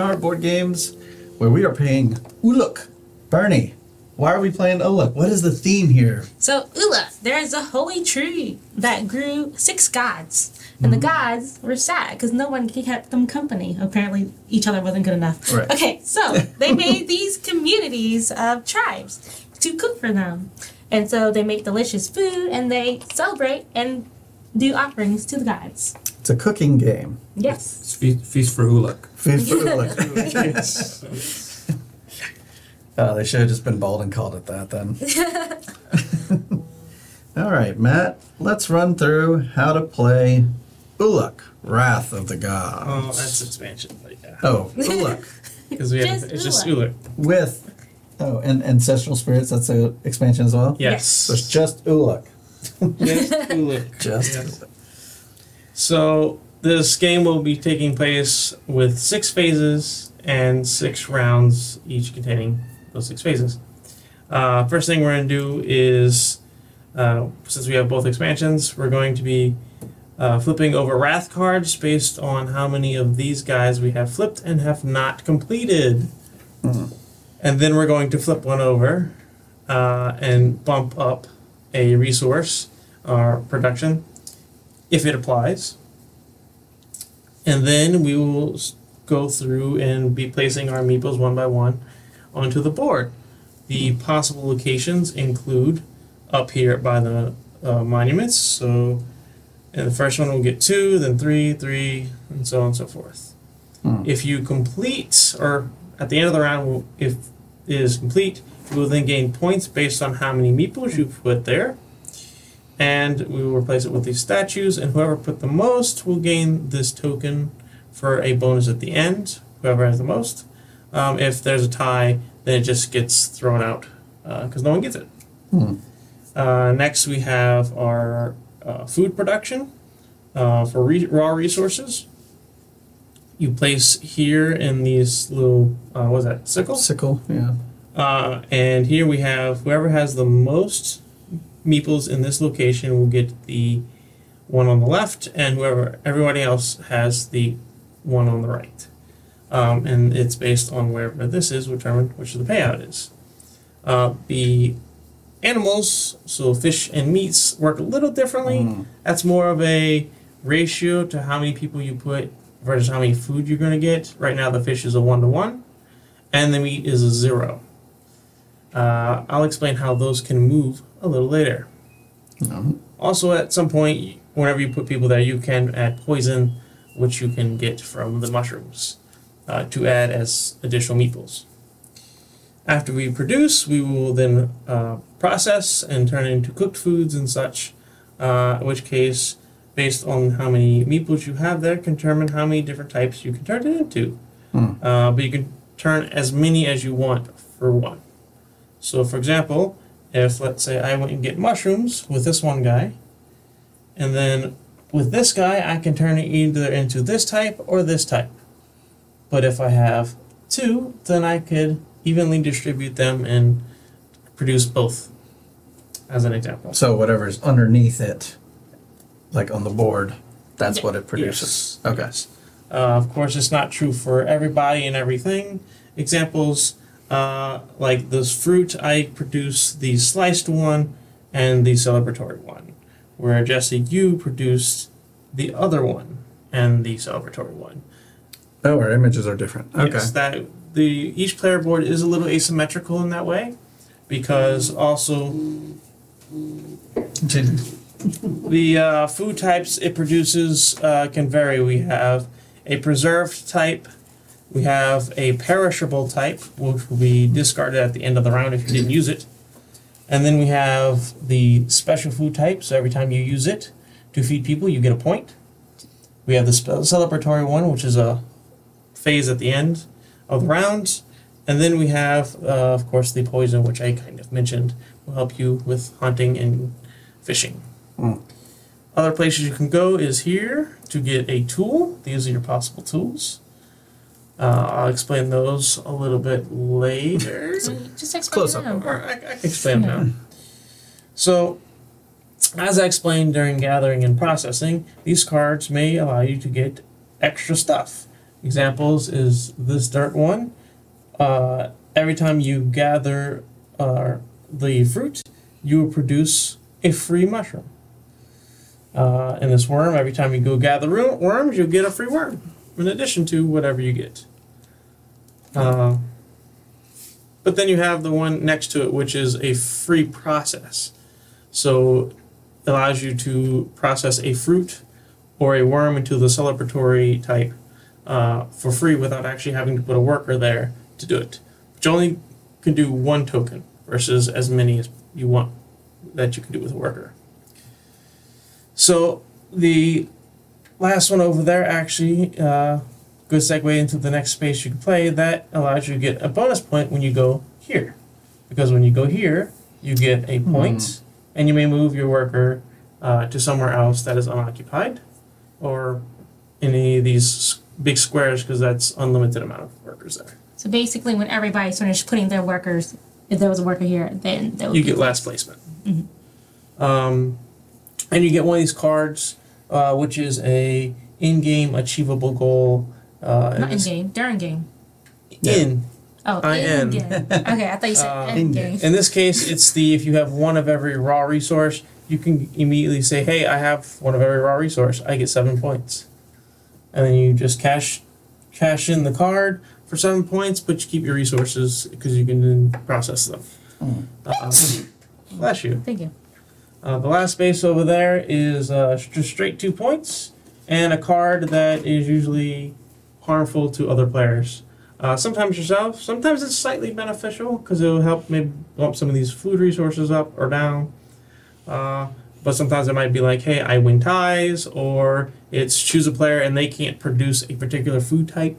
IHeart Board Games, where we are playing Uluk. Bernie, why are we playing Uluk? What is the theme here? So, Ula, there is a holy tree that grew six gods. And the mm-hmm. gods were sad because no one kept them company. Apparently, each other wasn't good enough. Right. Okay, so they made these communities of tribes to cook for them. And so they make delicious food and they celebrate and do offerings to the gods. It's a cooking game. Yes. It's feast, feast for Huluk. Feast for Uluk. oh, uh, they should have just been bald and called it that then. All right, Matt, let's run through how to play Uluk, Wrath of the Gods. Oh, that's expansion, but yeah. Oh, Uluk. Because we have Just it's just Uluk. Uluk. With, oh, and Ancestral Spirits, that's a expansion as well? Yes. So it's just Uluk. Just Uluk. Just Yes. So this game will be taking place with six phases and six rounds, each containing those six phases. Uh, first thing we're going to do is, uh, since we have both expansions, we're going to be uh, flipping over Wrath cards based on how many of these guys we have flipped and have not completed. And then we're going to flip one over uh, and bump up a resource or production if it applies. And then we will go through and be placing our meeples one by one onto the board. The possible locations include up here by the uh, monuments. So, and the first one will get two, then three, three, and so on and so forth. Hmm. If you complete, or at the end of the round, if it is complete, you will then gain points based on how many meeples you put there and we will replace it with these statues and whoever put the most will gain this token for a bonus at the end whoever has the most um, if there's a tie then it just gets thrown out because no one gets it Hmm. uh, next we have our uh, food production uh, for re- raw resources you place here in these little uh, what is that sickles sickle, yeah. uh, and here we have whoever has the most meeples in this location will get the one on the left, and whoever everybody else has the one on the right. Um, and it's based on wherever this is, determine which the payout is. Uh, the animals, so fish and meats, work a little differently. Mm. That's more of a ratio to how many people you put versus how many food you're going to get. Right now, the fish is a one to one, and the meat is a zero. Uh, I'll explain how those can move a little later. No. Also, at some point, whenever you put people there, you can add poison, which you can get from the mushrooms, uh, to add as additional meeples. After we produce, we will then uh, process and turn it into cooked foods and such. Uh, in which case, based on how many meeples you have there, can determine how many different types you can turn it into. Hmm. Uh, but you can turn as many as you want for one. So, for example, if let's say I went and get mushrooms with this one guy, and then with this guy I can turn it either into this type or this type. But if I have two, then I could evenly distribute them and produce both. As an example. So whatever's underneath it, like on the board, that's what it produces. Yes. Okay. Yes. Uh, of course, it's not true for everybody and everything. Examples uh, like this fruit, I produce the sliced one and the celebratory one, where Jesse, you produced the other one and the celebratory one. Oh, our images are different. Okay. Yes, that the each player board is a little asymmetrical in that way, because also the uh, food types it produces uh, can vary. We have a preserved type, we have a perishable type, which will be discarded at the end of the round if you didn't use it. And then we have the special food type, so every time you use it to feed people, you get a point. We have the celebratory one, which is a phase at the end of the round. And then we have, uh, of course, the poison, which I kind of mentioned, will help you with hunting and fishing. Mm. Other places you can go is here to get a tool. These are your possible tools. Uh, I'll explain those a little bit later. So just explain Close it up. now. Or I, I can explain now. So, as I explained during gathering and processing, these cards may allow you to get extra stuff. examples is this dirt one. Uh, every time you gather uh, the fruit, you will produce a free mushroom. Uh, and this worm, every time you go gather ro- worms, you'll get a free worm in addition to whatever you get. Uh, but then you have the one next to it, which is a free process. So it allows you to process a fruit or a worm into the celebratory type uh, for free without actually having to put a worker there to do it. But you only can do one token versus as many as you want that you can do with a worker. So the last one over there actually uh, good segue into the next space you can play that allows you to get a bonus point when you go here. Because when you go here you get a point and you may move your worker uh, to somewhere else that is unoccupied or any of these big squares because that's unlimited amount of workers there. So basically, when everybody's finished putting their workers, if there was a worker here, then they would you be get last placement. Um, and you get one of these cards uh, which is a in-game achievable goal uh, not in game, during game. in Oh, I-N. in game. Okay, I thought you said Uh, in in game. In this case, it's the if you have one of every raw resource, you can immediately say, "Hey, I have one of every raw resource. I get seven points," and then you just cash cash in the card for seven points, but you keep your resources because you can then process them. Uh, bless you. Thank you. Uh, the last space over there is uh, just straight two points and a card that is usually harmful to other players. Uh, sometimes yourself, sometimes it's slightly beneficial because it'll help maybe bump some of these food resources up or down. Uh, but sometimes it might be like, hey, I win ties, or it's choose a player and they can't produce a particular food type,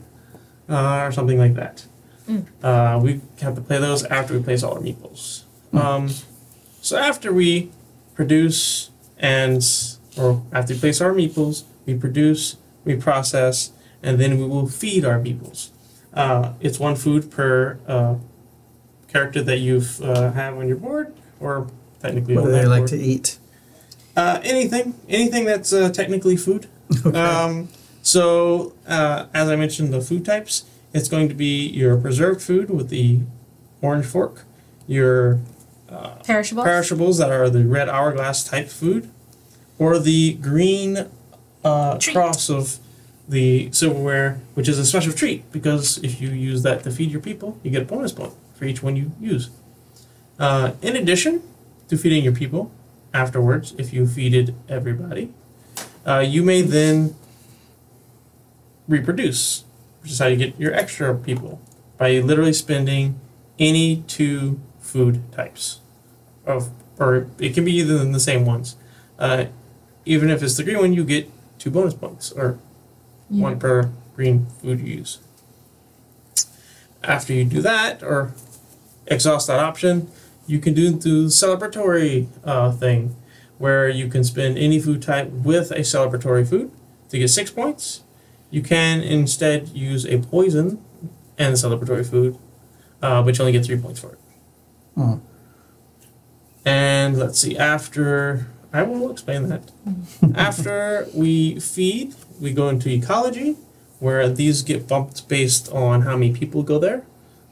uh, or something like that. Mm. Uh, we have to play those after we place all our meeples. Um, so after we produce and or after we place our meeples, we produce, we process, and then we will feed our meeples. Uh, it's one food per uh, character that you've uh, have on your board, or technically What on do they like board. to eat? Uh, anything, anything that's uh, technically food. Okay. Um, so, uh, as I mentioned, the food types, it's going to be your preserved food with the orange fork, your uh, Perishable. perishables that are the red hourglass type food, or the green uh, cross of the silverware, which is a special treat because if you use that to feed your people, you get a bonus point for each one you use. Uh, in addition to feeding your people, afterwards, if you feeded everybody, uh, you may then reproduce, which is how you get your extra people by literally spending any two food types of or it can be either the same ones. Uh, even if it's the green one, you get two bonus points or Yeah. one per green food you use. After you do that or exhaust that option, you can do the celebratory uh, thing where you can spend any food type with a celebratory food to get six points. You can instead use a poison and a celebratory food, uh, but you only get three points for it. Hmm. And let's see, after I will explain that. after we feed, we go into ecology, where these get bumped based on how many people go there.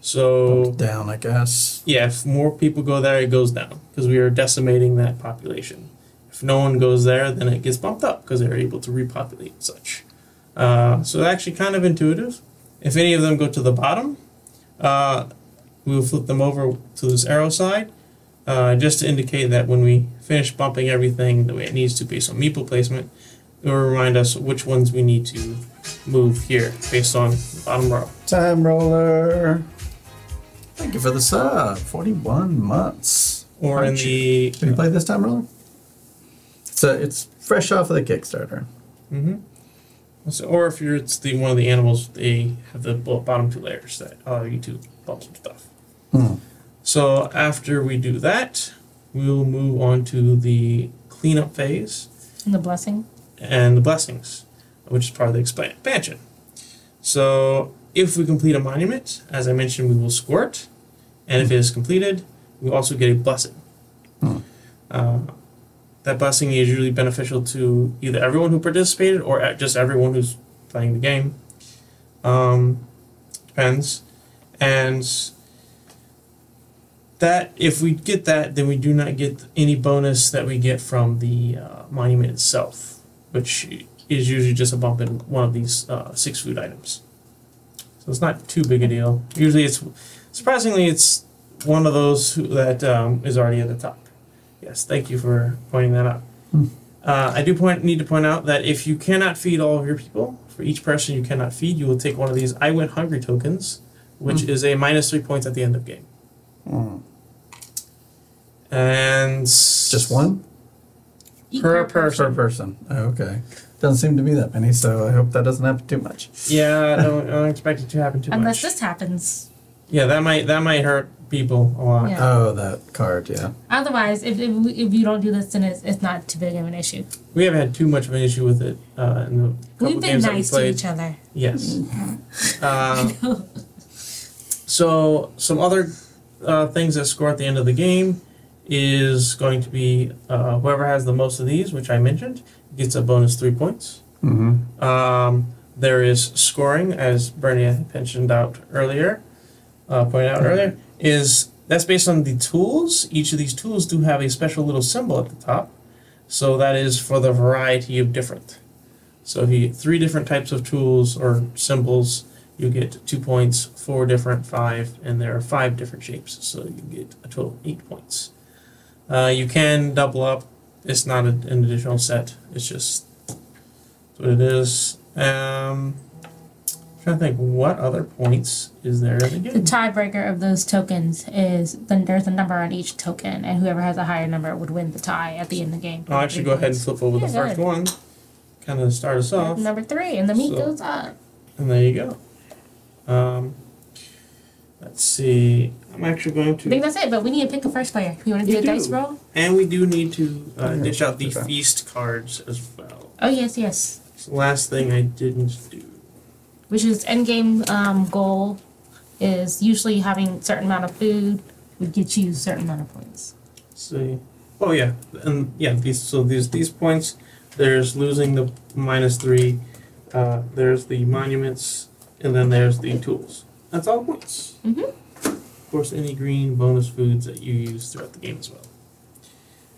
So Down, I guess. yeah, if more people go there, it goes down because we are decimating that population. If no one goes there, then it gets bumped up because they're able to repopulate and such. Uh, so actually, kind of intuitive. If any of them go to the bottom, uh, we'll flip them over to this arrow side, uh, just to indicate that when we finish bumping everything the way it needs to based on meeple placement, it will remind us which ones we need to move here based on the bottom row. Time roller. Thank you for the sub. 41 months. Or in Crunchy. the Have you played this time roller? So it's fresh off of the Kickstarter. Mm-hmm. So, or if you're it's the one of the animals, they have the bottom two layers that allow you to bump some stuff. Hmm. So after we do that, we'll move on to the cleanup phase And the blessing. and the blessings, which is part of the expansion. So if we complete a monument, as I mentioned, we will score it, and if it is completed, we also get a blessing. Hmm. Uh, that blessing is usually beneficial to either everyone who participated or just everyone who's playing the game. Um, depends, and that if we get that, then we do not get any bonus that we get from the uh, monument itself, which is usually just a bump in one of these uh, six food items. So it's not too big a deal. Usually, it's surprisingly it's one of those who, that um, is already at the top. Yes, thank you for pointing that out. Hmm. Uh, I do point need to point out that if you cannot feed all of your people, for each person you cannot feed, you will take one of these I went hungry tokens, which is a minus three points at the end of game. Mm. And Just one Per per person. per person. Oh, okay. Doesn't seem to be that many, so I hope that doesn't happen too much. Yeah, I don't, I don't expect it to happen too Unless much. Unless this happens. Yeah, that might that might hurt people a lot. Yeah. Oh, that card, yeah. Otherwise, if, if, if you don't do this, then it's, it's not too big of an issue. We haven't had too much of an issue with it uh, in the couple We've been games that we nice to played. each other. Yes. Um, so some other uh, things that score at the end of the game is going to be uh, whoever has the most of these, which I mentioned, gets a bonus three points. Mm-hmm. Um, there is scoring, as Bernie mentioned out earlier, uh, pointed out earlier, is that's based on the tools. Each of these tools do have a special little symbol at the top, so that is for the variety of different. So if you get three different types of tools or symbols, you get two points. Four different, five, and there are five different shapes, so you get a total of eight points. Uh, you can double up. It's not a, an additional set. It's just what it is. Um, trying to think, what other points is there in the The tiebreaker of those tokens is then there's a number on each token, and whoever has a higher number would win the tie at the end of the game. I'll actually go ahead and flip over Yeah, the first ahead. one, kind of start us off, Number three, and the meat So- goes up. and there you go. Um, let's see. I'm actually going to. I think that's it, but we need to pick a first player. You want to do We a dice roll? and we do need to uh, Yeah, dish out the okay. feast cards as well. Oh yes, yes. It's the last thing I didn't do. Which is end game um, goal is usually having certain amount of food would get you a certain amount of points. see. Oh yeah, and yeah, these so these these points. There's losing the minus three. Uh, there's the monuments, and then there's the tools. That's all points. Mhm. Of course, any green bonus foods that you use throughout the game as well,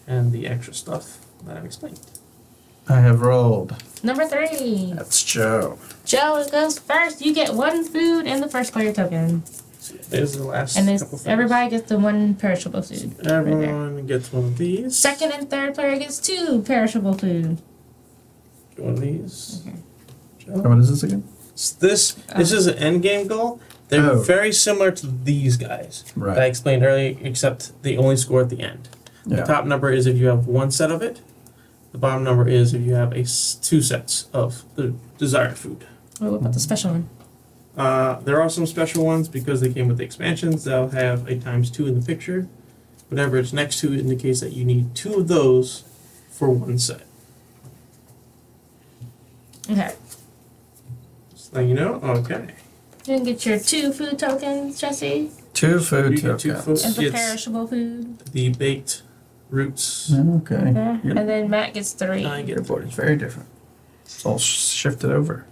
and the extra stuff that I've explained. I have rolled. Number three. That's Joe. Joe goes first. You get one food and the first player token. So there's the last. And couple this, things. everybody gets the one perishable food. right there. Everyone gets one of these. Second and third player gets two perishable food. One of these. Okay. Oh, What is this again? S- This this Um, is an end game goal. They're Oh. very similar to these guys that I explained earlier, except they only score at the end. The top number is if you have one set of it. The bottom number is if you have a s- two sets of the desired food. What about the special one? Uh, there are some special ones because they came with the expansions. They'll have a times two in the picture. Whatever it's next to indicates that you need two of those for one set. Okay. Just letting you know. Okay. You can get your two food tokens, Jesse, Two food You get two tokens. food. and the It's- perishable food. The baked roots. Okay. Okay. Your, And then Matt gets three. I your get board is very different. It's all sh- shifted over.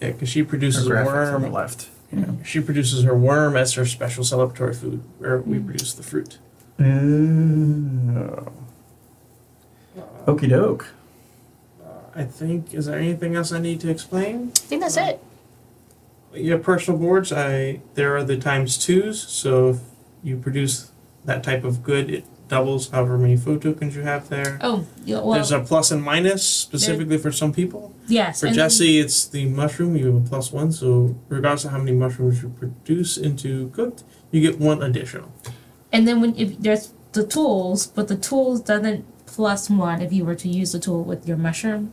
Yeah, because she Her produces a graphics on the worm. left. Yeah. She produces her worm as her special celebratory food, where we produce the fruit. Oh. Okie doke. Uh, I think. Is there anything else I need to explain? I think that's it. Your personal boards. I there are the times twos. So if you produce that type of good, it doubles however many food tokens you have there. Oh, yeah, well, There's a plus and minus specifically for some people. yes. For Jesse, it's the mushroom. You have a plus one. So regardless of how many mushrooms you produce into cooked, you get one additional. And then when if there's the tools, but the tools doesn't plus one if you were to use the tool with your mushroom,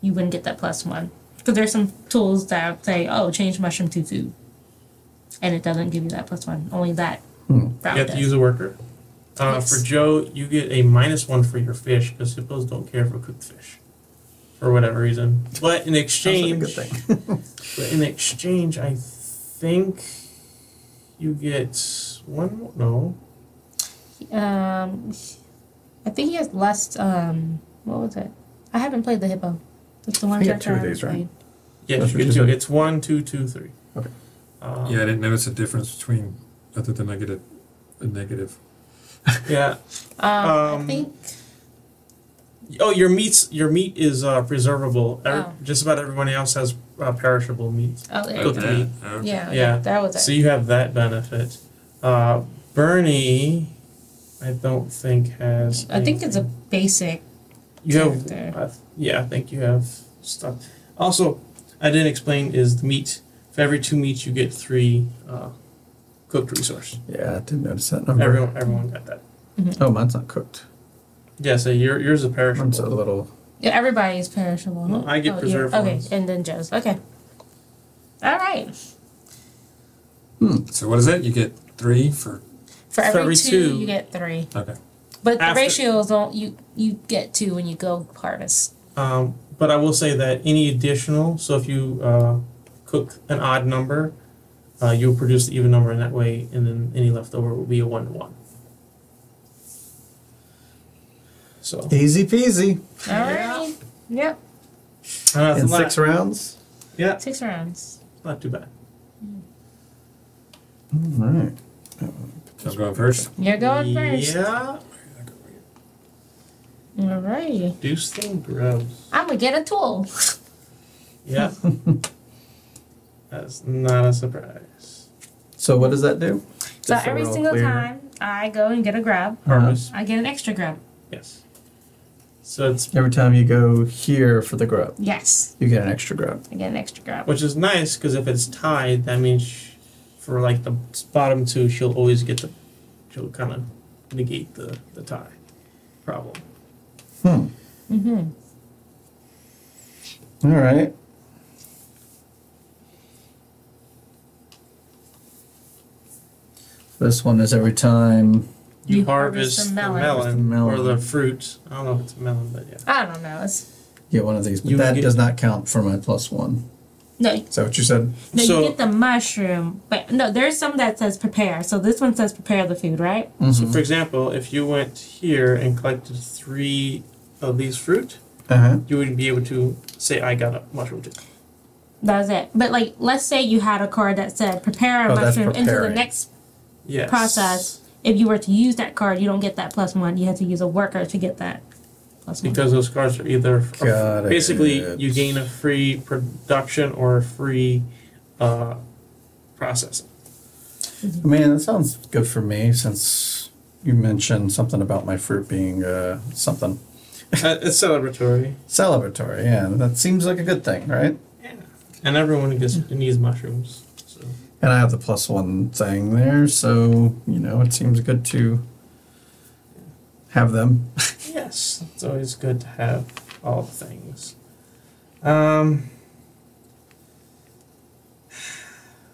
you wouldn't get that plus one. Because there's some tools that say, oh, change mushroom to food. And it doesn't give you that plus one. Only that Hmm. You route have to use a worker. Uh, Yes. For Joe, you get a minus one for your fish because hippos don't care for cooked fish, for whatever reason. But in Sounds like a exchange, good thing. but in exchange, I think you get one. more- No, Um, I think he has less. Um, what was it? I haven't played the hippo. That's the one We get two of these, right? Played. Yes, That's you what get you two. said? It's one, two, two, three. Okay. Um, Yeah, I didn't notice a difference between other than I get a, a negative. Yeah. Um, I Um, think Oh, your meats. Your meat is uh, preservable. Every, Oh. Just about everyone else has uh, perishable meat. oh there you Cooked go. meat. Okay. Yeah, Yeah. that was it. So you have that benefit. Uh, Bernie, I don't think has. I think it's a anything. basic. You have, character. uh, yeah, I think you have stuff. Also, I didn't explain is the meat. For every two meats, you get three uh, cooked resource. Yeah, I didn't notice that number. Everyone, everyone got that. Oh, mine's not cooked. Yeah, so your yours is perishable. Mine's a little. Yeah, everybody's perishable. No. I get oh, preserved Yeah. Okay, ones. and then Joe's. Okay. All right. Hmm. So what is it? You get three for For every, every two, two- you get three. okay. But the After- ratios don't you you get two when you go harvest. Um, but I will say that any additional, so if you uh, cook an odd number, uh, you'll produce the even number in that way, and then any leftover will be a one to one. So Easy peasy. All right. Yep. uh, In it's not- six rounds. yeah, Six rounds. not too bad. All right. So I'm going first. You're going first. Yeah, All right. Deuce thing grubs. I'm gonna get a tool. Yeah, that's not a surprise. So what does that do? So Just every single clear. time I go and get a grab, Harvest. Uh, I get an extra grab. Yes. So it's Every time you go here for the grub, Yes, you get an extra grub. I get an extra grab. which is nice because if it's tied, that means sh- for like the bottom two, she'll always get the, she'll kind of negate the the tie problem. Hmm. Mm-hmm. All right. This one is every time. You, You harvest, harvest the the melon, melon. The melon. or the fruit. I don't know if it's a melon, but yeah. I don't know. It's Get one of these, but You that get- does not count for my plus one. no, Is that what you said? no. So- you get the mushroom, but no. There's some that says prepare. So this one says prepare the food, right? So for example, if you went here and collected three of these fruit, Uh huh. you wouldn't be able to say, "I got a mushroom too." That's it. But like, let's say you had a card that said prepare a Oh, mushroom into the next Yes. process. If you were to use that card, you don't get that plus one. You have to use a worker to get that plus one. Because those cards are either Got basically it. you gain a free production or a free uh, processing. I mean, that sounds good for me since you mentioned something about my fruit being uh, something uh, it's celebratory. celebratory. Yeah, that seems like a good thing, right? Yeah. And everyone gets needs mushrooms. So And I have the plus one thing there, so you know it seems good to have them. yes, it's always good to have all the things. Um,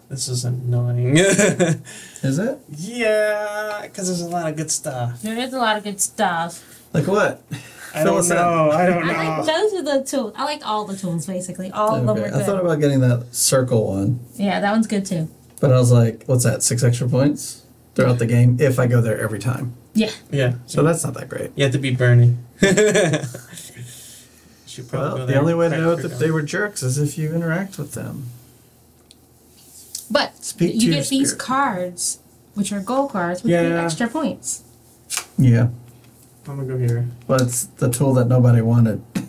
this is annoying. Is it? yeah, because there's a lot of good stuff. There is a lot of good stuff. Like what? I don't us in. know. I don't I like know. those are the tools. I like all the tools basically. All of them Okay, are good. I thought about getting that circle one, yeah, that one's good too. but I was like, what's that? Six extra points throughout the game if I go there every time. Yeah. Yeah, So that's not that great. you have to beat Bernie. Should probably Well, go the there only way to and know crack that her they were jerks is if you interact with them. But Speak to you your get these spirit. cards, which are gold cards, with three Yeah. extra points. Yeah, down. I'm gonna go here. but it's the tool that nobody wanted.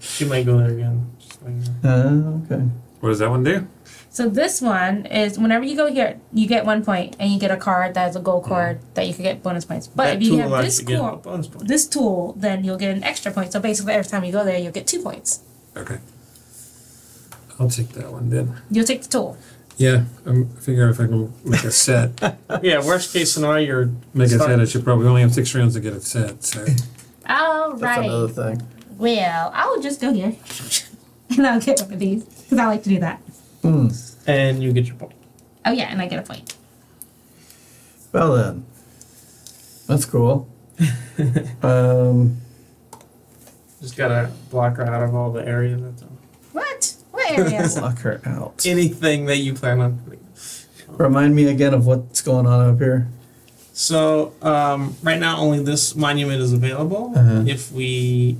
She might go there again. Just letting you know. Uh, okay. What does that one do? So this one is whenever you go here, you get one point, and you get a card that is a gold card that you can get bonus points. But that if you have this actually get a core, bonus point. this tool, then you'll get an extra point. So basically, every time you go there, you'll get two points. Okay. I'll take that one then. You'll take the tool. Yeah, I'm figuring if I can make a set, Yeah, worst case scenario, you're make a set, I should probably only have six rounds to get a set. So All That's right. another thing. Well, I will just go here, and I'll get one of these because I like to do that. Hmm. and you get your point. Oh yeah, and I get a point. Well then, that's cool. um, Just gotta block her out of all the areas. That's all. What? What areas? lock her out. Anything that you plan on putting. Remind me again of what's going on up here. So um, right now, only this monument is available. Uh-huh. If we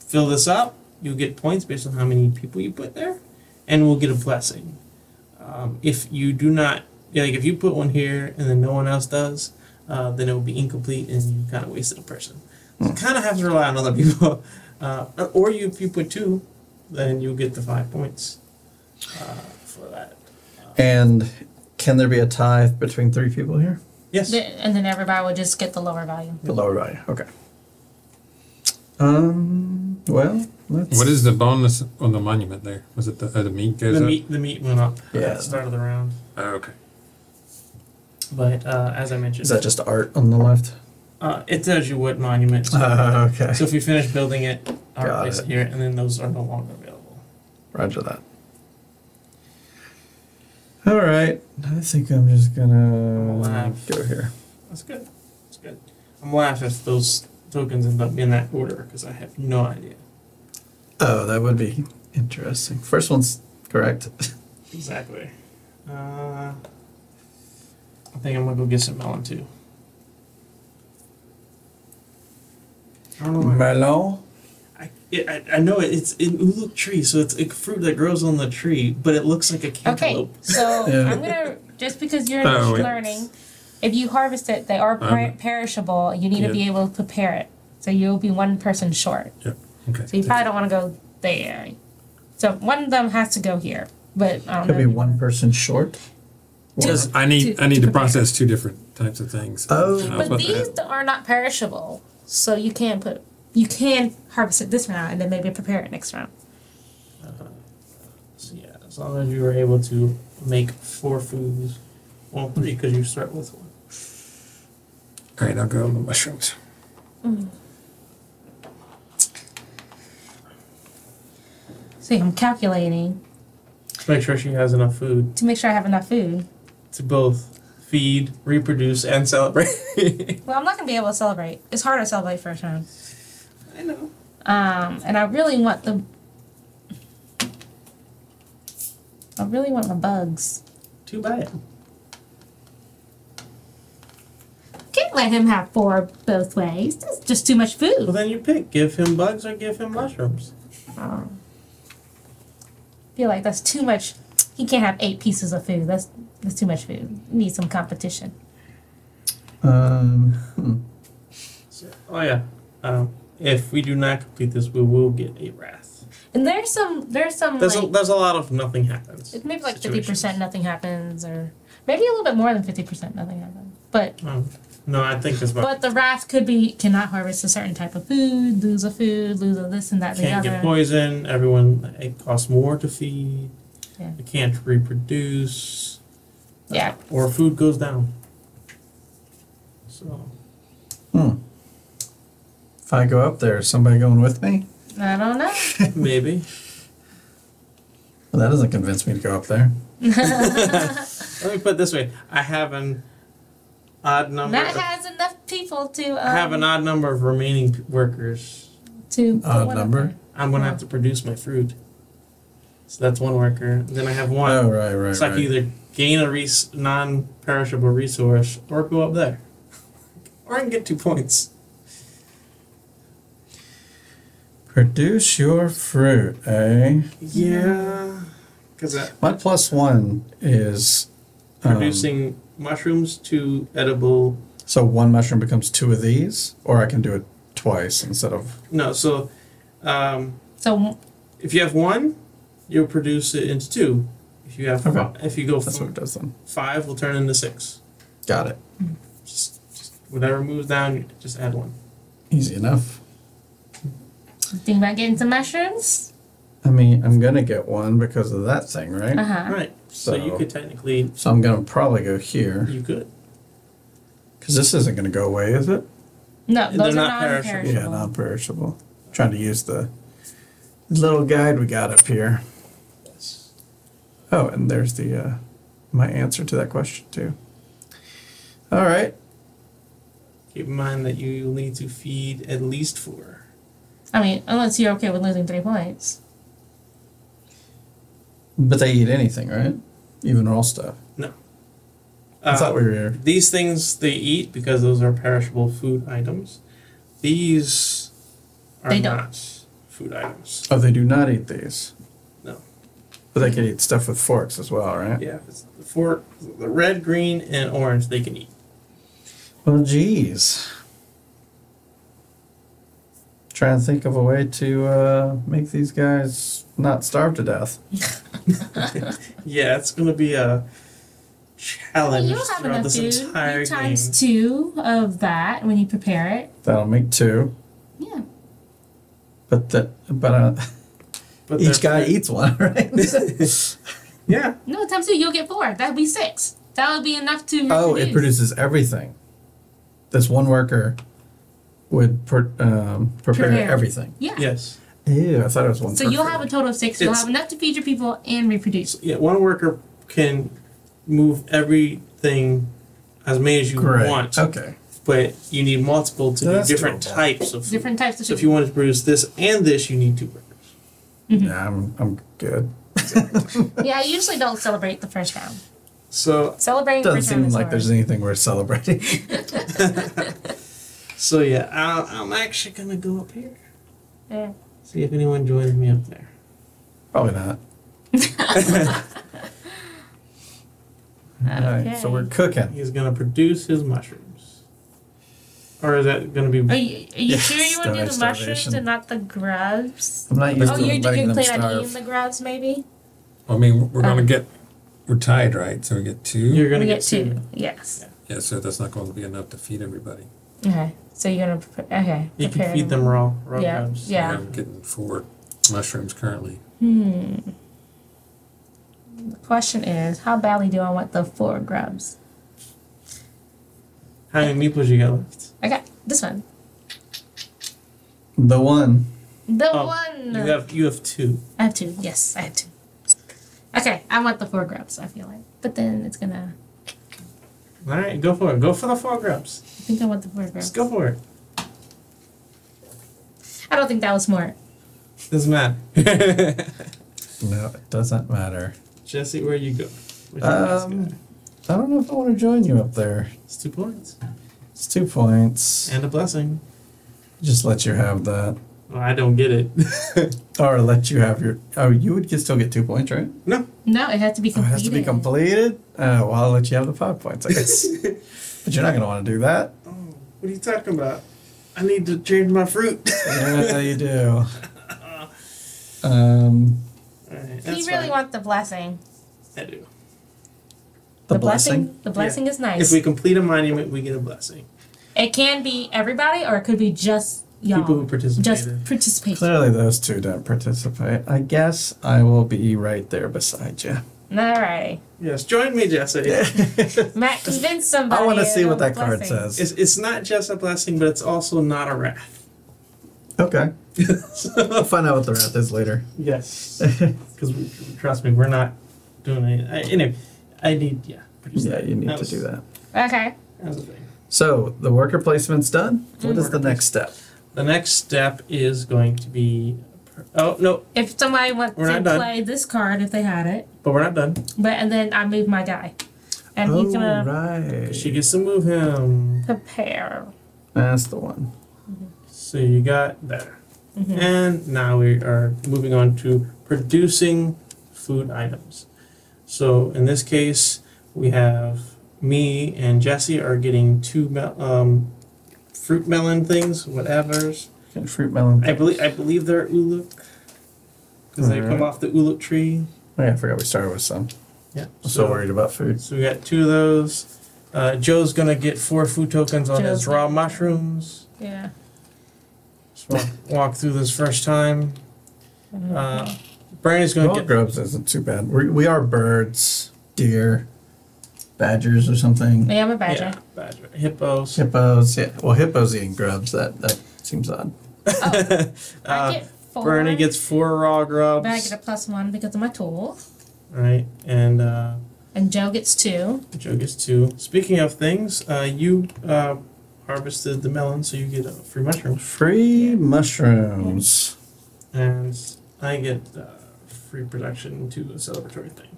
fill this up, you'll get points based on how many people you put there, and we'll get a blessing. Um, if you do not, like if you put one here and then no one else does, uh, then it will be incomplete and you kind of wasted a person. So you kind of have to rely on other people. Uh, or you, if you put two, then you'll get the five points uh, for that. And can there be a tie between three people here? Yes. Th- And then everybody would just get the lower value. The lower value. Okay. Um. Well, let's. What is the bonus on the monument there? Was it the, uh, the meat goes The up? meat, the meat went up Yeah. at the start of the round. Oh, okay. But uh, as I mentioned, Is that just art on the left? Uh, it tells you what monuments. Uh, okay. So if we finish building it, I'll Got place it. it here, and then those are no longer available. Roger that. All right. I think I'm just gonna Laugh. go here. That's good. That's good. I'm laughing if those tokens end up in that order because I have no idea. Oh, that would be interesting. First one's correct. Exactly. Uh, I think I'm gonna go get some melon too. I don't know. Why. Melon. I, I I know it, it's an uluk tree, so it's a fruit that grows on the tree, but it looks like a cantaloupe. Okay, cantaloupe. so Yeah. I'm gonna just because you're Oh, yeah. learning, if you harvest it, they are per- Um, perishable. You need yeah. to be able to prepare it, so you'll be one person short. Okay. So you probably don't want to go there. So one of them has to go here, but I don't Could know. be one person short. Because I need to- I need to to, process two different types of things. Oh. But these are not perishable, so you can put you can harvest it this round and then maybe prepare it next round. Uh, so yeah, as long as you are able to make four foods, well three because you start with one. All right, I'll go on the mushrooms. Mm. See, I'm calculating To make sure she has enough food to make sure I have enough food. to both feed, reproduce, and celebrate. Well, I'm not gonna be able to celebrate. It's hard to celebrate first round. I know. Um, and I really want the. I really want my bugs. Too bad. Can't let him have four both ways. That's just too much food. Well, then you pick: give him bugs or give him mushrooms. Um, feel like that's too much. He can't have eight pieces of food. That's that's too much food. Need some competition. Um. hmm. So, oh yeah. Um, if we do not complete this, we will get a wrath. And there's some there's some There's a, there's a lot of nothing happens. it- maybe like fifty percent nothing happens, or maybe a little bit more than fifty percent nothing happens. But Um, no, I think it's about but the wrath could be cannot harvest a certain type of food, lose a food, lose a this and that can't other. get poison. Everyone, it costs more to feed. Yeah. It can't reproduce. Yeah. Or food goes down. So Hmm. If I go up there, is somebody going with me? I don't know. maybe. Well, that doesn't convince me to go up there. Let me put it this way: I have an odd number. Matt of- has enough people to um, I have an odd number of remaining workers. to Odd number? I'm gonna have to produce my fruit. So that's one worker. Then I have one. Oh, right, right, so I right. can either gain a res- non-perishable resource or go up there, or I can get two points. Produce your fruit, eh? Yeah, because My plus one is um, producing mushrooms to edible. So one mushroom becomes two of these, or I can do it twice instead of. No, so um, So if you have one, you'll produce it into two. If you have, Okay. fi- if you go That's from what it does then. five, will turn into six. Got it. Just, just whatever moves down, you just add one. Easy enough. think about getting some mushrooms. I mean, I'm gonna get one because of that thing, right? Uh huh. Right. So, you could technically, So I'm gonna probably go here you could. because this isn't gonna go away, is it? No, They're those are not non-perishable. perishable. Yeah, non-perishable. Trying to use the little guide we got up here. Oh, and there's the uh, my answer to that question too. All right. Keep in mind that you will need to feed at least four. I mean, unless you're okay with losing three points. But they eat anything, right? Even raw stuff. No. I Uh, thought we were. Here. These things they eat because those are perishable food items. These are They don't. not food items. Oh, they do not eat these. No. But they can eat stuff with forks as well, right? Yeah, if it's the fork, the red, green, and orange they can eat. Well, geez. Trying to think of a way to uh, make these guys not starve to death. Yeah, it's gonna be a challenge You'll have throughout enough this food. entire You game. times two of that when you prepare it. That'll make two. Yeah. But that, but uh, But each guy eats one, right? Yeah, No, times two, you'll get four. That'd be six. That would be enough to oh, reproduce. it produces everything. This one worker would per, um, prepare Prepare. everything. Yeah. yes. Ew, I thought it was one. So you'll food. have a total of six. You'll It's- have enough to feed your people and reproduce. Yeah, one worker can move everything as many as you Great. want, Okay. but you need multiple to So do different doable. types of food. Different types of So if you wanted to produce this and this, you need two workers. Mm-hmm. Yeah, I'm I'm good. yeah, I usually don't celebrate the first round. So Celebrating Doesn't first round seem is like hard. there's anything worth celebrating. so yeah, I, I'm actually gonna go up here. Yeah. See if anyone joins me up there. Probably not. Alright, so we're cooking. He's gonna produce his mushrooms. Or is that gonna be? Are you, are you Yeah, sure you want to do the starvation. mushrooms and not the grubs? I'm not used Oh, to you're, letting you're them planning on eating starve. the grubs, maybe? I mean, we're gonna Um, get, we're tied, right? So we get two? You're gonna we get, get two. Yes. Yeah, so that's not going to be enough to feed everybody. Okay. So you're gonna prepare. Okay. You can prepare feed them raw, raw Yeah. grubs. Yeah. I'm getting four mushrooms currently. Hmm. The question is, how badly do I want the four grubs? How many meeples you got left? I got this one. The one. The Oh, one. You have you have two. I have two. Yes, I have two. Okay, I want the four grubs. I feel like, but then it's gonna. All right, go for it. Go for the four grubs. I think I want the four grubs. Just go for it. I don't think that was smart. Doesn't matter. No, it doesn't matter. Jesse, where you go? Which one Um, good? I don't know if I want to join you up there. It's two points It's two points. and a blessing. Just let you have that. Well, I don't get it. Or let you have your. Oh, you would get, still get two points, right? No, No, it has to be Oh, it completed. has to be completed? Oh, well, I'll let you have the five points, I guess. but you're not going to want to do that. oh, what are you talking about? I need to change my fruit. Yeah, you do. Um, All right, You that's really fine. want the blessing. I do. The, blessing. The blessing is nice. If we complete a monument, we get a blessing. it can be everybody, or it could be just y'all. People who participated. just participation. Clearly, those two don't participate. I guess I will be right there beside you. Alrighty. yes, join me, Jesse. Matt, convince somebody. I want to see what that the card says. It's, it's not just a blessing, but it's also not a wrath. Okay. I'll find out what the wrath is later. yes. Because trust me, we're not doing any. Anyway, I need, yeah. produce yeah, that. you need That to was- do that. Okay. That was the thing. So the worker placement's done. Mm. What is Worker the next step? The next step is going to be. Oh, no, If somebody wants We're to not done. play this card, if they had it, but we're not done. but and then I move my guy, and he's oh, uh, gonna right. She gets to move him. prepare. That's the one. Mm-hmm. So you got there. Mhm. And now we are moving on to producing food items. So in this case, we have me and Jesse are getting two mel- um, fruit melon things, whatever's. Okay, fruit melon. I believe I believe they're uluk because they come off the uluk tree. Oh, yeah, I forgot we started with some. Yeah. I'm so worried about food. So we got two of those. Uh, Joe's gonna get four food tokens on his raw mushrooms. Yeah. Just walk, walk through this first time. Uh, Brandon's gonna get grubs isn't too bad. We, we are birds, deer, badgers or something. yeah, I'm a badger. Yeah, badger. Hippos. Hippos. Yeah. Well, hippos eating grubs. That that seems odd. I uh, get four. Bernie gets four raw grubs. But I get a plus one because of my tool, Right, and uh, and Joe gets two. Joe gets two. Speaking of things, uh, you uh, harvested the melon, so you get a free mushroom, Free mushrooms. and I get uh, free production to a celebratory thing.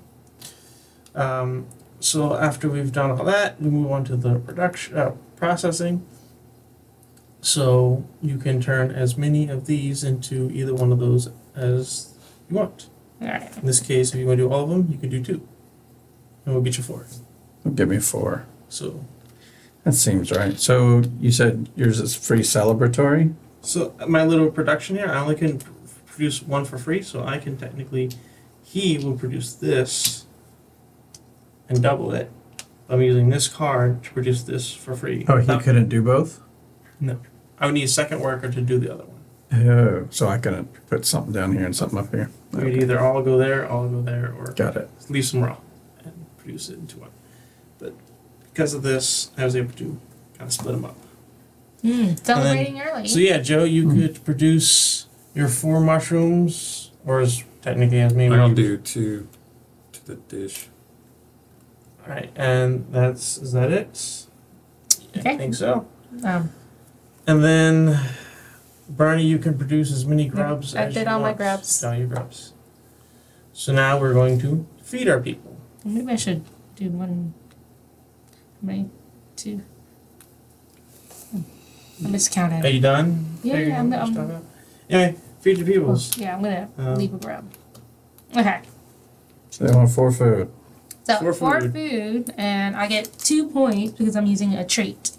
Um, so after we've done all that, we move on to the production uh, processing. So you can turn as many of these into either one of those as you want. Alright. In this case, if you want to do all of them, you can do two. And we'll get you four. Give me four. So That seems right. So you said yours is free celebratory? So my little production here, I only can pr- produce one for free, so I can technically, he will produce this and double it. I'm using this card to produce this for free. Oh, he Without- couldn't do both? No. I would need a second worker to do the other one. Oh, so I couldn't put something down here and something up here. We would Okay, either all go there, all go there, or Got it. leave some raw and produce it into one. But because of this, I was able to kind of split them up. Hmm, celebrating early. So yeah, Joe, you Hmm. could produce your four mushrooms, or as technically as many. I'll do two to the dish. Alright, and that's is that it? Okay. I think so. Um, And then Barney, you can produce as many grubs I as did you all my grubs. All your grubs. So now we're going to feed our people. maybe I should do one. Maybe two. Hmm, I Are you done? Yeah, yeah, I'm- what I'm- you're talking about? Anyway, feed your peoples. yeah, I'm gonna Um, leave a grub. Okay. So they want four food. So For for, food. food. and I get two points because I'm using a trait.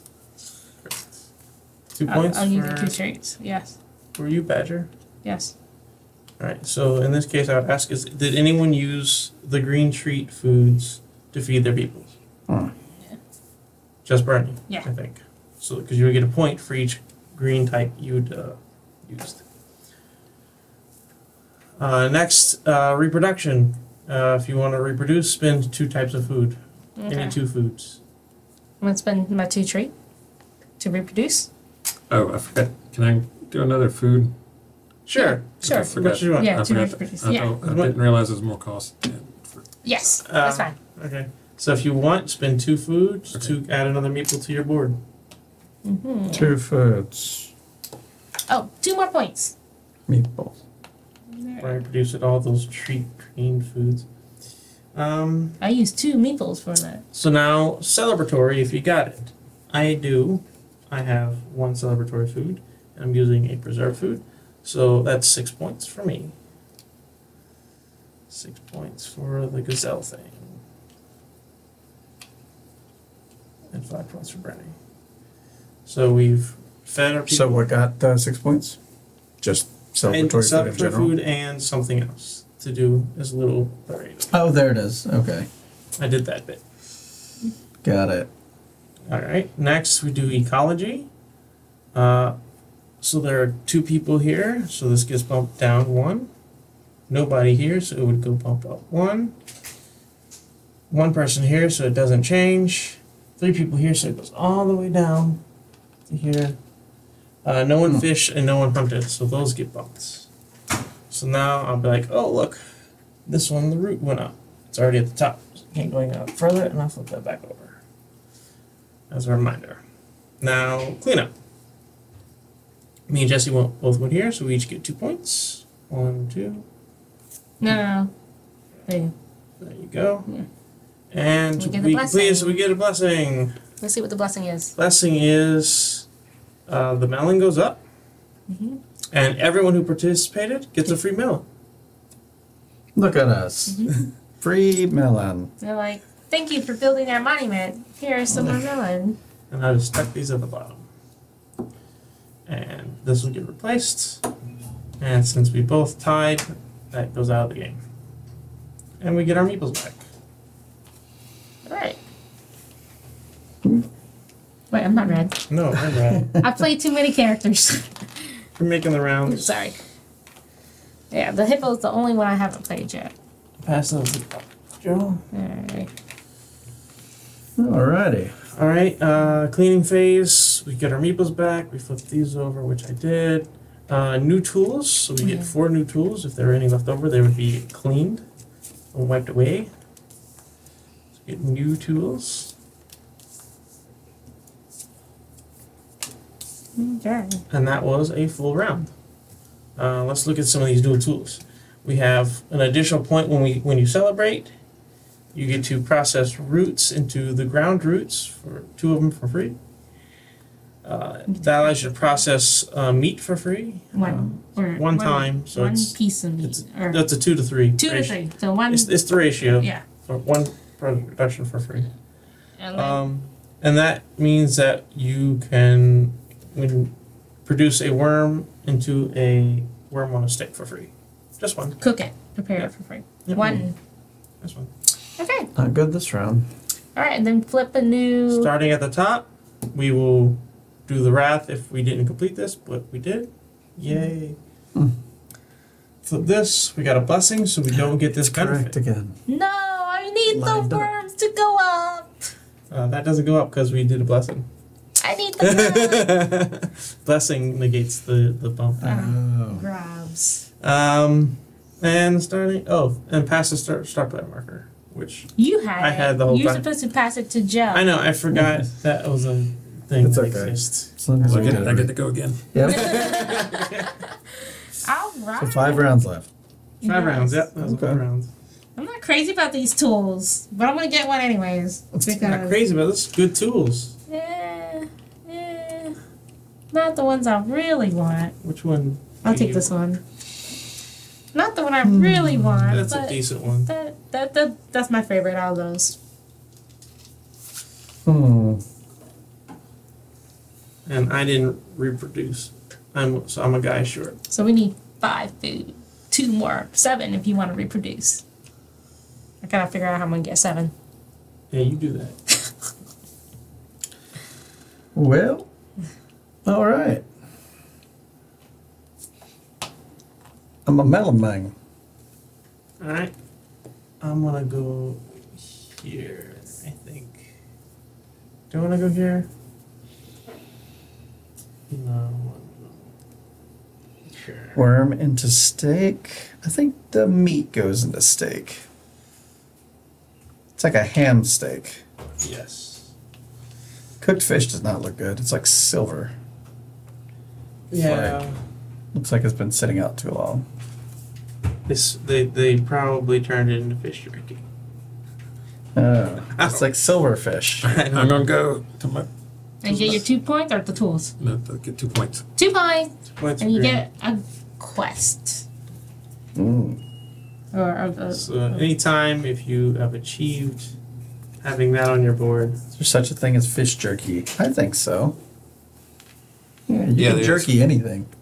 Two I'm- points I'm using two for, traits. Yes. for you, Badger. Yes. Alright, so in this case, I would ask: Is did anyone use the green treat foods to feed their peoples? Hmm. Just Bernie, Yeah. I think. So, because you would get a point for each green type you'd uh, used. Uh, next, uh, reproduction. Uh, if you want to reproduce, spend two types of food. Okay. Any two foods. I'm gonna spend my two treat to reproduce. Oh, I forgot. Can I do another food? Sure. Sure. I forgot. What you want? Yeah, I to forgot. reproduce. I, Yeah. I didn't realize it was more cost. Yeah, for- Yes. that's Uh, fine. Okay. So if you want, spend two foods Okay. to add another meeple to your board. hmm Two foods. Oh, two more points. Meatballs. Where I produce it all those treat green foods. Um, I used two meeples for that. So now, celebratory, if you got it. I do. I have one celebratory food. and I'm using a preserved food. So that's six points for me. Six points for the gazelle thing. And five points for Brenny. So we've fed our people. So what got uh, six points? Just and celebratory food in general? food and something else to do as a little variety. Oh, there it is. Okay. I did that bit. Got it. All right. Next, we do ecology. Uh, so there are two people here, so this gets bumped down one. Nobody here, so it would go bump up one. One person here, so it doesn't change. Three people here, so it goes all the way down to here. Uh, no one Hmm. fished and no one hunted, so those get bumped. So now I'll be like, oh look, this one the root went up. It's already at the top. So I can't go any further, and I'll flip that back over as a reminder. Now, cleanup. Me and Jesse went, both went here, so we each get two points. One, two, No, no, no. There you go. there you go. Yeah. And We we, get a complete, we get a blessing. Let's see what the blessing is. Blessing is uh, the melon goes up, hmm and everyone who participated gets a free melon. Look at us. Mhm. Free melon. They're like, thank you for building our monument. Here's some more melon. And I just stuck these at the bottom. And this will get replaced. And since we both tied, that goes out of the game. And we get our meeples back. Alright. Wait, I'm not red. No, I'm red. I played too many characters. We're making the rounds. Sorry. Yeah, the hippo's the only one I haven't played yet. Pass those to Joe. Alright. Alrighty. All right, uh, cleaning phase. We get our meeples back. We flip these over, which I did. Uh, new tools. So we Yeah. get four new tools. If there are any left over, they would be cleaned or wiped away. So we get new tools. Okay. and that was a full round. Uh, let's look at some of these dual tools. We have an additional point when we when you celebrate. You get to process roots into the ground roots for two of them for free. Uh, that allows you to process uh, meat for free. One or Um, one time, so one it's- piece of meat it's- That's a two to three. two to three. So one. It's, it's the ratio yeah. for one production for free. And then, Um, and that means that you can when produce a worm into a worm on a stick for free. Just one. cook it. Prepare yeah. it for free. Yep. One. Just one. Okay. Not good this round. All right, and then flip a new. Starting at the top, we will do the wrath if we didn't complete this, but we did. Yay. Hmm. Flip this, we got a blessing, so we don't get this Correct benefit. again. No, I need Lined the up. worms to go up. Uh, that doesn't go up because we did a blessing. I need the worms. blessing negates the, the bump. Oh. grabs. Um, and starting. Oh, and pass the start, start player marker, which You had I it. had the whole You're time. supposed to pass it to Joe. I know I forgot that was a thing It's that okay. exists. As long as So I get, did I get to go again. Yep. All right. So five rounds left. Five Nice. rounds. Yep, that was Okay. five rounds. I'm not crazy about these tools, but I'm gonna get one anyways because Not crazy, but this good tools. Not the ones I really want. Which one? I'll take you- this one. Not the one I really want. That's a decent one. that, that that that's my favorite out of those. Hmm. And I didn't reproduce. I'm so I'm a guy short. So we need five food, two more, seven if you want to reproduce. I gotta figure out how I'm gonna get seven. Yeah, you do that. Well, all right. I'm a melon man. All right. I'm gonna go here. I think. Do I want to go here? No. Sure. Worm into steak. I think the meat goes into steak. It's like a ham steak. Yes. Cooked fish does not look good. It's like silver. Yeah. Looks like it's been sitting out too long. This they they probably turned it into fish jerky. Oh, it's like silverfish. I'm gonna go to my, And you get your two points or the tools. no, get two points. Two points, Two Points and you green. get a quest Mm. or a, a, So anytime if you have achieved having that on your board, Is there such a thing as fish jerky? I think so. Yeah, you Yeah, can there's- jerky anything.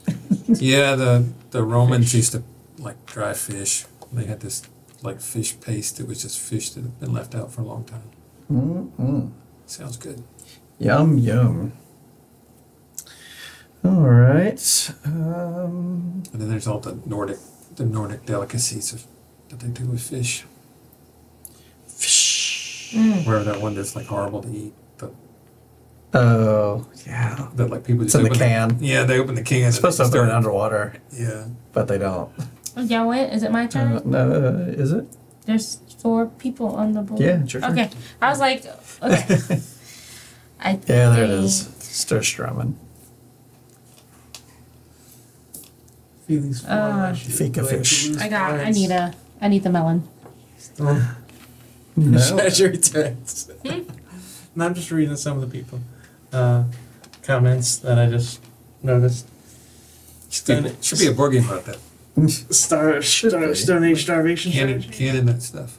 Yeah, the the Romans used to like dry fish. They had this like fish paste that was just fish that had been left out for a long time. Mm-mm. Sounds good. Yum yum. All right. Um, And then there's all the Nordic the Nordic delicacies of, that they do with fish. fish. Mm. Where that one that's like horrible to eat. The, Oh yeah. that like people It's just in the open can. yeah, they open the can. It's supposed to and open it start- underwater, Yeah. but they don't. Oh, y'all? Is it my turn? Uh, no, is it? There's four people on the board. Yeah, it's your turn. Okay. I was like, okay. I Yeah, there it think- is. Sturströmmen. feelings for Uh, Fika fish. I got. I need a. I need the melon. No. Treasury tax. no, I'm just reading some of the people uh, comments that I just noticed. Should be, should be a board game about that. Star, Should star be. Stone Age starvation Cannon, strategy. cannon that stuff.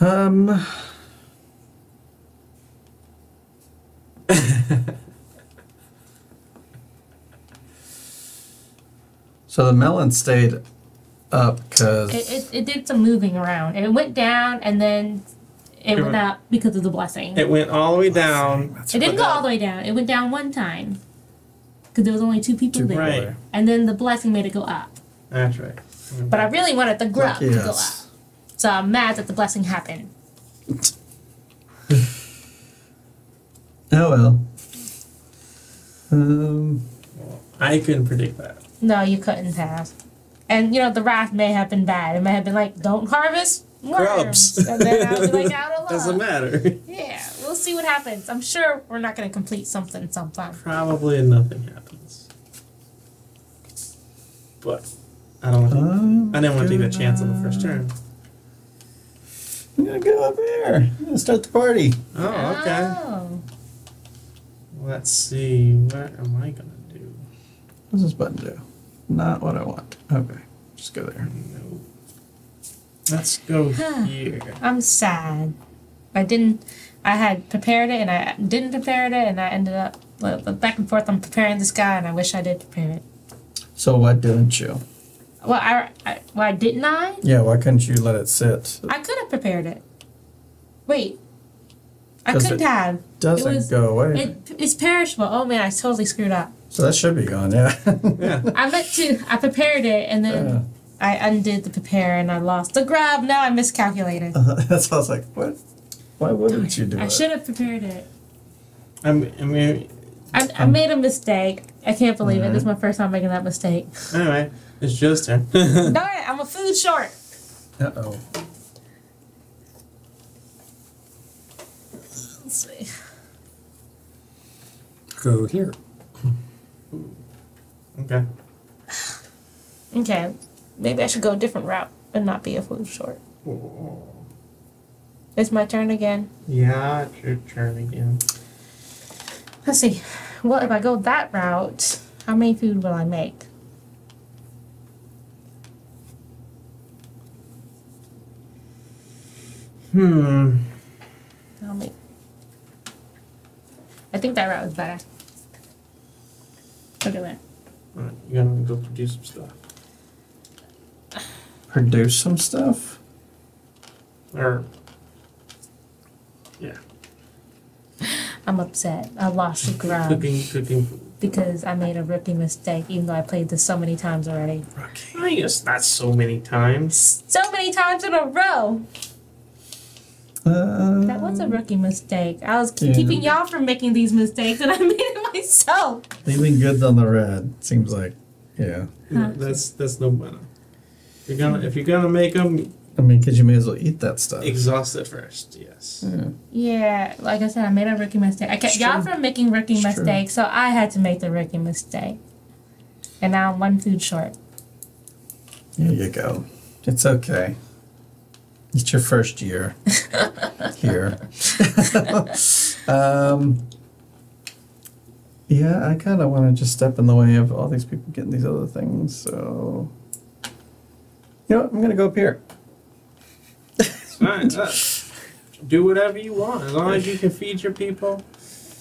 Um. so the melon stayed up because It, it it did some moving around. It went down and then it went up because of the blessing. It went all the way down. It didn't go all the way down. It went down one time because there was only two people Two there, Right. and then the blessing made it go up. That's right. But I really wanted the grub Lucky to go us. up, so I'm mad that the blessing happened. Oh well. Um. I couldn't predict that. No, you couldn't have. And you know the wrath may have been bad. It may have been like, "Don't harvest worms," Grubs. and then I'll be like, "Out of luck." Doesn't matter. Yeah, we'll see what happens. I'm sure we're not going to complete something sometime. Probably nothing happens. But I don't. Want I'm I didn't want to take that gonna- chance on the first turn. I'm gonna go up here. I'm gonna start the party. Oh, okay. Oh. let's see. What am I gonna do? What's this button do? Not what I want. Okay, just go there. No. Let's go here. I'm sad. I didn't. I had prepared it and I didn't prepare it, and I ended up well, back and forth. I'm preparing this guy, and I wish I did prepare it. So why didn't you? Well, I, I why didn't I? Yeah, why couldn't you let it sit? I could have prepared it. Wait, I Does could it- have. Doesn't was- go away. It, it's perishable. Oh man, I totally screwed up. so that should be gone. Yeah. Yeah. I meant to. I prepared it, and then Yeah. I undid the prepare, and I lost the grab. Now I miscalculated. That's why I was like, what? Why wouldn't you do it? I it? should have prepared it. I'm, I mean, I, I made a mistake. I can't believe it. This is my first time making that mistake. anyway, it's Joe's turn. Darn it, I'm a food short. Uh oh. Let's see. Go here. okay. Okay, maybe I should go a different route and not be a food short. It's my turn again. Yeah, it's your turn again. Let's see. Well, if I go that route, how many food will I make? Hmm. How many? I think that route is better. Look at that. Alright, you're gonna go produce some stuff. Produce some stuff. Or. Yeah. I'm upset. I lost the grab Cooking, cooking because I made a rookie mistake, even though I played this so many times already. Okay. I guess not so many times. So many times in a row. Uh, That was a rookie mistake. I was Yeah. keeping y'all from making these mistakes, and I made it myself. leaving goods on the red seems like, yeah. Yeah, that's that's no bueno. You're gonna if you're gonna make them, I mean, because you may as well eat that stuff. exhaust it first. Yes. Yeah. Yeah, like I said, I made a rookie mistake. I kept It's y'all true. from making rookie It's true. mistakes, so I had to make the rookie mistake. And now I'm one food short. There you go. It's okay. It's your first year here. um, yeah, I kind of want to just step in the way of all these people getting these other things. So, you know what? I'm going to go up here. It's fine. uh, do whatever you want as long as you can feed your people.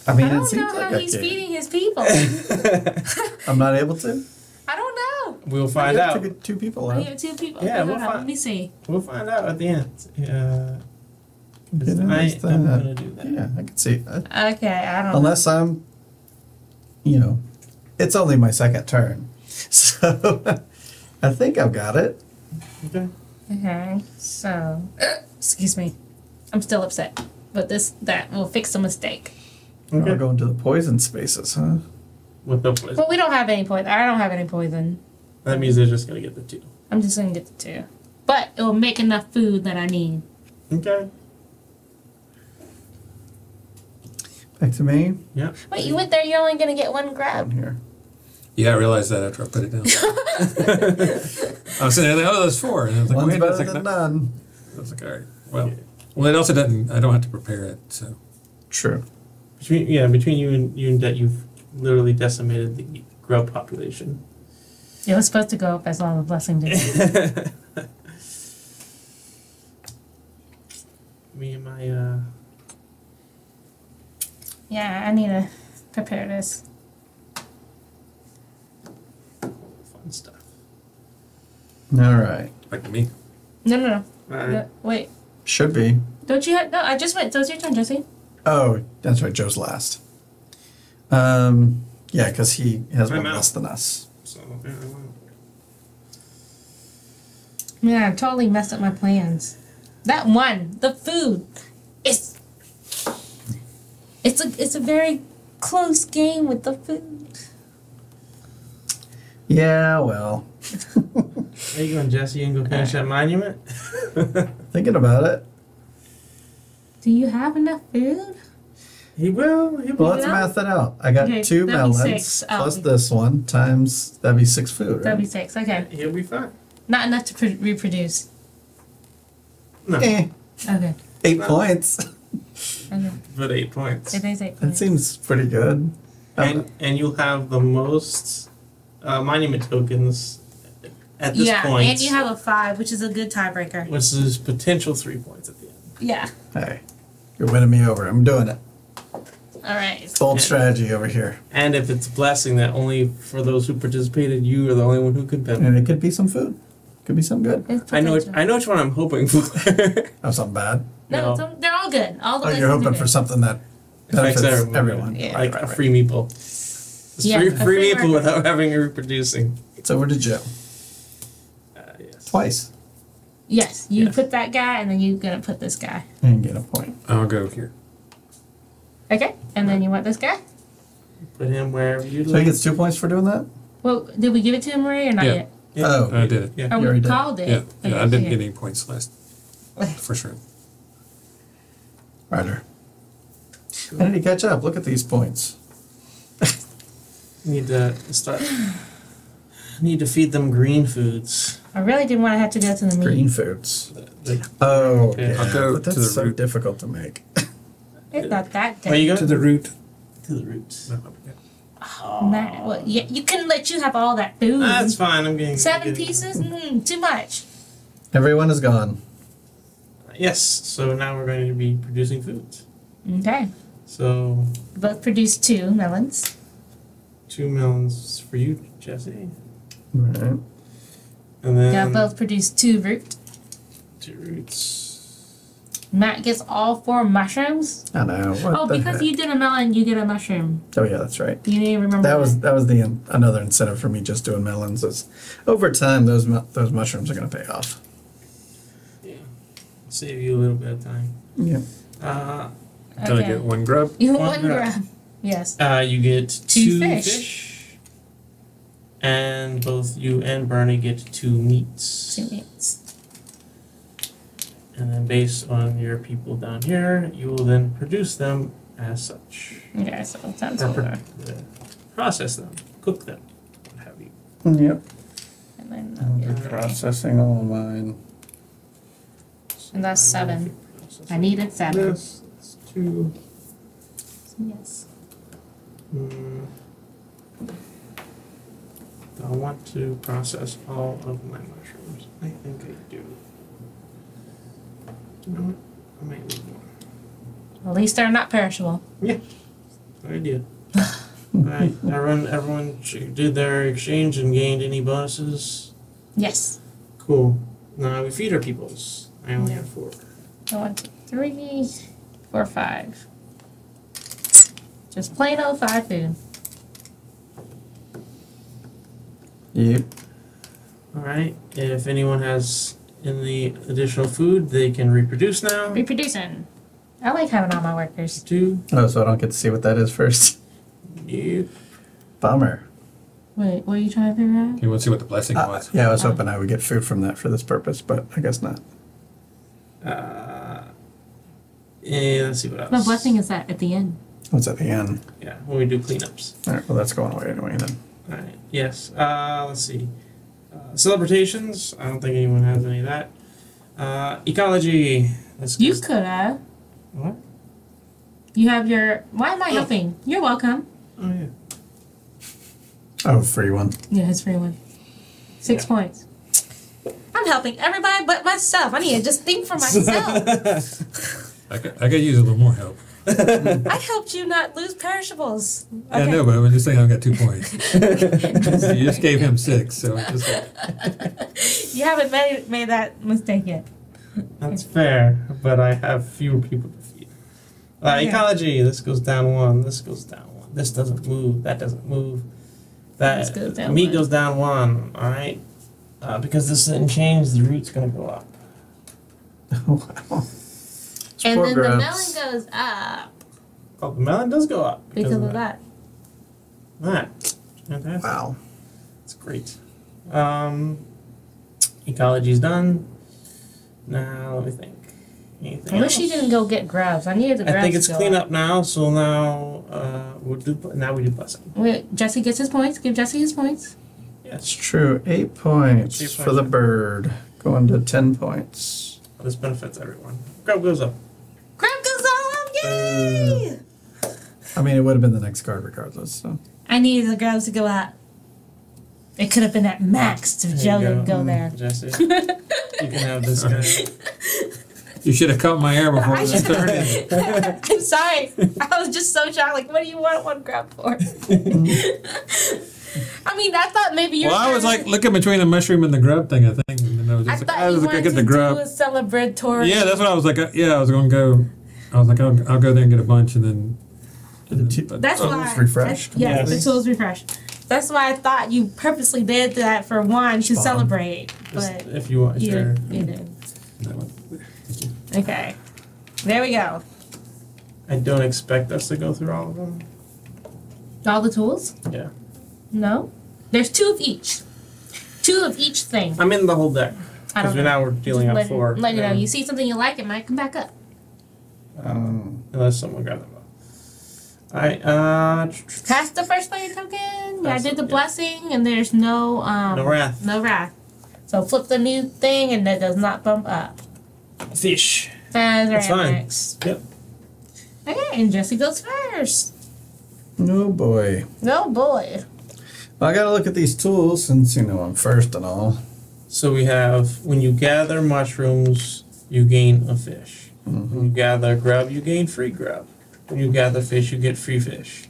I mean, I it don't seems know like how I he's can. feeding his people. I'm not able to. I don't know. We'll find out. Two, two people I left. have two people. Yeah, Okay, we'll hold on, find- Let me see. We'll find out at the end. Uh, 'cause You know, I it's am gonna do that. Yeah, I can see. I, Okay, I don't unless I'm, you know, it's only my second turn, so I think I've got it. Okay. Okay, so, uh, excuse me. I'm still upset. But this, that will fix the mistake. We're going to the poison spaces, huh? With no poison. Well, we don't have any poison. I don't have any poison. That means they're just gonna get the two. I'm just gonna get the two. But it will make enough food that I need. Okay. Back to me. Yeah. Wait, you went there, you're only gonna get one Down grab. here. Yeah, I realized that after I put it down. I was sitting there, like, oh, there's four. And I was like, One's wait a better second. than none. I was like, all right. Well, well, it also doesn't. I don't have to prepare it, so True. Between yeah, between you and you and that you've literally decimated the grub population. It was supposed to go up as long as blessing did. Me and my uh yeah, I need to prepare this. Fun stuff. All right. back to me. No, no, no. Alright. no wait. Should be. Don't you have. No, I just went. So it's your turn, Jesse. Oh, that's right. Joe's last. Um, yeah, because he has I'm one out. less than us. So yeah, well, Yeah, I totally messed up my plans. That one, the food, it's it's a it's a very close game with the food. Yeah, well, Where you going, Jesse? You can go finish that monument? thinking about it. Do you have enough food? he will. He Well, let's math it out. I got Okay, two that'd be melons six. Oh. plus this one times that'd be six food, right? That'd be six. Okay, He'll be fine. not enough to pr- reproduce. No. Eh, Okay, eight points. Okay. but eight points. It is eight That points. seems pretty good. And and you'll have the most uh, monument tokens at this yeah, point. and you have a five, which is a good tiebreaker. which is potential three points at the end. Yeah. Hey, you're winning me over. I'm doing it. All right. Bold Yeah. strategy over here. And if it's a blessing that only for those who participated, you are the only one who could benefit. And it could be some food. Could be some good. I know. Which. I know which one I'm hoping for. Oh, something bad. No, No. they're all good. All the Oh, you're hoping for something that Affects benefits everyone. everyone. Yeah. like Right, a right, free meeple. It's Yeah, free, a free free meeple worker. without having a reproducing. It's over to Joe? Uh, yes. Twice. Yes, you Yes. put that guy, and then you're gonna put this guy. And get a point. I'll go here. Okay, and then you want this guy. Put him wherever you So he gets two points for doing that? Well, did we give it to him already or not Yeah. yet? Yeah. Oh. I did it. Yeah. Or You we already did. called it? Yeah, Okay, yeah, I didn't get any points last, for sure. Ryder. I need to catch up. Look at these points. Need to start. Need to feed them green foods. I really didn't want to have to go to the Green meeting. foods. The- the- Oh, Okay. yeah. I'll go but to that's the so root. difficult to make. It's not that Where you good. go? To the root. To the roots. No, yeah. Oh, man. Well, yeah, you couldn't let you have all that food. That's fine. I'm getting Seven getting- pieces? Mm, too much. Everyone is gone. Yes. So now we're going to be producing foods. Okay. So Both produce two melons. Two melons for you, Jesse, Right. and then They'll both produce two root. two roots. Matt gets all four mushrooms. I know. What oh, because heck? you did a melon, you get a mushroom. Oh yeah, that's right. You didn't remember That that, was that was the another incentive for me just doing melons. Is over time those those mushrooms are going to pay off. Yeah. Save you a little bit of time. Yeah. Uh, Can I Okay. get one grub? You One one grab. grab. Yes. uh, you get Two two, fish. fish. and both you and Bernie get two meats. Two meats. And then based on your people down here, you will then produce them as such. Okay, so that sounds Or pro- uh, process them, cook them, what have you. Yep. And then I'll that'll be be- processing all of mine. And that's I will seven. be processing I needed seven. This, that's two. Yes. Mm. Do I want to process all of my mushrooms? I think I do. You know what? I might one. At least they're not perishable. Good idea. Alright, everyone, everyone did their exchange and gained any bonuses? Yes. Cool. Now we feed our peoples. I only have four. One, two, three, four, five. Just plain old five food. Yep. Alright, if anyone has any additional food, they can reproduce now. Reproducing. I like having all my workers. Two. Oh, so I don't get to see what that is first. Yep. Bummer. Wait, what are you trying to figure out? You want to see what the blessing Uh, was? yeah, I was hoping I would get food from that for this purpose, but I guess not. Uh, yeah, let's see what else. The blessing is that at the end. What's at the end? Yeah, when we do cleanups. All right. Well, that's going away anyway then. Alright, yes. Uh, let's see. Uh, celebrations. I don't think anyone has any of that. Uh, ecology. Let's You could have. What? You have your. Why am I Oh. helping? You're welcome. Oh, yeah. Oh, free one. Yeah, it's free one. Six Yeah. points. I'm helping everybody but myself. I need to just think for myself. I could, I could use a little more help. I helped you not lose perishables. Yeah, I know, but I was just saying I've got two points. you just gave him six, so it just You haven't made, made that mistake yet. That's fair, but I have fewer people to feed. Uh, Okay. Ecology. This goes down one. This goes down one. This doesn't move. That doesn't move. That goes down meat one. goes down one. All right. Uh, because this didn't change, the root's gonna go up. wow. And Spore then the melon goes up Oh, the melon does go up because of that. That. Fantastic. Wow. That's great. Um, ecology's done. Now let me think. Anything I wish you didn't go get grubs. I needed the I think it's to clean up. up now, so now uh, we'll do. Now we do blessing. Wait, Jesse gets his points. Give Jesse his points. That's Yes. true. Eight points Eight for the bird. Going to ten points. This benefits everyone. Grub goes up. Grub goes all up. Yay! I mean, it would have been the next card regardless. So I needed the grubs to go out. It could have been at max if There Joe didn't go. go there. Jesse, you can have this guy. You should have cut my air before I this started. I'm sorry. I was just so shocked. Like, what do you want one grub for? I mean, I thought maybe you. Well, were I was like looking between the mushroom and the grub thing. I think, and then I was I just like, thought I was you gonna wanted get to the do a celebratory. Yeah, that's what I was like. uh, Yeah, I was gonna go. I was like, I'll, I'll go there and get a bunch, and then. The and t- then- That's Oh, why. it's refreshed. Yes, Yes. the tool's refreshed. That's why I thought you purposely did that for one to Bomb. celebrate, Just but if you want, you, sure. you did. that one. Okay, there we go. I don't expect us to go through all of them. All the tools? Yeah. No, there's two of each. Two of each thing. I'm in the whole deck because we know. now we're dealing out let, four. let you know. You see something you like, it might come back up. Um, Unless someone grab them all. Alright, uh. Cast the first player token. Yeah, I did the blessing, and there's no um No wrath. no wrath. So flip the new thing, and that does not bump up. Fish. As That's fine. Max. Yep. Okay, and Jesse goes first. oh boy. Oh boy. Well, I gotta look at these tools since you know I'm first and all. So we have when you gather mushrooms, you gain a fish. Mm-hmm. When you gather grub, you gain free grub. When you gather fish, you get free fish.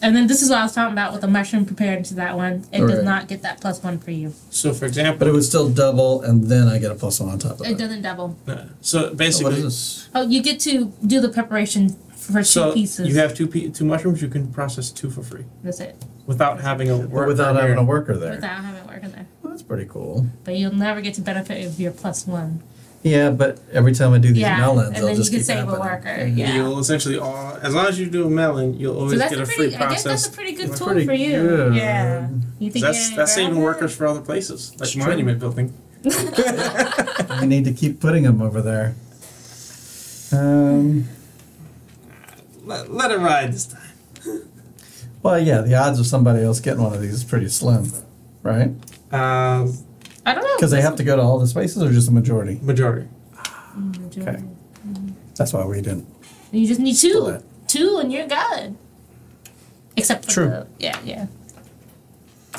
And then this is what I was talking about with the mushroom compared to that one. It does not get that plus one for you. So, for example But example, it would still double, and then I get a plus one on top of It it. doesn't double. uh, so So what basically, is this? Oh, you get to do the preparation for two so pieces. you have two pe- two mushrooms, you can process two for free That's it. without having a worker there. Without having a worker there. Without having it working there. Well, that's pretty cool. But you'll never get to benefit of your plus one. Yeah, but every time I do these Yeah, melons, and they'll then you just can keep save a worker, yeah. You'll essentially all as long as you do a melon, you'll always that's get a a pretty. free I guess that's a pretty good tool pretty for you. good. Yeah. You think That's that's saving grab workers for other places like It's monument building. I need to keep putting them over there. Um, let, let it ride this time. well, yeah, the odds of somebody else getting one of these is pretty slim, right? Uh, it? I don't know. Because they have to go to all the spaces, or just a majority. majority. Okay. That's why we didn't. You just need two. Two and you're good. Except for True. the yeah, yeah.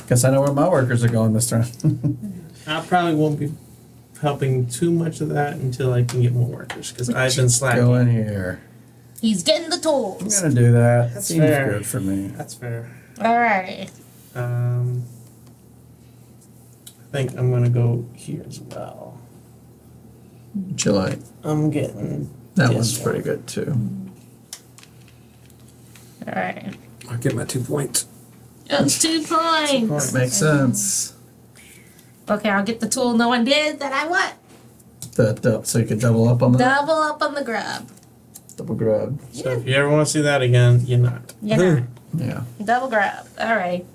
Guess I know where my workers are going this turn. I probably won't be helping too much of that until I can get more workers because I've been slacking. Go slacking. in here. He's getting the tools. I'm gonna do that. That's Seems fair. good for me. That's fair. Alright. Um, I think I'm gonna go here as well. What you like? I'm getting That This one's one. pretty good too. Alright. I'll get my two points. That's two points. Makes sense. Okay, I'll get the tool no one did that I want. That dou- so you could double up on that. Double up on the grub. Double grab. so if you ever want to see that again, you're not. You're not. Yeah. Double grab. Alright.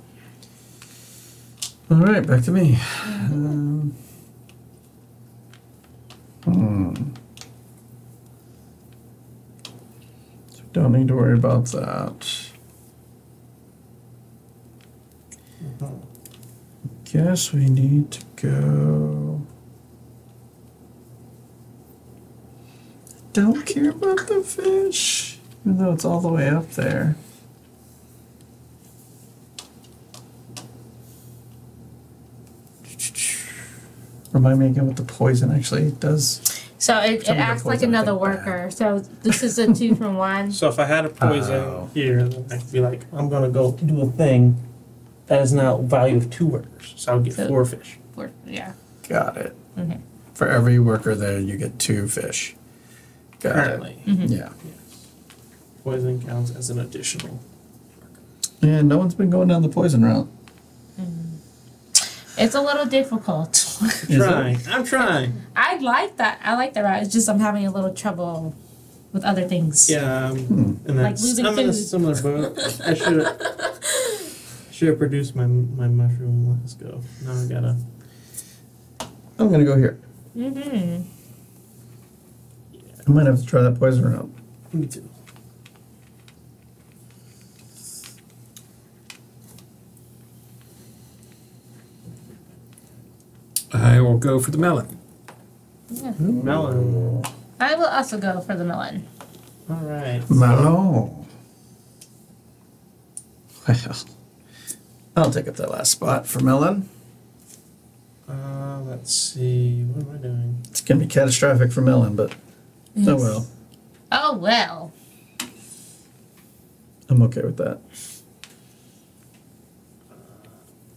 All right, back to me. Um, hmm. So don't need to worry about that. Guess we need to go. Don't care about the fish, even though it's all the way up there. Remind me again what the poison actually does. So it, it Some of the acts like poison I another think worker. So this is a two from one. So if I had a poison Oh. here, then I could be like, I'm gonna go do a thing that is now value of two workers. So I'll get So- four fish. Four- yeah. Got it. Okay. For every worker there, you get two fish. Got Currently, it. Yeah. poison counts as an additional. And no one's been going down the poison route. Mm-hmm. It's a little difficult. Is it? trying. I'm trying. I like that. I like that route. It's just I'm having a little trouble with other things. Yeah, um, Hmm. and Like that's losing I'm in a similar boat. I should should have produced my my mushroom. Let's go. Now I gotta. I'm gonna go here. Mm-hmm. I might have to try that poison route. Me too. I will go for the melon. Yeah. Melon. I will also go for the melon. All right. Melon. Well, I'll take up that last spot for Melon. Uh, let's see. What am I doing? It's gonna be catastrophic for Melon, but oh well. Oh well. I'm okay with that.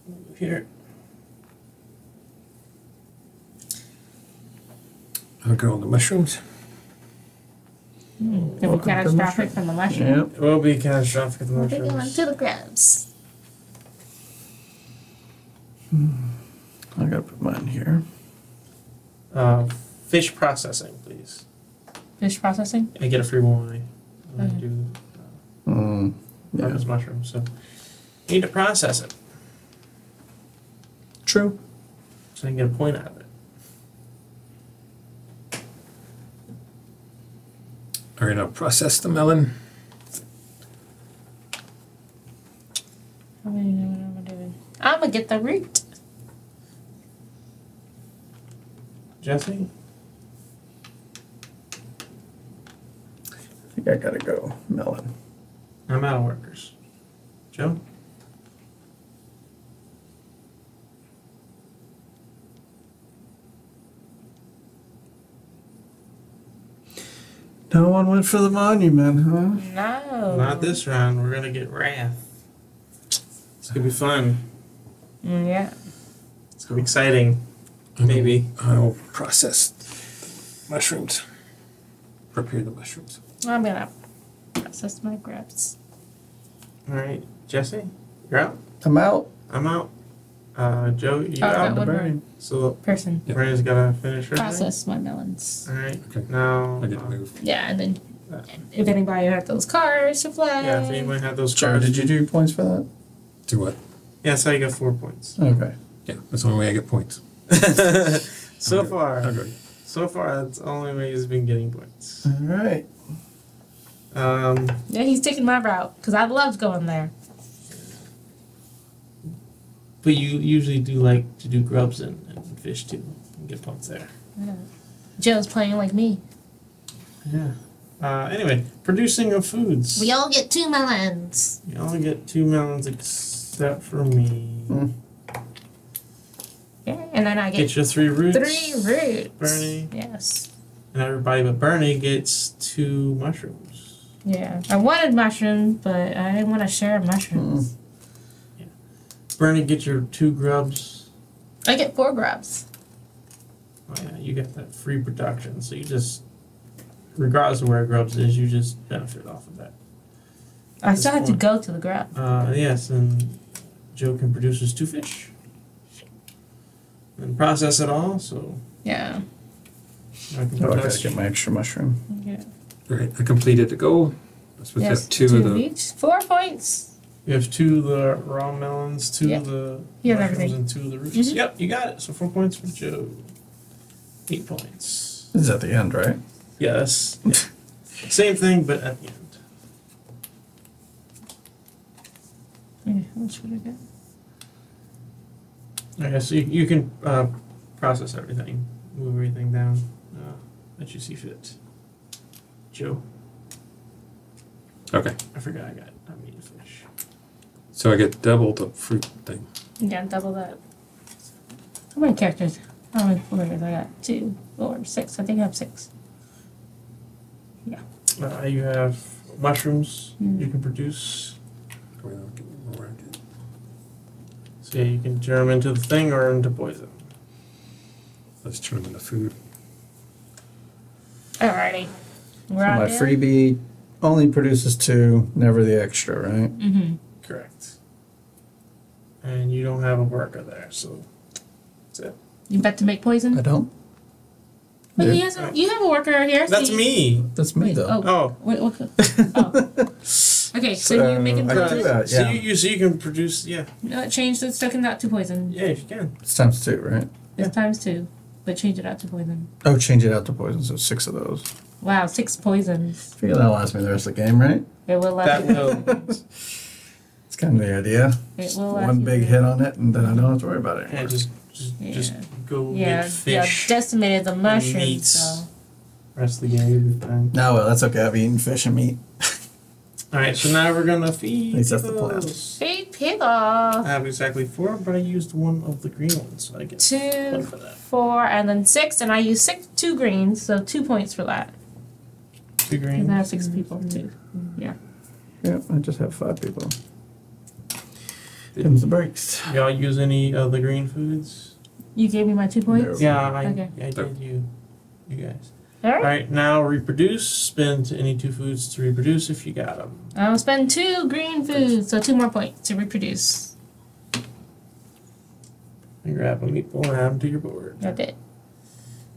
Move Here. I'll go on the mushrooms. Hmm. It'll Welcome be to catastrophic from the mushroom. Yep. It will be catastrophic with the We'll be going mushrooms. to the grubs. I gotta put mine here. Uh, fish processing, please. Fish processing. I get a free one when I Okay. do Mm, yeah. harvest mushrooms. So you need to process it True. so I can get a point out of it. Are you gonna process the melon? How many know what I'm doing? I'm gonna get the root. Jesse, I think I gotta go Melon. I'm out of workers. Joe, No one went for the monument, huh? No. not this round. We're gonna get wrath. It's gonna be fun. Mm, yeah. It's gonna be exciting. Maybe. I'll process mushrooms. Prepare the mushrooms. I'm gonna process my grubs. All right, Jesse, you're out. I'm out. I'm out. Uh, Joe, you Oh, out. that one Bernie. So Person. Yeah. Brandon's gotta finish her thing. Process my melons. All right. Okay. Now. I get to uh, move. Yeah, and then Uh, if anybody had those cars to fly. Yeah, if anyone had those Joe, cards. did you do points for that? Do what? Yeah, so you got four points. Okay. Yeah, that's the only way I get points. so Okay. far, Okay. so far, that's the only way he's been getting points. All right. Um, Yeah, he's taking my route because I loved going there. But you usually do like to do grubs and, and fish too, and get points there. Yeah. Joe's playing like me. Yeah. Uh, anyway, producing of foods. We all get two melons. You only get two melons except for me. Mm. Yeah, and then I get Get your three roots. three roots. Bernie. Yes. And everybody but Bernie gets two mushrooms. Yeah. I wanted mushrooms, but I didn't want to share mushrooms. Bernie, get your two grubs. I get four grubs. Oh yeah, you get that free production, so you just, regardless of where grubs is, you just benefit off of that. I This still had to go to the grub. Uh, yes, and Joe can produce his two fish. And process it all, so Yeah. I can Oh, I gotta that. get my extra mushroom. yeah. Right, I completed the goal. I supposed Yes, to have two, of the. each. Four points. You have two of the raw melons, two Yeah. of the He has mushrooms, everything. and two of the roots. Mhm. Yep, you got it. So four points for Joe. Eight points. This is at the end, right? Yes. Same thing, but at the end. Yeah, how much would I get? Okay, so you, you can uh, process everything, move everything down uh, that you see fit. Joe, Okay, I forgot I got I meat and fish. So I get double the fruit thing. Yeah, double that. How many characters? How many flavors I got? Two, four, six. I think I have six. Uh, you have mushrooms Mm. you can produce. Well, I'll get more out of it. So yeah, you can turn them into the thing or into poison. Let's turn them into food. Alrighty. We're So on my freebie only produces two, never the extra, right? Mm-hmm. Correct. And you don't have a worker there, so that's it. You bet to make poison? I don't. But Yeah. he has a, you have a worker here. so That's you- me. That's me Wait, though. oh. Oh. Wait, what? Oh. Okay, so, you make him um, I can poison. do that, So yeah. you, you so you can produce yeah No, change the token out to poison. yeah if you can. It's times two, right? It's times two, but change it out to poison. Oh, change it out to poison, so six of those. Wow, six poisons. I Figure that'll last me the rest of the game, right? It will last. That you- will It's kind of the idea. It will. One you big hit on it, and then I don't have to worry about it yeah anymore. just just just Yeah. go Yeah, get yeah, fish. decimated the mushrooms. meats. So. rest of the game, you'll fine. No, well, that's okay. I've eaten fish and meat. Alright, so now we're gonna feed At least that's the plan. those. Hey, I Piggle. have exactly four, but I used one of the green ones, so I get one Two, for that. four, and then six, and I use six, two greens, so two points for that. Two Because green. I have six people too. Yeah. Yep, I just have five people. Them's the breaks. Y'all use any of the green foods? You gave me my two points? No. Yeah, I, Okay. I did you. You guys. Alright. Alright, now reproduce. Spend any two foods to reproduce if you got them. I'll spend two green foods, so two more points to reproduce. And grab a meatball and add them to your board. That's it.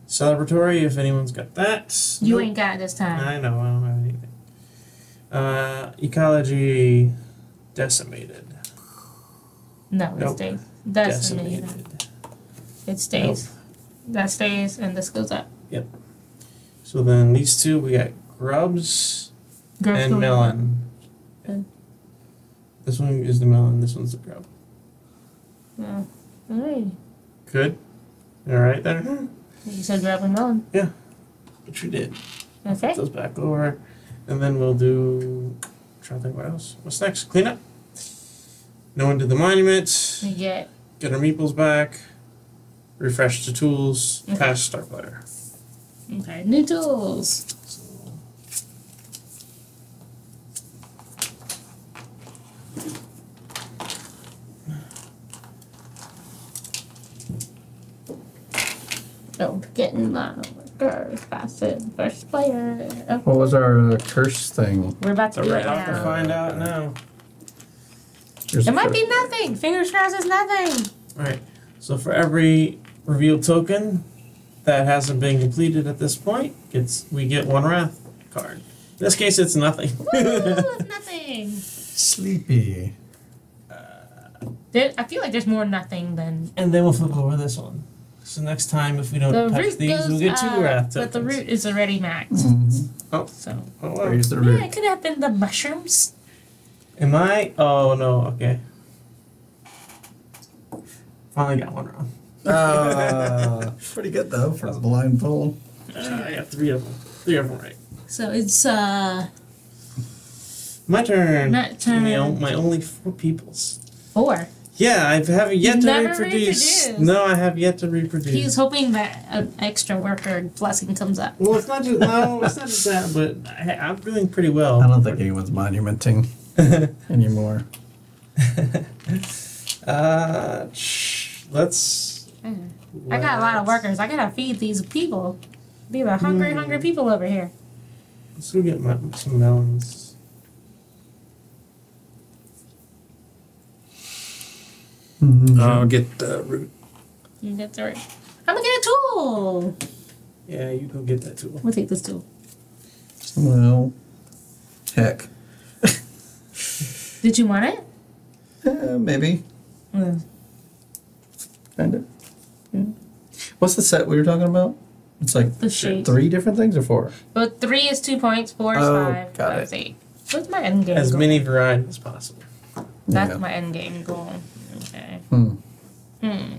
Celebratory, if anyone's got that. You Nope. ain't got it this time. I know, I don't have anything. Uh, ecology decimated. No, it Nope. stays. That's decimated. It stays. That stays, and this goes up. Yep. So then these two, we got grubs Grubs and melon. Okay. This one is the melon, this one's the grub. Yeah. Alright. Good? Alright there? You said grab and melon. Yeah. Which we did. Okay. Put those back over. And then we'll do. try to think what else. What's next? Cleanup. No one did the monument. We get Get our meeples back. Refresh the tools. Okay. Pass start player. okay new tools. So, Oh, getting the workers. That's it. First player. Okay. What was our uh, curse thing? We're about to so we're it about to find out now. Here's It might first- be nothing. Fingers crossed it's nothing. Alright. So for every revealed token that hasn't been completed at this point, gets we get one wrath card. In this case it's nothing. Woo, it's nothing. Sleepy. There, I feel like there's more nothing than and then we'll flip over this one. So next time if we don't the touch these, goes we'll get two up, wrath tokens. but the root is already maxed. Mhm. Oh. So Oh, wow. Raise the yeah, it could have been the mushrooms. Am I? Oh no. Okay. Finally got one wrong. Uh, pretty good though for a blind pull. Uh, I got three of them. Three of them right. So it's uh My turn. My turn. My, o- my only four peoples. four. Yeah, I haven't yet You to never reproduce. reproduced. No, I have yet to reproduce. He's hoping that an extra worker blessing comes up. well, it's not just no, it's not just that, but I, I'm doing pretty well. I don't think anyone's monumenting anymore. uh, shh, let's. Mm. I got a lot of workers. I gotta feed these people. Be the hungry, Hmm. hungry people over here. Let's go get my, some melons. Mhm. I'll get the root. You get the root. I'm gonna get a tool. Yeah, you go get that tool. We'll take this tool. Well, heck. Did you want it? Uh, maybe. Mm. Kind of. Yeah. What's the set we were talking about? It's like The shade. three different things or four? But three is two points, four is Oh, five, got five it. is eight. What's my end game As goal? many varieties as possible. That's Yeah. my end game goal. Okay. Hmm. Hmm.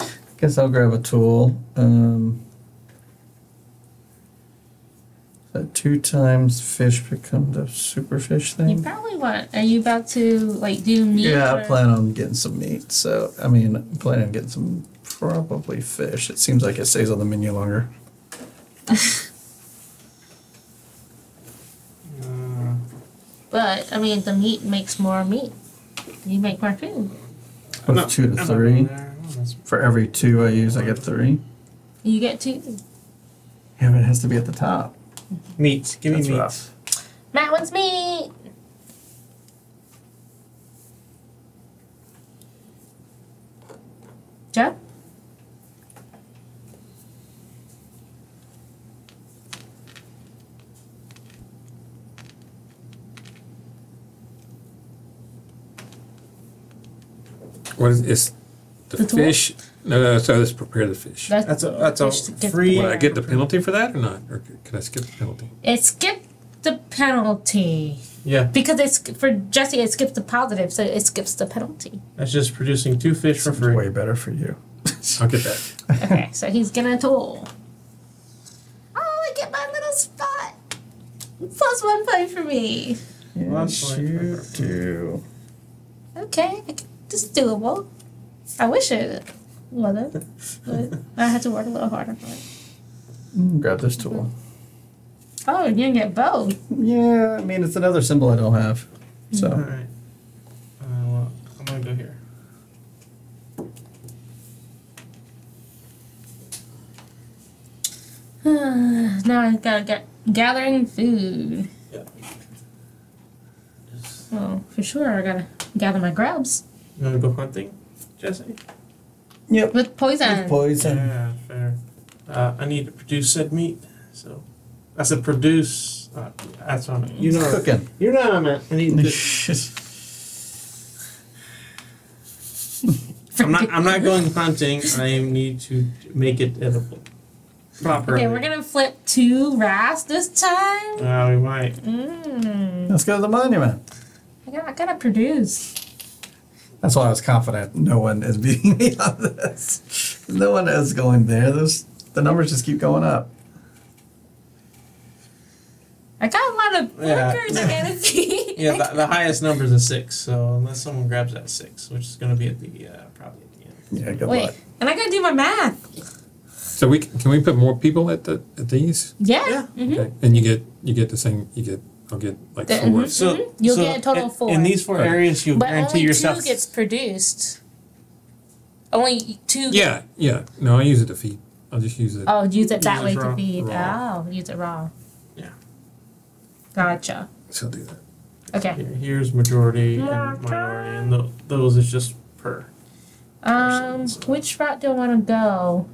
I Guess I'll grab a tool. Um, that two times fish become the super fish thing? You probably want. Are you about to like do meat? Yeah, I plan on getting some meat. So I mean, I'm planning on getting some probably fish. It seems like it stays on the menu longer. Uh, But I mean, the meat makes more meat. You make more food. What's no, two to I'm three? going there. That's- For every two I use, I get three. You get two. Yeah, but it has to be at the top. Meat. Give me That's meat. rough. Matt wants meat. Joe? What is is the, The tool? fish? No, no. So let's prepare the fish. That's a- that's a fish to free- Will I get the penalty for that or not? Or can I skip the penalty? It skipped the penalty Yeah, because it's for Jesse. It skips the positive, so it skips the penalty. that's just producing two fish for free. way better for you. I'll get that. Okay, so he's gonna tool. Oh, I get my little spot. Plus one point for me. One Yes, point you do. Okay, I c- this is doable. I wish it wasn't, but I had to work a little harder for it. Mm, Grab this tool. Oh, you didn't get both. Yeah, I mean it's another symbol I don't have. So Alright. Uh, well, I'm gonna go here. now I gotta get gathering food. Yeah. Just, Well, for sure, I gotta gather my grubs you wanna go hunting, Jesse? Yep. with poison. With Poison. Yeah, fair. Uh, I need to produce said meat, so I said produce. Uh, that's what I meant. You know, Cooking. you know what I meant. I need to. I'm not. I'm not going hunting. I need to make it edible. Properly. Okay, we're gonna flip two wraths this time. Uh, we might. Mmm. Let's go to the monument. I gotta, I gotta produce. That's why I was confident no one is beating me on this. No one is going there. Those the numbers just keep going up. I got a lot of Yeah. workers I gotta feed. Yeah, the, the highest number is a six. So unless someone grabs that six, which is going to be at the uh, probably at the end. Yeah, good Wait, luck. and I gotta do my math. So we, can we put more people at the, at these? Yeah. Yeah. Mm-hmm. Okay, and you get, you get the same, you get, I'll get like The- four. mhm. So You'll so get a total of four. In these four Okay. areas, you'll But guarantee only yourself. two gets produced. Only two. Yeah, yeah, no, I use it to feed, I'll just use it. Oh, use it that Use way it to feed. Raw. Oh, use it raw. Yeah. Gotcha. So I'll do that. Okay. Here- here's majority and minority, and tho- those is just per. Um, Persons. which route do I want to go?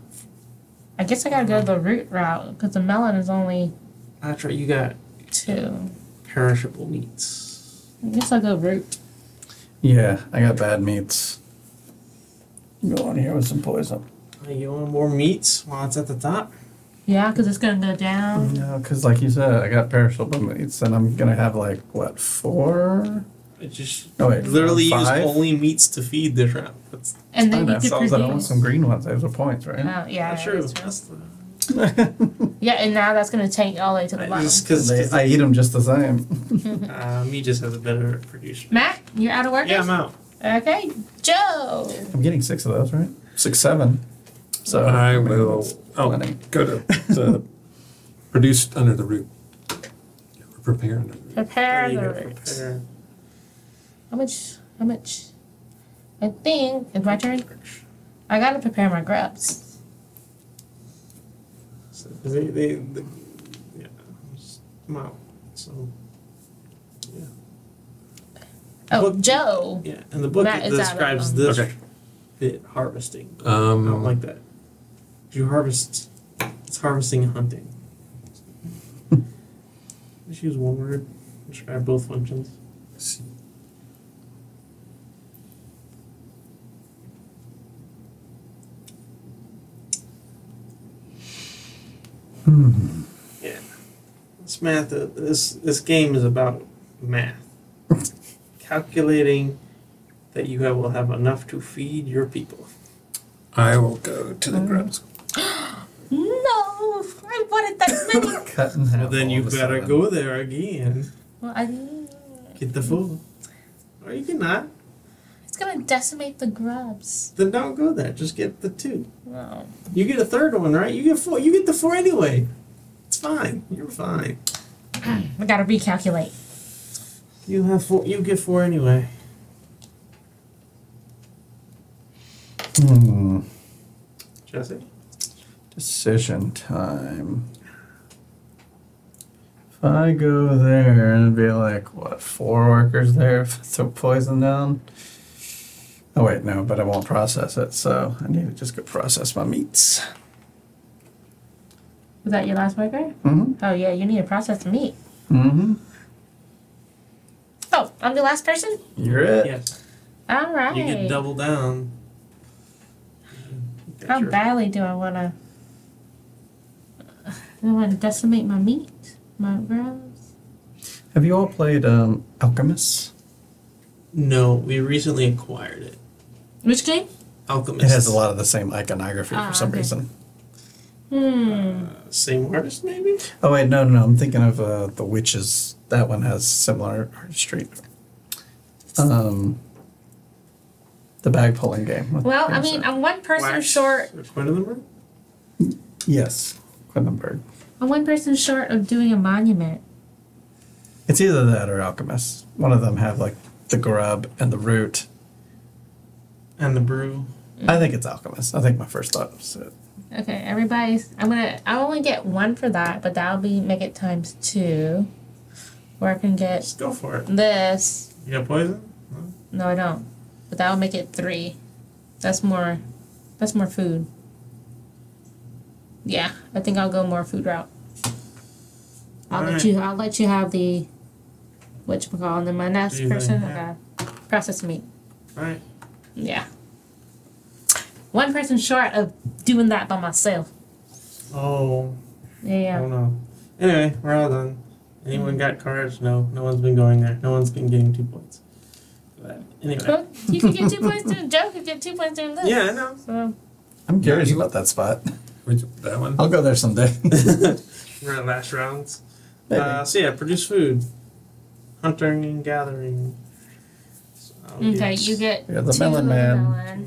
I guess I gotta go the root route because the melon is only That's right. You got two. Perishable meats. I guess I'll go root. Yeah, I got bad meats. Go on here with some poison. Uh, You want more meats while it's at the top? Yeah, because it's gonna go down. No, because like you said, I got perishable meats, and I'm gonna have like what four? It just Oh wait, literally use only meats to feed this round. That's And I then know, you could so I was like, I want some green ones. Those are points, right? Oh, yeah, not yeah, true. that's true. That's the, Yeah, and now that's gonna take all the way to the bottom. just because I eat them just the same. uh, me just has a better producer. Matt, you're out of work. Yeah, I'm out. Okay, Joe. I'm getting six of those, right? Six, seven. So I mean, will, that's oh, plenty. go to, the produced under the root. Prepare under the root. Prepare There the go, roots. prepare. How much? How much? I think it's my turn. I gotta prepare my grubs. So they, they, they, yeah, just- I'm out. So yeah. Oh, Book- Joe. yeah, and the book That it is out of describes them. this Okay. bit harvesting. I don't Um, like that. You harvest. It's harvesting and hunting. Just use one word. Describe both functions. let's see. Hmm. Yeah. This math. uh, This this game is about math. Calculating that you have, will have enough to feed your people. I will go to the grubs. No, I wanted that many. Cut in half. Well, then you of a gotta sudden. go there again. well, I, Get the food. Or you cannot. It's gonna decimate the grubs. Then don't go there. Just get the two. No. You get a third one, right? You get four. You get the four anyway. It's fine. You're fine. I gotta recalculate. You have four. You get four anyway. Hmm. Jesse. Decision time. If I go there and be like, what, four workers there if I throw poison down? Oh, wait, no, but I won't process it, so I need to just go process my meats. Was that your last worker? Mm-hmm. Oh yeah, you need to process the meat. hmm. Mm hmm. Oh, I'm the last person. You're it. Yes. All right. You get double down. Got How your- badly do I wanna? Do I wanna decimate my meat, my grubs? Have you all played um, Alchemist? No, we recently acquired it. Which game? Alchemist. It has a lot of the same iconography Ah, for some okay. reason. Hmm. Uh, same artist, maybe? Oh wait, no, no, no. I'm thinking of uh, the witches. That one has similar artistry. Um, the bag pulling game. What Well, I mean, that? I'm one person Wax short. or Quedlinburg? yes, Quedlinburg. I'm one person short of doing a monument. It's either that or Alchemist. One of them have like the grub and the root. And the brew. I think it's Alchemist. I think my first thought was it. Okay, everybody's. I'm gonna. I only get one for that, but that'll be make it times two. Or I can get Just go for it. this. You got poison? No, I don't. But that'll make it three. That's more. That's more food. Yeah, I think I'll go more food route. I'll let Alright. you. I'll let you have the. What you call, and then my next Do you think, person. yeah. Okay. Processed meat. Alright. Yeah. One person short of doing that by myself. Oh, Yeah. I don't know. Anyway, we're all done. Anyone got cards? No, no one's been going there. No one's been getting two points. But anyway. Well, you could get two points doing Joe could get two points doing this. Yeah, I know. So I'm curious you- about that spot. Which, that one? I'll go there someday. We're at last rounds. Maybe. Uh, so yeah, produce food. Hunting and gathering. So okay, get you get We the melon man. melon.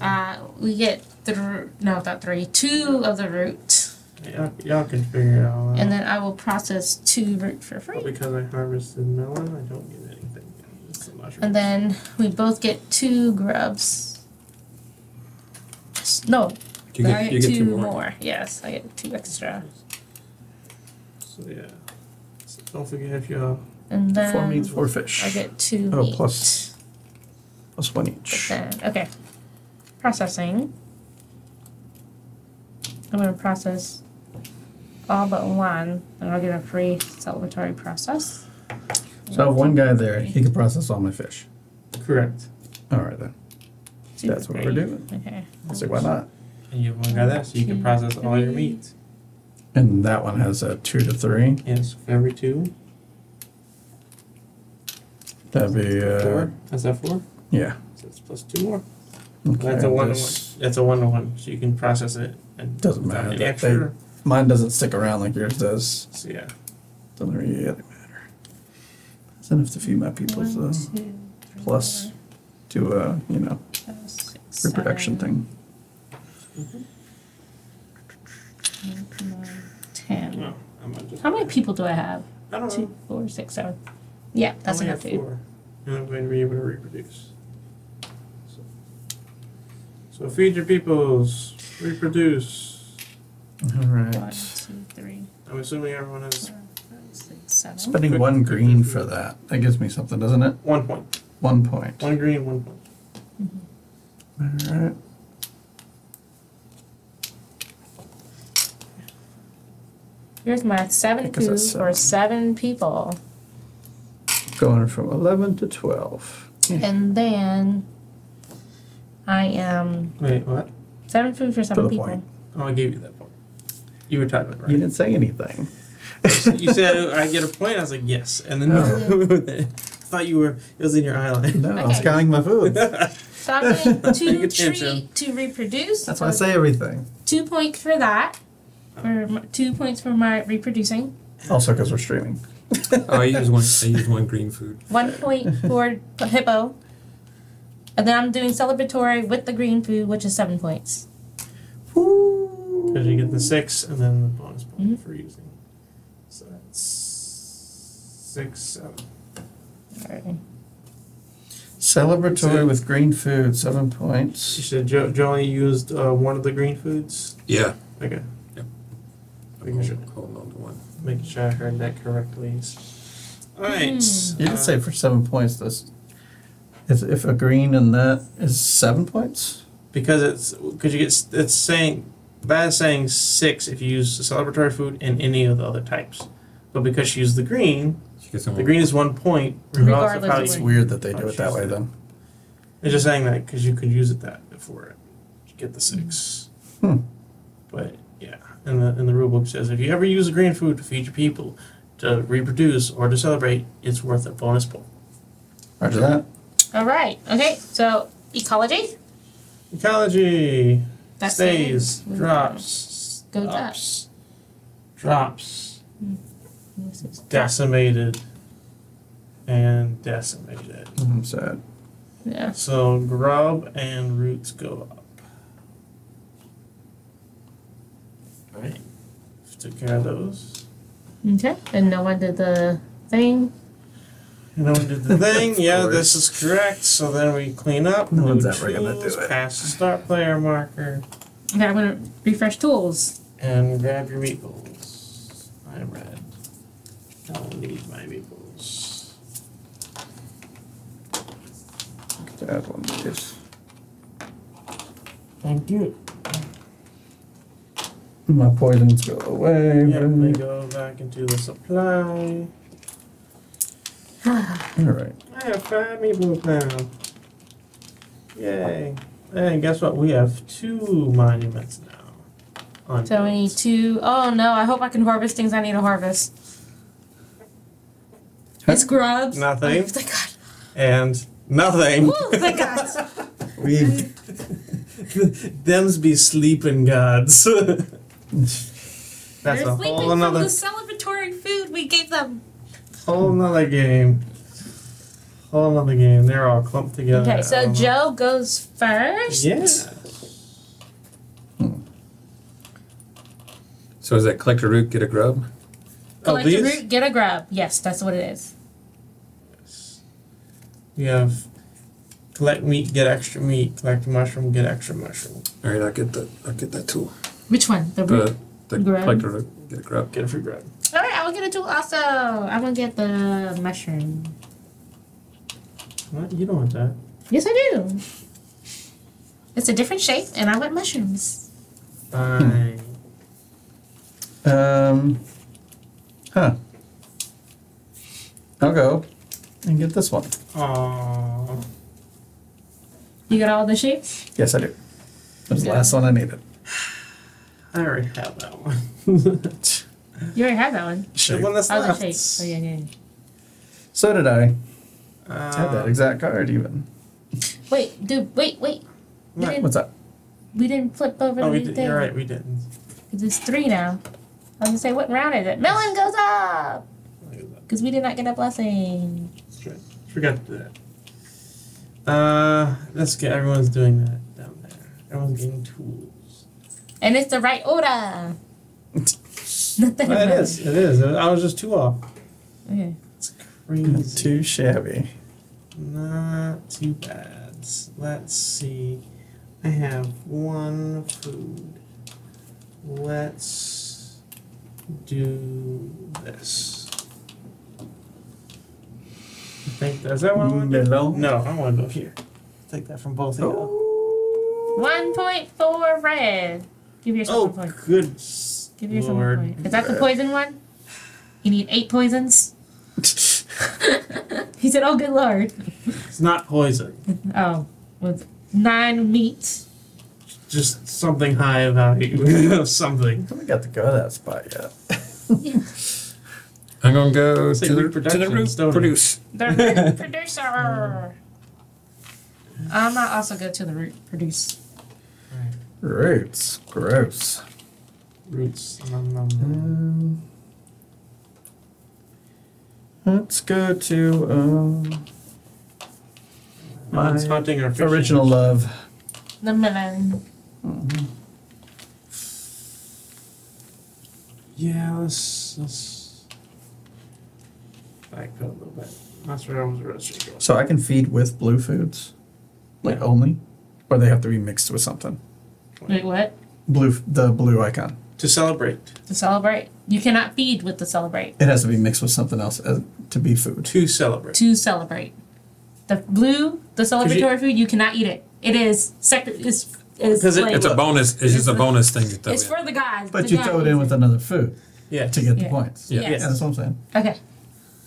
Melons. Uh, we get three. No, not three. Two of the root, y'all, y'all can figure it all out. and then I will process two root for But free. because I harvested melon, I don't get anything. It's the. And then we both get two grubs. No, You I get, get, you get two, two more. more. Yes, I get two extra. So yeah. So don't forget if y'all And then four meats, four fish. I get two Oh, meat. plus- plus one each. then, okay. Processing. I'm gonna process all but one, and I'll get a free celebratory process. So I have one guy there. He can process all my fish. correct. All right then. Two That's what three. we're doing. Okay. So say why not? And you have one guy there, so you can process all your meat. And that one has a two to three. Yes, every two. That'd be uh, Four. Is that four? yeah. So it's plus two more. Okay, That's a one to one. this- That's a one to one. So you can process it and Doesn't without matter. any They- extra. Mine doesn't stick around like yours does. So yeah. Doesn't really matter. It's enough to feed my people One, though. two, three, Plus do a you know four, five, six, reproduction seven, thing. eight, nine, Ten. No, I'm not just. How many people do I have? I don't know. Two, four, six, seven. Yeah, that's I only enough have food. four. And I'm going to be able to reproduce. So, so feed your peoples. Reproduce. All One, right. two, three, I'm assuming everyone has four, five, six, seven. Spending Quick- one quick green for that. That gives me something, doesn't it? one point. One point. One green, one point. All right. Here's my seven Because food that's for seven. seven people. Going from eleven to twelve. And then I am Wait, what? seven food for seven the people. point. Oh, I gave you that point. You were typing, You right? You didn't say anything. you said oh, I get a point. I was like, yes, and then oh. I thought you were. It was in your eye line. No, I was Okay. counting my food. So I'm getting two Paying attention. treat to reproduce. That's why I say everything. two points for that. For m- two points for my reproducing. Also, because we're streaming. Oh, I use one. I use one green food. One point for hippo. And then I'm doing celebratory with the green food, which is seven points. Because you get the six and then the bonus point Mhm. for using. So that's six, seven. Alright. Celebratory with green food, seven points. You said Joe, Joe used uh, one of the green foods? Yeah. Okay, I'm Making sure. holding on to one. making sure I heard that correctly. Alright. Hmm. You did say for seven points. This, if if a green and that is seven points. Because it's, because you get, s- it's saying, that is saying six if you use the celebratory food and any of the other types. But because she used the green, She gets some the green is one point regardless of how It's you. weird that they do it that way. that. Then It's just saying that because you could use it that before it, you get the six. Hmm. But yeah, and the and the rule book says if you ever use a green food to feed your people, to reproduce or to celebrate, it's worth a bonus point. Roger that. Alright, okay, so ecology. Ecology That's stays, it. drops, goes up. ups, drops, This decimated, and decimated. I'm sad. Yeah. So grub and roots go up. Alright. Took care of those. Okay. And no one did the thing. And then we did the thing. Yeah, course. this is correct. So then we clean up. No new one's ever gonna do it. Pass the start player marker Okay, I'm gonna refresh tools. and grab your meeples. I'm red. I don't need my meeples. Add one of these. Thank you. My poisons go away. Yep, they go back into the supply. All right. I have five meeples now. Yay. And guess what? We have two monuments now. On So we need two oh no, I hope I can harvest things I need to harvest. It's grubs. Nothing. Oh, thank God. and nothing. Oh, thank God. We Them's be sleeping gods. That's They're a sleeping whole from another the celebratory food we gave them. Whole another game. Whole another game. They're all clumped together. Okay, so don't know. Joe goes first. Yeah. So is that collect a root, get a grub? Oh, Collect a oh, root, get a grub. Yes, that's what it is. We have collect meat, get extra meat. Collect mushroom, get extra mushroom. All right, I'll get the I'll get that tool. Which one? The root. The, the Grub. collect a root, get a grub. Get a free bread. All right, I will get a tool also. I'm gonna get the mushroom. What? You don't want that. Yes, I do. It's a different shape, and I want mushrooms. Fine. Um. Huh. I'll go and get this one. Aww. You got all the shapes? Yes, I do. That was the last one I needed. I already have that one. You already had that one. the one that's Oh, the left. shape. Oh yeah, yeah. yeah. So did I. Uh, Had that exact card even. Wait, dude. Wait, wait. We What? What's up? We didn't flip over Oh, the we did, thing. you're right, we didn't. 'Cause it's three now. I was gonna say, what round is it? Melon goes up Look at that. because we did not get a blessing. That's right. Forgot to do that. Uh, let's get everyone's doing that down there. Everyone's getting tools. And it's the right order. Not that Well, it is. It is. I was just two off. Okay. It's crazy. Not Too shabby. Not too bad. Let's see. I have one food. Let's do this. I think is that what I want to do? No, I want to go here. Take that from both of you. Oh. One point for red. Give yourself Oh, one point. Oh, good Give yourself lord. one point. Is that the poison one? You need eight poisons. he said, "Oh, good lord." It's not poison. Oh, with nine meat. Just something high value of something. haven't got to go to that spot yet. I'm gonna go to the, to the reproductions, root don't produce. The root producer. I'm not also go to the root produce. Roots. Gross. Roots. Nom, nom, nom. Um, let's go to um, Mine's my hunting or fishing. original love. The melon. Yeah, let's let's backpedal a little bit. That's where I was originally going. So I can feed with blue foods, like Yeah. only, or they have to be mixed with something. Wait, what? Blue, the blue icon. To celebrate. To celebrate. You cannot feed with the celebrate. It has to be mixed with something else uh, to be food. To celebrate. To celebrate. The blue, the celebratory food, you cannot eat it. It is sec. Is is 'Cause it- like, It's a bonus. It's just a bonus thing to throw it's in. for the guys. But the you guys throw it in eat with another food Yeah. to get the points. Yeah. Yes. Yeah, that's what I'm saying. Okay.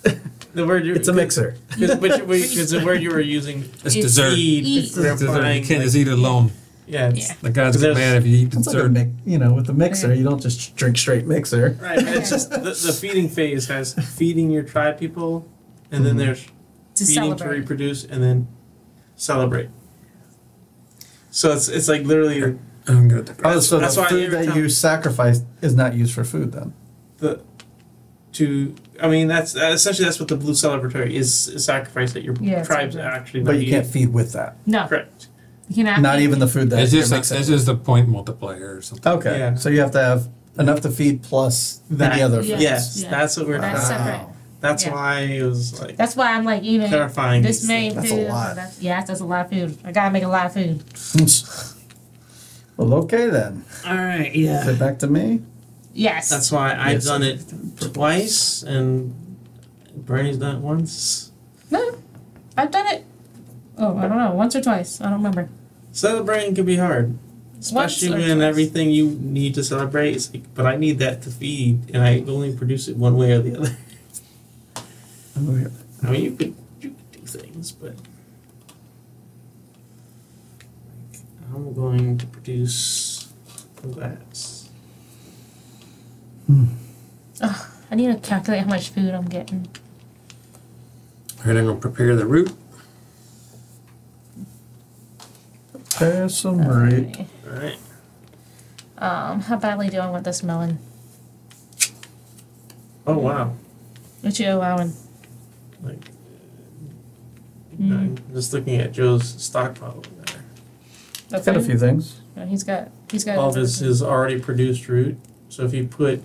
The word you It's a mixer. Because the word you were using It's It's dessert. Eat. It's dessert. You can't just eat it alone. Yeah. It's, Yeah. The guys get There's- mad if you eat It's like a mix, you know, with the mixer, Okay. you don't just drink straight mixer. Right. It's just the, the feeding phase has feeding your tribe people, and then Mhm. there's To feeding to reproduce, and then celebrate. So it's it's like literally I'm good. Oh, so the That's why food that you sacrifice is not used for food then? the to I mean that's uh, essentially that's what the blue celebratory is a sacrifice that your Yeah, tribes actually But not you can't feed with that. No, correct. You cannot. Not even the food that It's just like, mixing. it's just a point multiplier or something. Okay, Yeah. so you have to have enough to feed plus That- any other Yeah. foods. Yes, Yeah. that's what we're That's talking separate. That's Yeah. why it was like That's why I'm like even clarifying this these main That's a food. lot. That's, yeah, that's a lot of food. I gotta make a lot of food. well, okay then. All right, Is yeah. it back to me? Yes. That's why I've Yes. done it twice and Bernie's done it once. no, I've done it. Oh, I don't know, once or twice. I don't remember. Celebrating can be hard. Especially Once when twice. everything you need to celebrate is like, but I need that to feed and I only produce it one way or the other. I mean you could you could do things, but I'm going to produce that. Hmm. I need to calculate how much food I'm getting. Alright, I'm gonna prepare the root. There's some root. Okay. Alright. Um, how badly do I want this melon? Oh wow. What you allowing? Like Mm. I'm just looking at Joe's stockpile over there. That's Got a few things. Yeah, he's got. He's got. All of his his already produced root. So if you put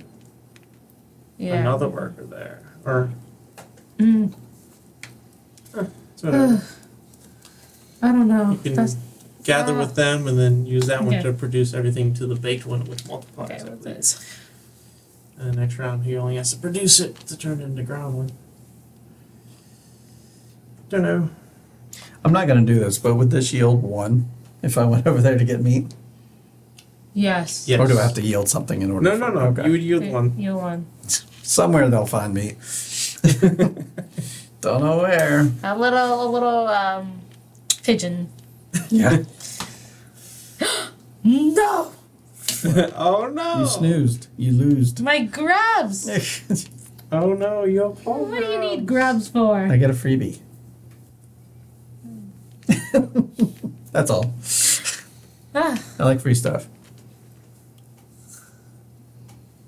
Yeah. another worker there, or Mm. it's whatever. I don't know. you can That's gather uh, with them and then use that one okay. to produce everything to the baked one with multipliers. okay. I What's believe. this? And the next round he only has to produce it to turn it into ground one. Don't know. I'm not gonna do this, but would this yield one if I went over there to get meat? Yes. Yes. Or do I have to yield something in order? No, no, for- no. Okay. You would yield Okay, one. You won. Somewhere they'll find me. Don't know where. A little, a little um, pigeon. Yeah. No, oh no! You snoozed. You losed. my grubs. Oh no, you have what do you need grubs for? I get a freebie. That's all. Ah, I like free stuff.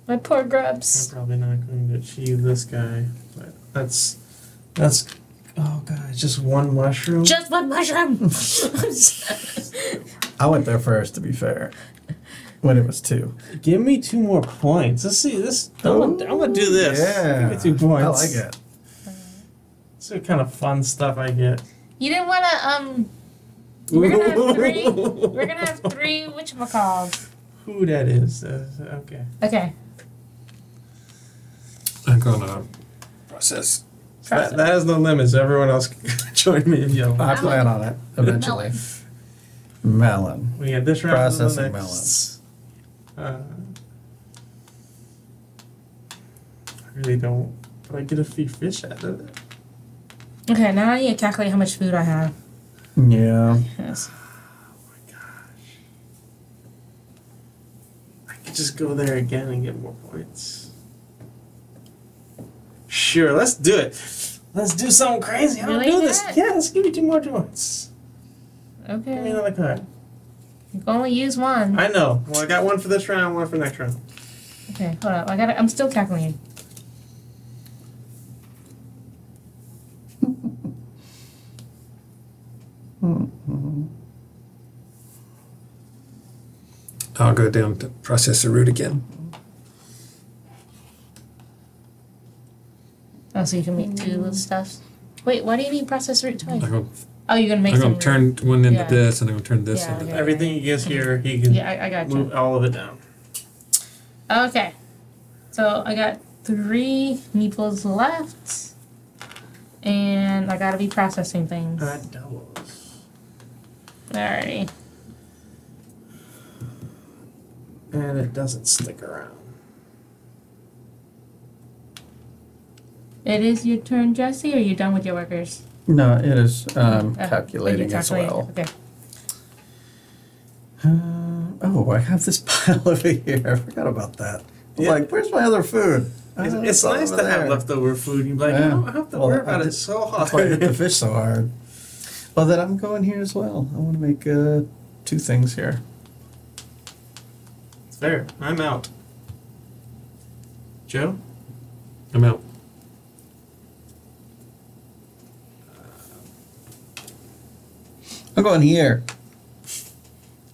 my poor grubs. I'm probably not going to achieve this guy, but that's that's. Oh god, just one mushroom. Just one mushroom. I went there first, to be fair. When it was two. Give me two more points. Let's see this. I'm, gonna, I'm gonna do this. Yeah. Give me two points. I like it. It's the kind of fun stuff I get. you didn't want to um. We're gonna have three. We're gonna have three whatchamacalls. Who that is? Uh, okay. Okay. I'm gonna process. That, that has no limits. Everyone else can join me in yelling. I plan on it eventually. Melon. We had this round and the Processing next. Uh, I really don't. But I get a free fish out of it. Okay. Now I need to calculate how much food I have. Yeah. Yes. Oh my gosh. I could just go there again and get more points. Sure, let's do it. Let's do something crazy. I'll Really? do this. Yeah. Yeah, let's give you two more points. Give me another card. You can only use one. I know. Well, I got one for this round, one for next round. Okay. Hold up. I got. I'm still calculating. I'll go down to process the root again. Oh, so you can make two stuffs. Wait, why do you need processed root twice? I'm gonna, Oh, you're gonna make I'm gonna turn one into Yeah. this and I'm gonna turn this Yeah, into okay. that. Everything he gets here, he can Yeah, I, I got you. move all of it down. Okay. So I got three meeples left. And I gotta be processing things. That doubles. Alrighty. And it doesn't stick around. It is your turn, Jesse, or you done with your workers? No, it is um, Uh, calculating as calculating. well. Okay. Uh, oh, I have this pile over here. I forgot about that. Yeah. Like, where's my other food? It's, Oh, it's all nice over to have leftover food. You're like, Yeah. I don't have to Well, worry about did- it so That's why I hit the fish so hard. Well, then I'm going here as well. I want to make uh, two things here. fair. I'm out. Joe? I'm out. I'm going here.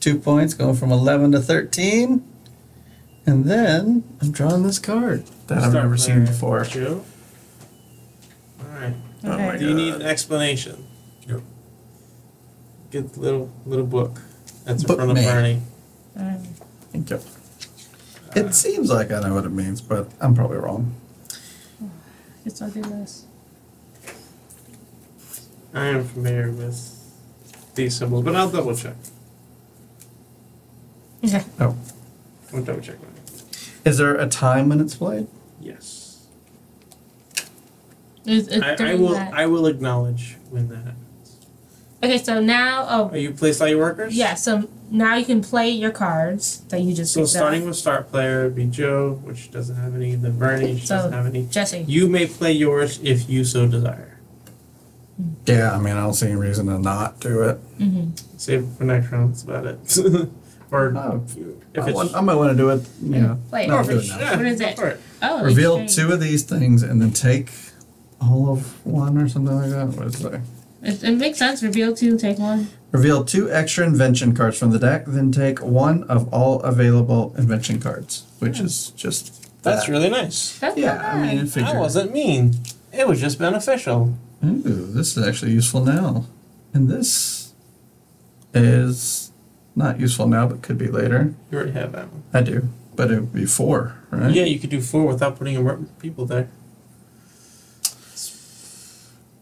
Two points, going from 11 to 13. And then I'm drawing this card that I've never seen player. before. Joe? Alright. Oh my Do you need an explanation? Yep. Get the little little book that's in Book front of me. Bernie. Um, Thank you. It seems like I know what it means, but I'm probably wrong. It's I'll do this. I am familiar with these symbols, but I'll double check. Okay. Oh. I'll double check. Mine. Is there a time when it's played? Yes. It's, it's I, I will that- I will acknowledge when that happens. Okay, so now, oh, Are you placed all your workers? yeah, so now you can play your cards that you just So starting up. with start player would be Joe, which doesn't have any, then Bernie, which So- doesn't have any. Jesse. You may play yours if you so desire. Yeah, I mean, I don't see any reason to not do it. Mm-hmm. Save for next round, that's about it. or Oh, if I, it's want, I might want to do it, you know. Wait, not perfect. do it now. yeah, What is go it? for. Oh, Reveal exchange. two of these things and then take all of one or something like that. What is it? It, it makes sense. Reveal two, take one. Reveal two extra invention cards from the deck, then take one of all available invention cards, which is just That's that. really nice. That's Yeah, not I mean, bad. it figured. That wasn't mean. It was just beneficial. Ooh, this is actually useful now. And this is not useful now, but could be later. You already have that one. I do, but it would be four, right? Yeah, you could do four without putting emer- people there.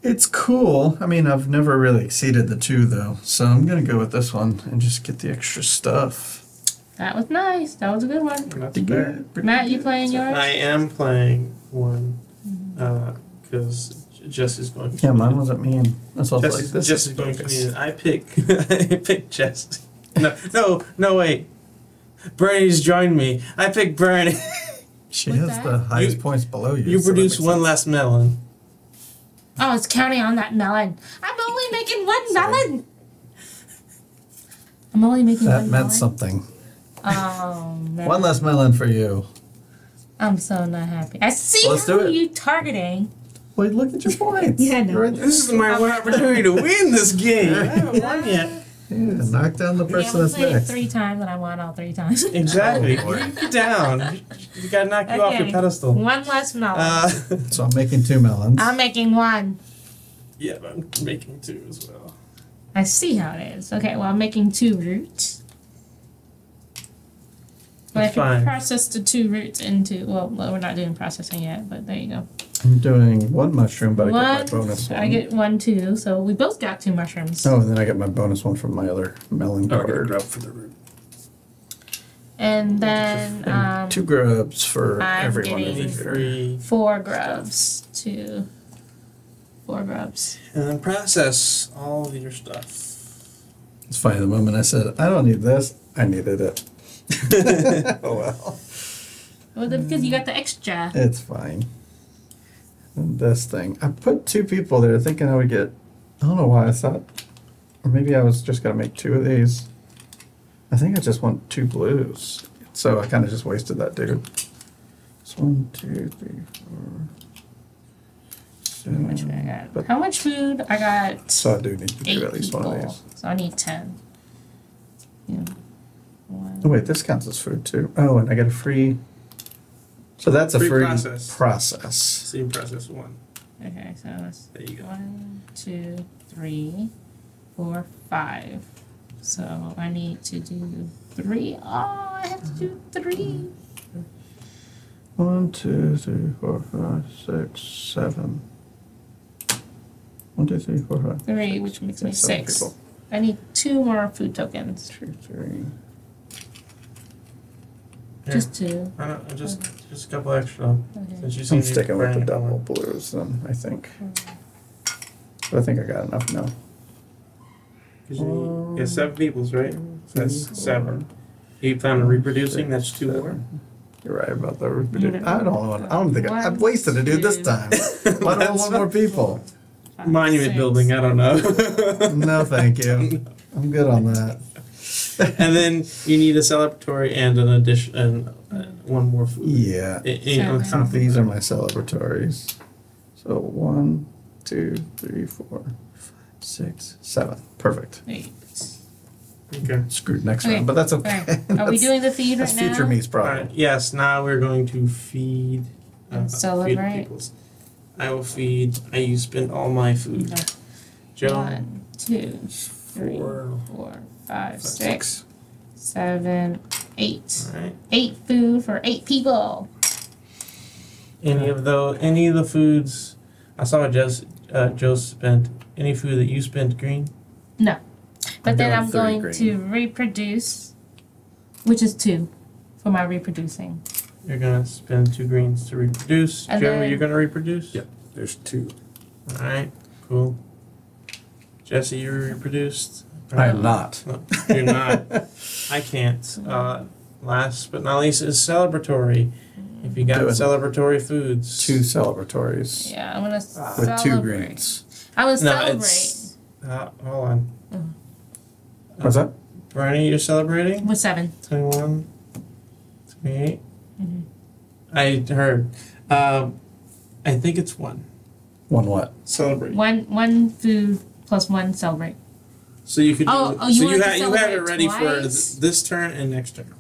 It's cool. I mean, I've never really exceeded the two though, so I'm gonna go with this one and just get the extra stuff. That was nice. That was a good one. That's fair. pretty Matt, you good. playing yours? I am playing one mm-hmm. uh, because Jess is going. to Yeah, mine need it. wasn't mean. That's also Jess, like this. Jess is is going to focus. I pick. I pick Jess. No, no, no, wait. Bernie's joined me. I pick Bernie. She What's has that? the highest You- points below you. you so produce one sense. last melon. Oh, it's counting on that melon. I'm only making one melon. I'm only making That one meant melon. something. Oh man. One less melon for you. I'm so not happy. I see Let's how do it. you targeting. Wait, look at your points. Yeah, I right. This is my one opportunity to win this game. I haven't won yet. Yeah, knock down the Yeah, person we that's played it next. three times and I won all three times. Exactly. Oh, boy. Get down. You gotta knock you off your Okay. pedestal. one less melon. Uh, So I'm making two melons. I'm making one. yeah, but I'm making two as well. I see how it is. Okay, well I'm making two roots. But I That's can fine. process the two roots into well, well, we're not doing processing yet, but there you go. I'm doing one mushroom, but I get my bonus one. I get one too, so we both got two mushrooms. Oh, and then I get my bonus one from my other melon Oh, I got a card. grub for the root. And then And um two grubs for I'm every one of getting- you. Three. four grubs. Two four grubs. And then process all of your stuff. It's funny, the moment I said, I don't need this, I needed it. oh well. Well because you got the extra. It's fine. This thing. I put two people there thinking I would get I don't know why I thought or maybe I was just gonna make two of these. I think I just want two blues. So I kinda just wasted that dude. It's one, two, three, four. How much food I got? How much food I got? so I do need to do at least people. one of these. So I need ten. Yeah. Oh, one. Oh wait, this counts as food too. Oh, and I get a free. So that's a Free free process. process. Same process one. Okay, so that's There you go. one, two, three, four, five. So I need to do three. Oh, I have to do three. One, two, three, four, five, six, seven. One, two, three, four, five. Three, six, which makes me six. people. I need two more food tokens. Two, three. Here. Just two. I don't, just just a couple extra. Okay. Since you I'm sticking with the burning double one. blues then, I think. But I think I got enough now. 'Cause you need- yeah, seven um, people's right. So that's four, seven. You plan on reproducing? That's two more. You're right about that. Need I don't know. I don't think I, One, I've wasted a dude this time. Why do I want more people? Five, Monument six. building. I don't know. No, thank you. I'm good on that. and then you need a celebratory and an addition and uh, one more food. Yeah. I- I- on Seven. top of These are my celebratories. So one, two, three, four, five, six, seven. Perfect. Wait. Okay. Screwed next Okay, round, but that's okay. Alright, are we doing the feed right That's future me's problem. right. Yes. Now we're going to feed. uh, And celebrate. Feed peoples. I will feed. I use spend all my food. No. Joe. One, two, three, Four, four, five, five, six, six. seven, eight. All right. Eight food for eight people. Any of the Any of the foods? I saw Joe's. Uh, Joe spent any food that you spent green. No. But then I'm going green. to reproduce, which is two for my reproducing. You're gonna spend two greens to reproduce. And Joe, then- you're gonna reproduce. Yep. There's two. All right. Cool. Jesse, you reproduced. I am not. No, you're not. I can't. Uh, last but not least is celebratory. If you got Do it. celebratory foods. Two celebratories Yeah, I'm gonna with celebrate. two greens. I would No, celebrate. it's- Uh, hold on. What's that? Bernie, you're celebrating? With seven. 21, 28. Mhm. I heard. Um, I think it's one. One what? Celebrate. One one food plus one celebrate. So you could do. Oh, oh, you so you, to ha- you have it celebrate ready for th- this turn and next turn.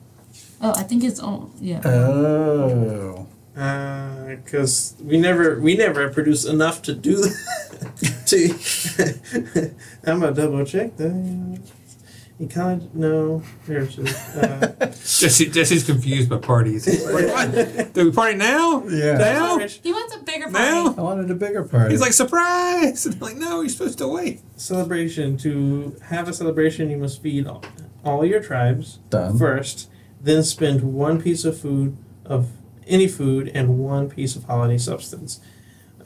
Oh, I think it's all yeah. Oh. because Uh, we never we never produce enough to do that. to I'm gonna double check that. Ecology no there's uh, Jesse, Jesse's confused by parties. He's like, what? Do we party now? Yeah. Now? he wants a bigger party. Now? I wanted a bigger party. He's like, surprise! And I'm like, no, you're supposed to wait. celebration to have a celebration you must feed all, all your tribes done. first then spend one piece of food of any food and one piece of holiday substance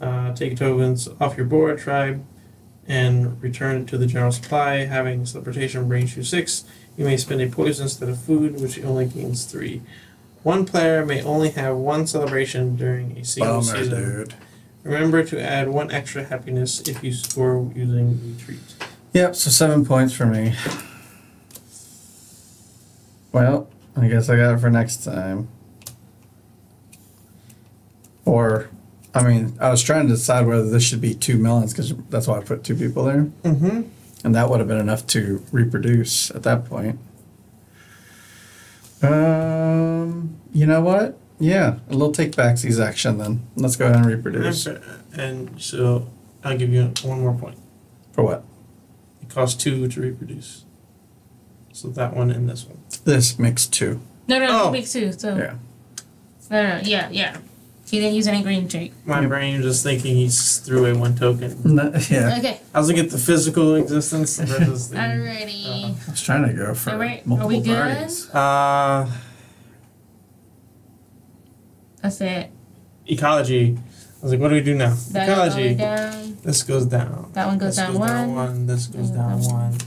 uh, take tokens off your board tribe and return it to the general supply having celebration brings you six you may spend a poison instead of food which only gains three one player may only have one celebration during a single Bummer, season dude. remember to add one extra happiness if you score using retreat Yep, so seven points for me. Well, I guess I got it for next time. Or, I mean, I was trying to decide whether this should be two melons because that's why I put two people there. mm-hmm And that would have been enough to reproduce at that point. Um, you know what? Yeah, a little take backsies action then. Let's go ahead and reproduce. and so i'll give you one more point For what? It costs two to reproduce. So that one and this one. This makes two. No, no, Oh. he makes two. So Yeah. no, no, yeah, yeah. He didn't use any green Jake. My Yep. brain was just thinking he s- threw away one token. No, yeah. Okay. I was looking at the physical existence versus the. Alrighty. I was trying to go for Alright, are multiple we good? parties. Uh, That's it. ecology. I was like, what do we do now? That goes all the way ecology. down. This goes down. That one goes this down goes down one. one. This goes That down goes down one.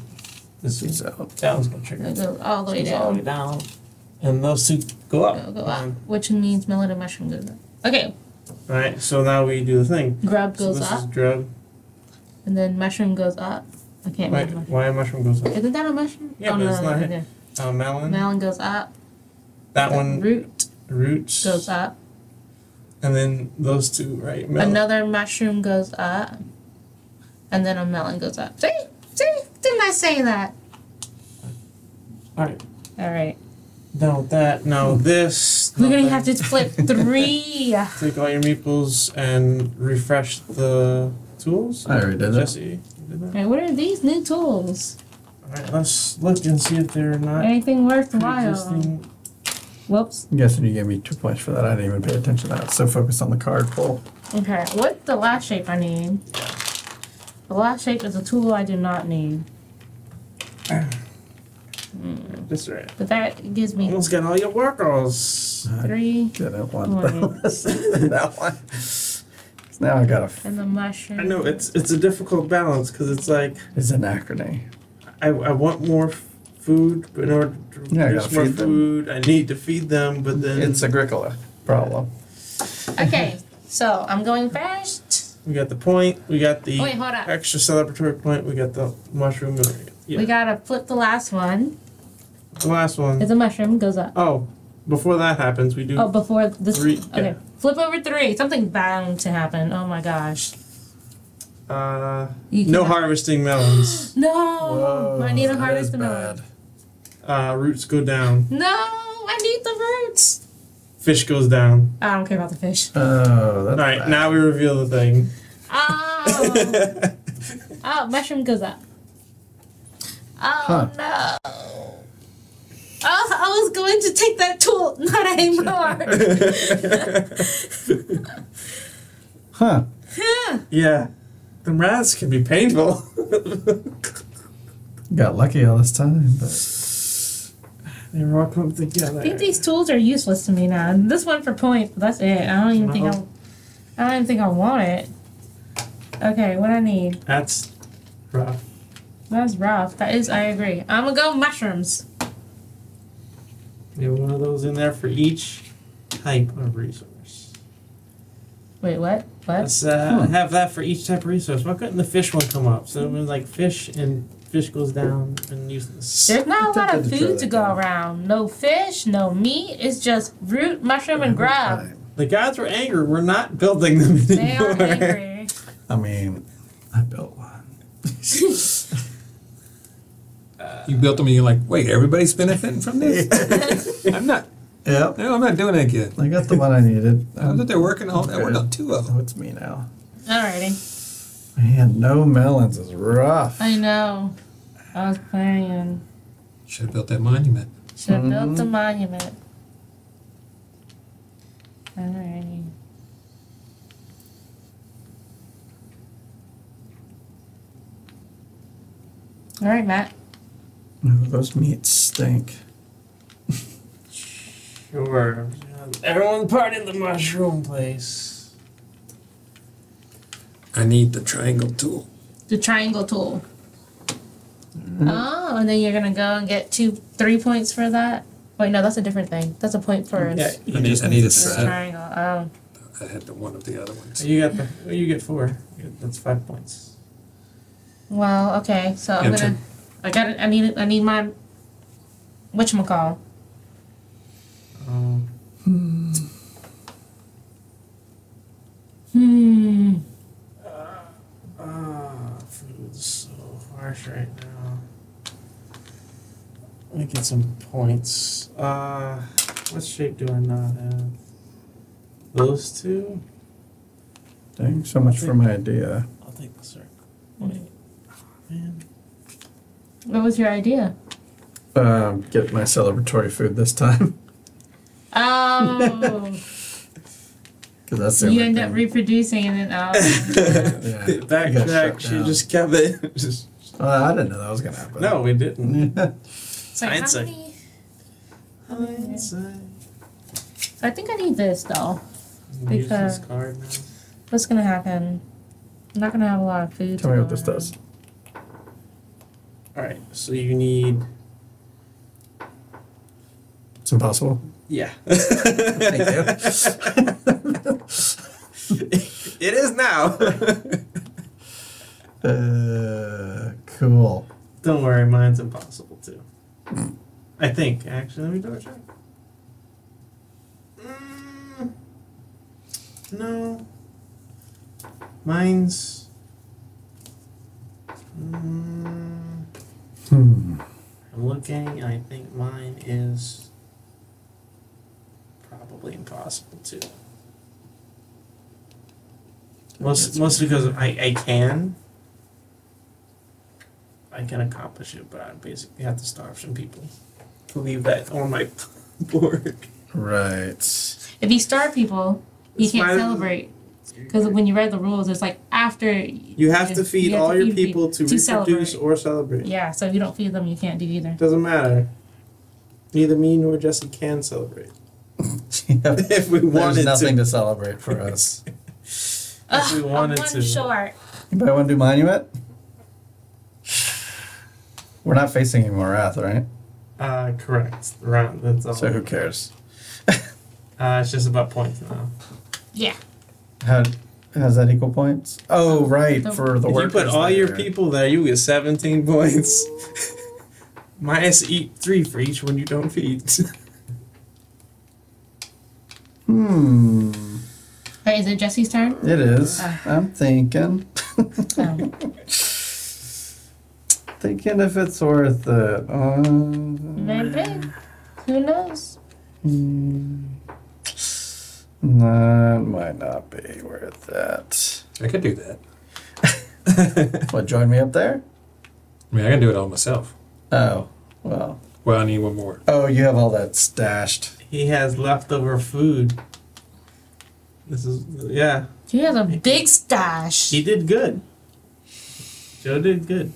This These goes out. one's gonna trigger. It goes all the way This goes all the way down. down. And those two go up. Go, go up. Which means melon and mushroom goes up. Okay. Alright, so now we do the thing. Grub So goes this up, is drug. and then mushroom goes up. I can't Why, why a mushroom goes up? Isn't that a mushroom? Yeah, oh, but no, it's no, not no, no. Uh, melon. Melon goes up. That the one. Root Roots. goes up. And then those two, right? Melon. Another mushroom goes up. And then a melon goes up. See? See? Didn't I say that? Alright. Alright. Done with that. Now this. We're gonna nothing. have to flip three. take all your meeples and refresh the tools. I already did it. Jesse, you did that. Alright, what are these new tools? Alright, let's look and see if they're not Anything worthwhile? existing. Whoops. I'm guessing you gave me two points for that. I didn't even pay attention to that. So focused on the card pull. Okay, what's the last shape I need? The last shape is a tool I do not need. That's right. But that gives me Almost got all your workers. I uh, three didn't one. Points. that one. Now I got a. and the mushroom. I know it's it's a difficult balance because it's like It's anachrony. I, I want more f- food, but in order to Yeah, I gotta more feed them. food, I need to feed them. But then It's Agricola problem. Okay, so I'm going first. we got the point, we got the wait, hold on. extra celebratory point, we got the mushroom. Yeah. We gotta flip the last one. The last one. It's a mushroom, goes up. Oh, before that happens, we do. Oh, before this. Three, Okay. yeah. Flip over three. Something bound to happen. Oh my gosh. Uh, no cannot- harvesting melons. No. Whoa, I need a that harvest is melon. Uh, roots go down. No, I need the roots. Fish goes down. I don't care about the fish. Oh, that's All right, bad. now we reveal the thing. Oh. oh, mushroom goes up. Oh Huh. no. Oh, I was going to take that tool, not anymore. Huh. yeah, the rats can be painful. Got lucky all this time, but They're all come together. I think these tools are useless to me now. This one for point, but that's it. I don't even think Uh-oh. I. I don't even think I want it. Okay, what I need. That's rough. That's rough. That is. I agree. I'm gonna go mushrooms. You have one of those in there for each type of resource. Wait, what? What? Let's uh, Hmm. have that for each type of resource. Why couldn't the fish one come up? So it was like fish and fish goes down and useless. There's not a lot of food to go down. around. No fish, no meat. It's just root, mushroom, and grub. The gods were angry. We're not building them anymore. They anymore. are angry. I mean, I built one. You built them and you're like, wait, everybody's benefiting from this? I'm not, Yeah. no, I'm not doing that yet. I got the one I needed. I thought they're working on, they worked on two of them. Oh, it's me now. Alrighty. Man, no melons is rough. I know. I was playing. Should have built that monument. Should have built Mhm. the monument. Alrighty. Alright, Matt. Oh, those meats stink. Sure. Everyone part in the mushroom place. I need the triangle tool. The triangle tool. Mm-hmm. Oh, and then you're gonna go and get two, three points for that? Wait, no, that's a different thing. That's a point for Yeah, us. I need, I need a The set. triangle. Oh. I had the one of the other ones. you got the. You get four. That's five points. Well, okay, so I'm gonna. I got it. I need. I need my. Whatchamacall. Um, Hmm. Hmm. ah, food's so harsh right now. Let me get some points. Uh, what shape do I not have? Those two. Thanks so much for my idea. I'll take the circle. Wait. Oh, man. What was your idea? Um, get my celebratory food this time. Oh, Because that's the you only end up reproducing and then oh. Yeah, you got Backtrack. She just kept it. Just- Oh, I didn't know that was gonna happen. no, we didn't. It's like, how Hindsight. many? Hindsight. I think I need this though. Use this Because- card now. What's gonna happen? I'm not gonna have a lot of food. Tell to me what this does. All right, so you need. It's impossible. Yeah. Thank it is now. Uh, cool. Don't worry, mine's impossible too. I think. Actually, let me double check. Mm, no. Mine's. Mm, Hmm. I'm looking, I think mine is probably impossible too. Most, mostly because I, I can. I can accomplish it, but I basically have to starve some people to leave that on my board. Right. If you starve people, you It's can't my- celebrate. Because when you read the rules, it's like after. You have to feed all your people to, reproduce celebrate. or celebrate. Yeah, so if you don't feed them, you can't do either. Doesn't matter. Neither me nor Jesse can celebrate. if we wanted There's wanted nothing to. to celebrate for us. If we wanted I'm one to. short. Anybody want to do monument? We're not facing any more wrath, right? Uh, correct. Round. That's all. So who cares? Uh, it's just about points now. Yeah. How has that equal points? Oh, right, The- for the if you put all your people there, you get 17 points. Minus eat three for each one you don't feed. Hmm. Wait, is it Jesse's turn? It is. Ah. I'm thinking. Oh. Thinking if it's worth it. Uh, Maybe. Who knows? That might not be worth that. I could do that. What, join me up there? I mean, I can do it all myself. Oh, well. Well, I need one more. Oh, you have all that stashed. he has leftover food. This is yeah. He has a big stash. He did good. Joe did good.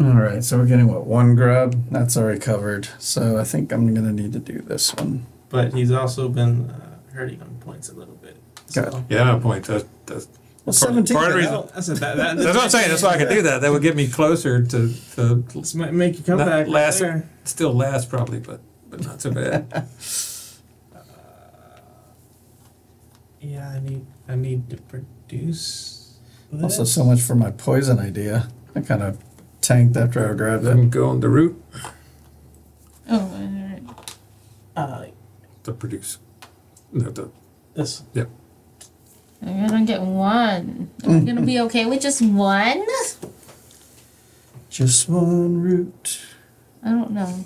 All right, so we're getting what one grub? That's already covered. So I think I'm gonna need to do this one. But he's also been uh, hurting on points a little bit. Got So. Yeah, no point. That's, that's, Well, Part- seventeen. part of the to reason- That's, a, that, that, that's what I'm saying. That's why I could do that. That would get me closer to, to This might make you come Not back. last- there. still last probably, but but not so bad. Yeah, I need I need to produce. Also, so much for my poison idea. I kind of tanked after I grabbed it. I'm going the root. Oh, alright. Uh, to produce. No, the, this. I'm gonna get one. Am I gonna be okay with just one? Just one root. I don't know.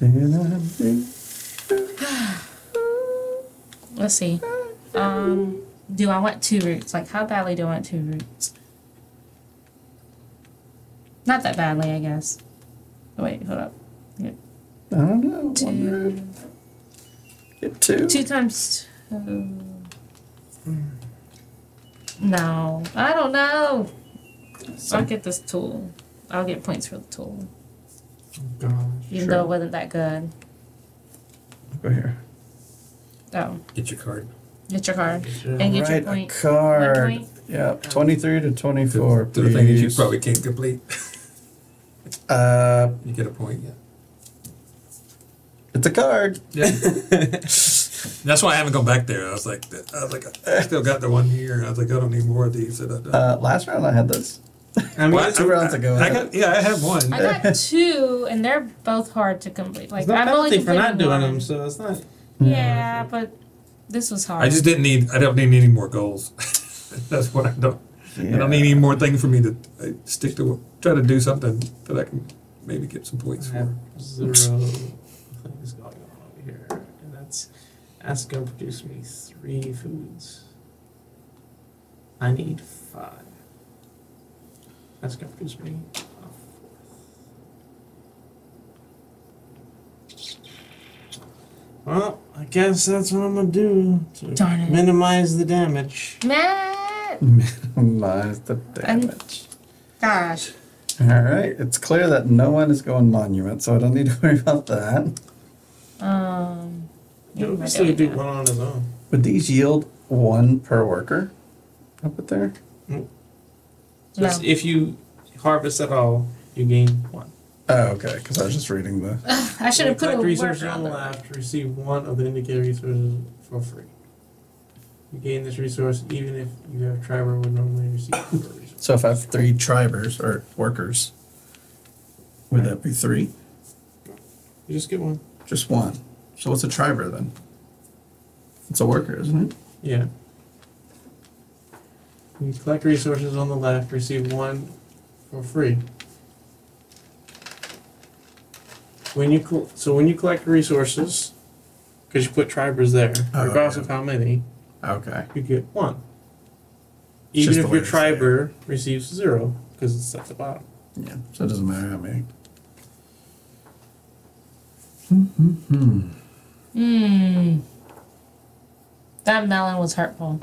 Then I think- Let's see. Um, do I want two roots? Like, how badly do I want two roots? Not that badly, I guess. Oh, wait, hold up. I don't know. One Two, route. Get two. two times two. No, I don't know. So, I'll get this tool. I'll get points for the tool, Gosh. even Sure. though it wasn't that good. Go here. Oh, get your card. get your card Sure. and get Right, your point. a card. One point. Yep, twenty-three to To, twenty-four. to the thing that you probably can't complete. Uh, You get a point. Yeah. It's a card. Yeah. That's why I haven't gone back there. I was like, I was like, I still got the one here. I was like, I don't need more of these. And I, Uh, last round I had this. I mean, What? Two rounds ago. I got, yeah, I have one. I got two, and they're both hard to complete. Like it's no I'm only penalty for not doing one. them, so it's not. Yeah, but this was hard. I just didn't need. I don't need any more goals. That's what I don't. I don't need any more things for me to uh, stick to. Try to do something that I can maybe get some points I for. zero things going on over here, and that's that's gonna produce me three foods. I need five. That's gonna produce me a fourth. Well, I guess that's what I'm gonna do to Darn it. minimize the damage. Matt. Minimize the damage. Gosh. All right, it's clear that no one is going monument, so I don't need to worry about that. Um. what Joe am still doing do one on his own. Would these yield one per worker? Up at there? Just No. if you harvest at all, you gain one. Oh, okay. Because I was just reading the. I should have put a collect resources worker on on the the left. Receive one of the indicated resources for free. You gain this resource even if you have triber would normally receive for a resource. So if I have three tribers or workers, would that be three? You just get one. Just one. So what's a triber then? It's a worker, isn't it? Yeah. You collect resources on the left. Receive one for free. When you so when you collect resources, because you put tribers there, Oh, regardless okay. of how many, Okay. you get one. Even if your triber receives zero, because it's at the bottom. Yeah. So it doesn't matter how many. Hmm. Hmm. That melon was hurtful.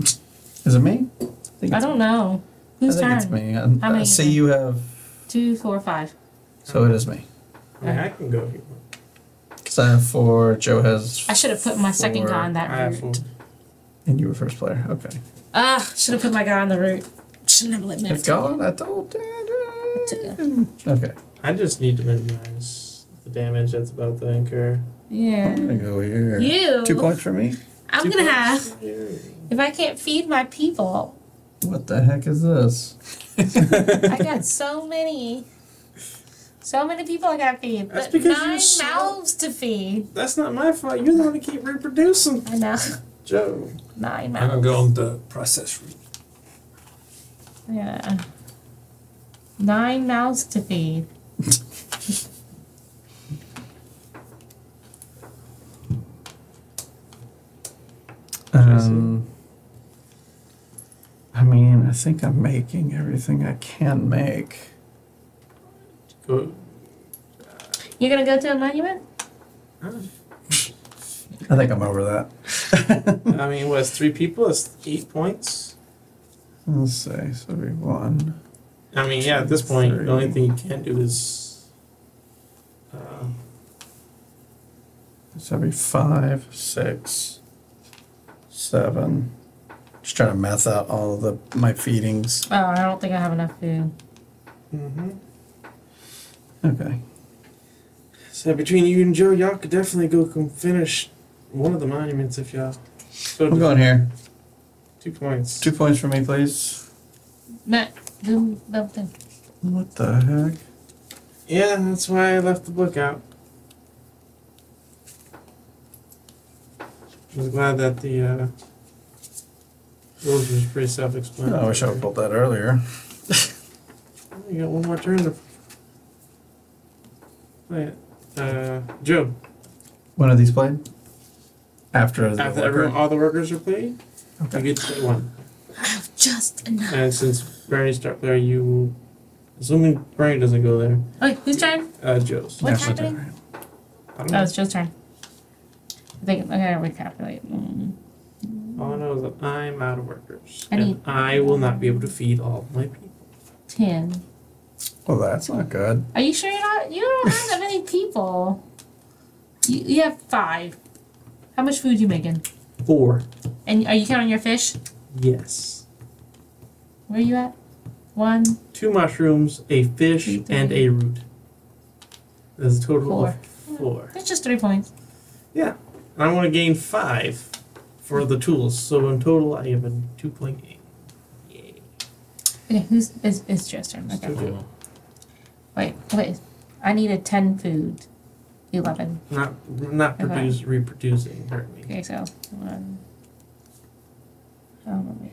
Is it me? I, think I don't know. I Whose think turn? it's me. I, How I see you have. Two, four, five. So it is me. Yeah, I can go here. Because I have four. Joe has. I should have put my second guy on that I route. And you were first player. Okay. Ah, should have put my guy on the route. Shouldn't have let me. It's gone. I told you. Okay. I just need to minimize the damage that's about to incur. Yeah. I'm Yeah. gonna go here. You. Two points for me. I'm Two gonna have. If I can't feed my people, What the heck is this? I got so many. So many people I gotta feed. That's but because you're nine so- mouths to feed. That's not my fault. You're the one that keep reproducing. I know. Joe. Nine I'm gonna mouths. go on the process route. Yeah. Nine mouths to feed. Um, I mean, I think I'm making everything I can make. Go. You're gonna go to a monument? I think I'm over that. I mean, what's three people? That's eight points. Let's see. So we one. I mean, yeah, at this point, Three. the only thing you can't do is. Uh, So every five, six, seven. Just trying to math out all of the my feedings. Oh, I don't think I have enough food. mm-hmm. Okay. So between you and Joe, y'all could definitely go come finish one of the monuments if y'all. So I'm going here. two points. Two points for me, please. Matt, do the thing. What the heck? Yeah, that's why I left the book out. I was glad that the uh, rules was pretty self-explanatory. I wish I would pulled that earlier. You got one more turn to play it. Uh, Joe, When are these played? After the after worker? everyone, all the workers are played, you Okay. get to play one. I have just enough. And since Bernie's start player, you, assuming Bernie doesn't go there, Wait, whose turn? uh, Joe's. What's Yeah, so- happening? I don't Oh, it's Joe's turn. I think I gotta recalculate. Mm. All I know is that I'm out of workers, I and need- I will not be able to feed all of my people. Ten. Well, that's not good. Are you sure you're not? You don't have that many people. You, you have five. How much food you making? Four. And are you counting your fish? Yes. Where are you at? One. Two mushrooms, a fish, Two, three. and a root. There's a total Four. of four. That's just three points. Yeah. And I want to gain five for the tools, so in total I have a 2.8. Yay. Okay, who's it's it's Joe's turn. Okay. Joe. Wait, wait. I need a ten food. Eleven. Not not Okay. produce reproducing hurt me. Okay, so one. Um,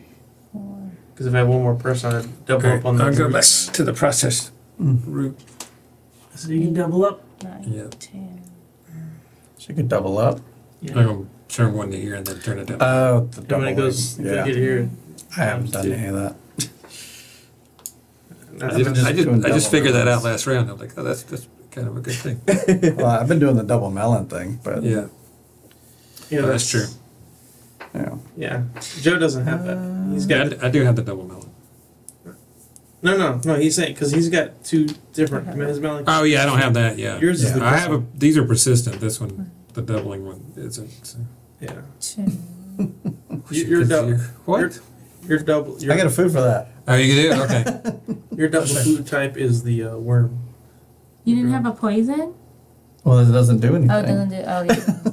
four. Because if I had one more person, I'd double Okay, up on the. I'll go back roots. to the process Mm. route. So you can double up. Nine, Yep. ten. So you can double up. I'm gonna turn one to here and then turn it down. Oh, the And double. when it goes, yeah. get here. I haven't done any of that. I I've been just, just I just, I just double figured that out last round. I'm like, oh, that's, that's kind of a good thing. well, I've been doing the double melon thing, but Yeah, Yeah, Oh, that's true. yeah. Yeah, Joe doesn't have that. He's Yeah, I got d- I do have the double melon. no, no, no. He's saying because he's got two different. His melon. Oh, yeah, I don't have that, yeah. Yours is Yeah. the. I have a, these are persistent. This one, the doubling one isn't. so- Yeah. Two. You- You're double. What? You're double. Your, I got a food for that. Oh, you do? Okay. your double food type is the uh, worm. You didn't have a poison? Well, it doesn't do anything. Oh, it doesn't do. Oh, yeah.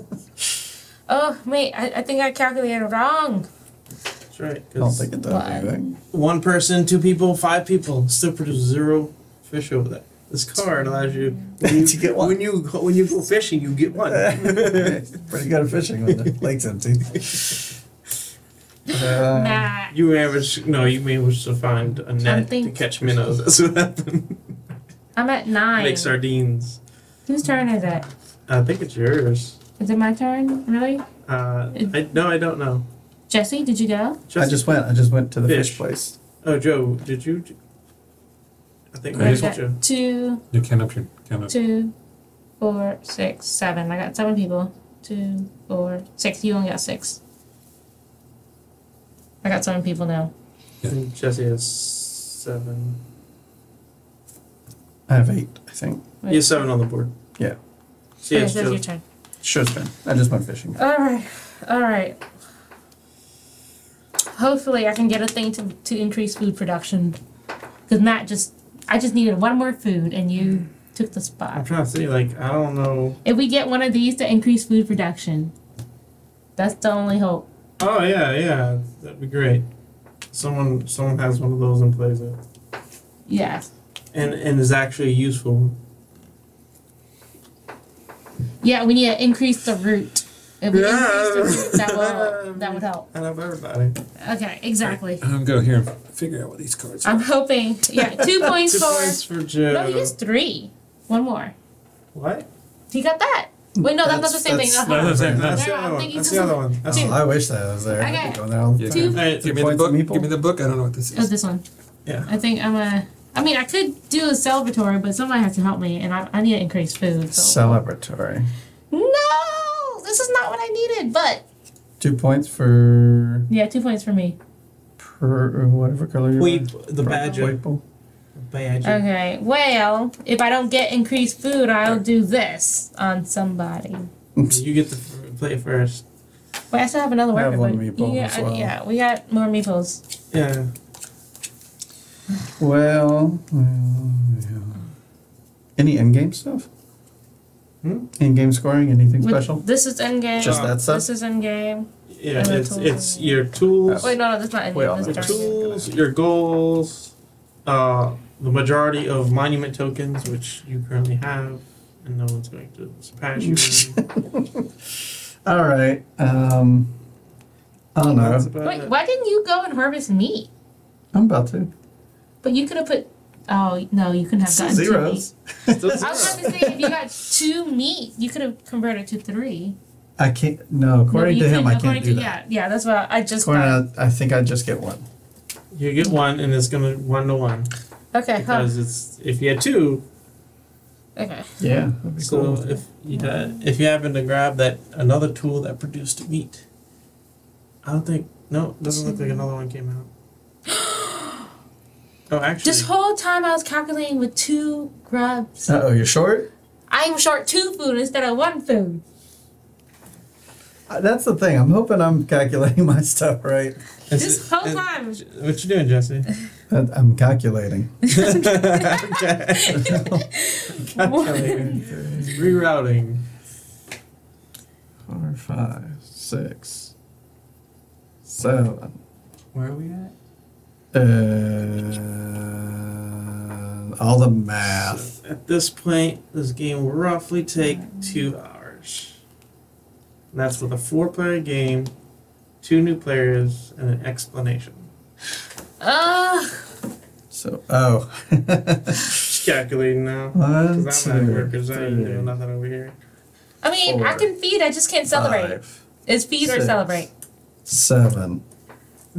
oh, wait. I, I think I calculated wrong. That's right. I don't 'cause think it does One. anything. one person, two people, five people still produce zero fish over there. This card allows you when you, To get one. when you go- when you go fishing, you get one. Pretty good at fishing when the lake's empty. Uh, Nah. you managed no, you managed to find a net to catch minnows. That's what happened. I'm at nine. Make sardines. Whose turn is it? I think it's yours. Is it my turn? Really? Uh, I no, I don't know. Jesse, did you go? I just went. I just went to the fish, Fish. place. Oh, Joe, did you? I think I I just- got Joe. Two, You count up your, count up. two, four, six, seven. I got seven people. Two, four, six. You only got six. I got seven people now. Yeah. And Jesse has seven. I have eight, I think. Wait. He has seven on the board. Yeah. So Okay, so it's your turn. Sure, spin. I just went fishing. All right, all right. Hopefully, I can get a thing to to increase food production. Because Matt just, I just needed one more food, and you hmm. took the spot. I'm trying to see, like, I don't know. If we get one of these to increase food production, that's the only hope. Oh yeah, yeah, that'd be great. Someone, someone has one of those and plays it. Yes. And and is actually useful. Yeah, we need to increase the root if we increase the root, that will that would help. I love everybody. Okay, exactly. I'm gonna go here and figure out what these cards are. I'm hoping. Yeah, two points Two for. points for Joe. No, he gets three. One more. What? He got that. Wait, no, that's, not the That's- same thing. that's- Uh-huh. No, that's it. That's the other one. That's the other one. That's Oh, I wish that was there. Okay. going there all the Yeah, time. give, Two- Alright, give me the book. meeple? Give me the book. I don't know what this Oh, is. this one. Yeah. I think I'm a. I mean, I could do a celebratory, but somebody has to help me, and I, I need to increase food. So. Celebratory. No, this is not what I needed. But Two points for yeah, two points for me. per uh, whatever color you Weep, the badger. Weeple. Badger. Okay. Well, if I don't get increased food, I'll do this on somebody. You get to play first. Wait, I still have another I have worker. one but yeah, as well. yeah, we got more meatballs. Yeah. Well, well, yeah. any in-game stuff? Hmm? In-game scoring? Anything With- special? This is end game. Just that stuff? This is end game. Yeah, And the it's tools. it's your tools, Wait, no, no, that's not end Wait, game. I'll your just- during game. tools, your goals, uh, the majority of monument tokens, which you currently have, and no one's going to surpass you. All right. Um, I don't know. About Wait, it. why didn't you go and harvest meat? I'm about to. But you could have put. Oh no, you couldn't have Still gotten zeros. two meat. Still I was about to say if you got two meat, you could have converted to three. I can't. No, according no, to him, couldn't. I can't do to, that. Yeah, yeah, that's what I just According got. to, I think I just get one. You get one, and it's gonna one to one Okay, huh. because it's if you had two. Okay. Yeah, that'd be So cool. if you had, if you happen to grab that another tool that produced meat, I don't think no, it doesn't look like another one came out. Oh, actually, This whole time I was calculating with two grubs. Uh oh, you're short. I'm short two food instead of one food. Uh, That's the thing. I'm hoping I'm calculating my stuff right. It's- This whole it- time. What you doing, Jesse? I- I'm calculating. Calculating. Rerouting. Four, five, six, seven. Where are we at? Uh, all the math. At this point, this game will roughly take two hours. And that's with a four-player game, two new players, and an explanation. Ugh. So, oh. Just calculating now. One, I'm not two, workers, I ain't three, doing nothing over here. I mean, I can feed. I just can't celebrate. five, It's feed or celebrate. seven.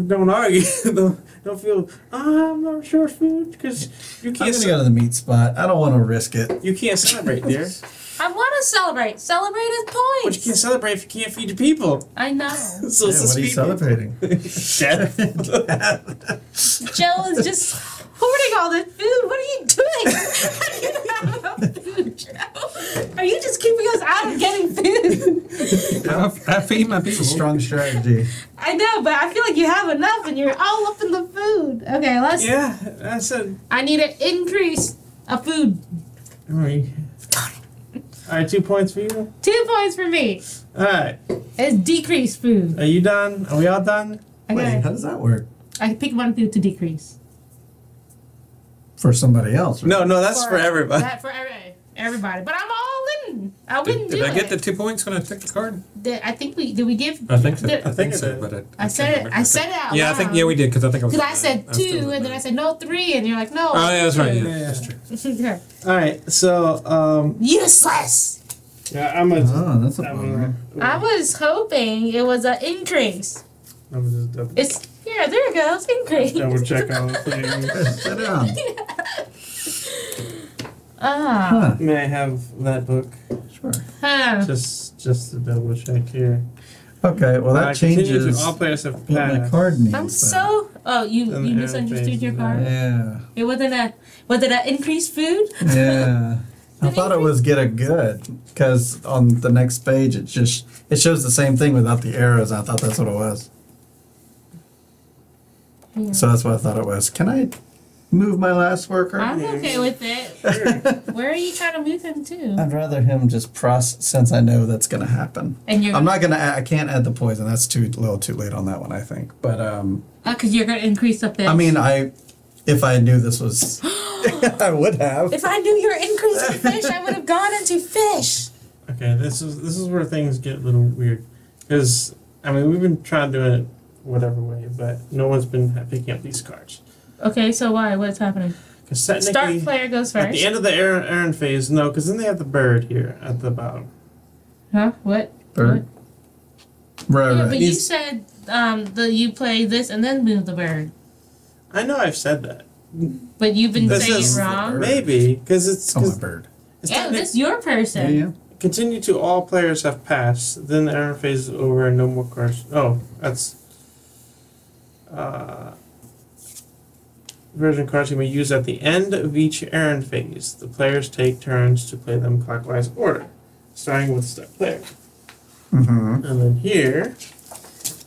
Don't argue. don't, don't feel, "Ah, I'm not sure food, because you I'm can't, gonna ce- go to the meat spot. I don't want to risk it. you can't celebrate there. I want to celebrate. Celebrate is point. But you can't celebrate if you can't feed the people. I know. So Yeah, what are you celebrating? Death. Joe is just hoarding all this food. What are you doing? you don't have enough food, Joe. Are you just keeping us out of getting food? I, I feed my It's people. a strong strategy. I know, but I feel like you have enough and you're all up in the food. Okay, let's. yeah, I said. I need an increase of food. Alright. Alright, two points for you. Two points for me. Alright. It's decreased food. Are you done? Are we all done? Wait, Okay. how does that work? I pick one food to decrease. For somebody else? right? No, no, that's for, everybody. That for every, everybody. But I'm all in. I wouldn't Did, do did I get it. the two points when I took the card? Did- I think we did. We give. I think so. Did- I think so, but I. I said it. I said it out Yeah, I think yeah we did because I think I was. Because I said was two, doing and then. I said no three, and you're like no. Oh yeah, that's right. Yeah, Yeah, yeah. that's true. okay. Alright, so um Useless. yeah, I'm gonna Oh, that's a I'm bummer. I was hoping it was an increase. I'm just double, It's yeah. There it goes. Increase. double check on the thing. Sit down. Ah. Huh, May I have that book? sure. Huh. Just just to double check here. Okay, well, that Uh, continue to- changes All players have what my passed. card means. I'm so. Oh, you you misunderstood your card. Yeah, It wasn't a was it an increased food? yeah. I thought it was get a good because on the next page it just it shows the same thing without the arrows. I thought that's what it was, Yeah. so that's what I thought it was. Can I move my last worker? I'm okay with it. Where are you trying to move him to? I'd rather him just process since I know that's gonna happen. And you're I'm not gonna. Add, I can't add the poison. That's too a little too late on that one. I think. But um, because you're gonna increase the fish. I mean, I if I knew this was, I would have. if I knew you were increasing fish, I would have gone into fish. Okay, this is this is where things get a little weird, because I mean we've been trying to do it whatever way, but no one's been picking up these cards. Okay, so why? What's happening? Because Start player goes first. at the end of the errand, errand phase, no, because then they have the bird here at the bottom. Huh? What? Bird. Right, Yeah, right. but you said um the you play this and then move the bird. I know I've said that. But you've been This saying is- it wrong. Maybe because it's, Oh, my 'cause bird. it's Yeah, technic- this your Yeah, person. yeah. continue to all players have passed. Then the errand phase is over and no more cards. Oh, that's uh, version cards can be used at the end of each errand phase. The players take turns to play them clockwise order, starting with start player. Mm-hmm. And then here,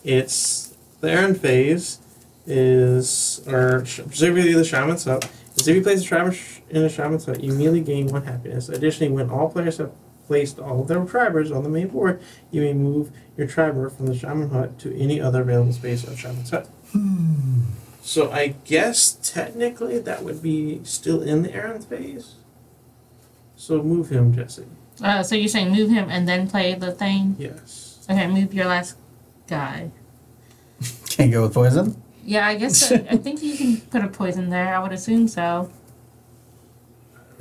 it's the errand phase is or specifically the Shaman's Hut. Is if you place a Shaman in a Shaman's Hut, you immediately gain one happiness. Additionally, when all players have placed all of their tribers on the main board, you may move your triber from the Shaman Hut to any other available space of Shaman's Hut. So I guess technically that would be still in the errand phase. So move him, Jesse. Uh, so you're saying move him and then play the thing? Yes. Okay, move your last guy. Can't go with poison. Yeah, I guess so. I think you can put a poison there. I would assume so.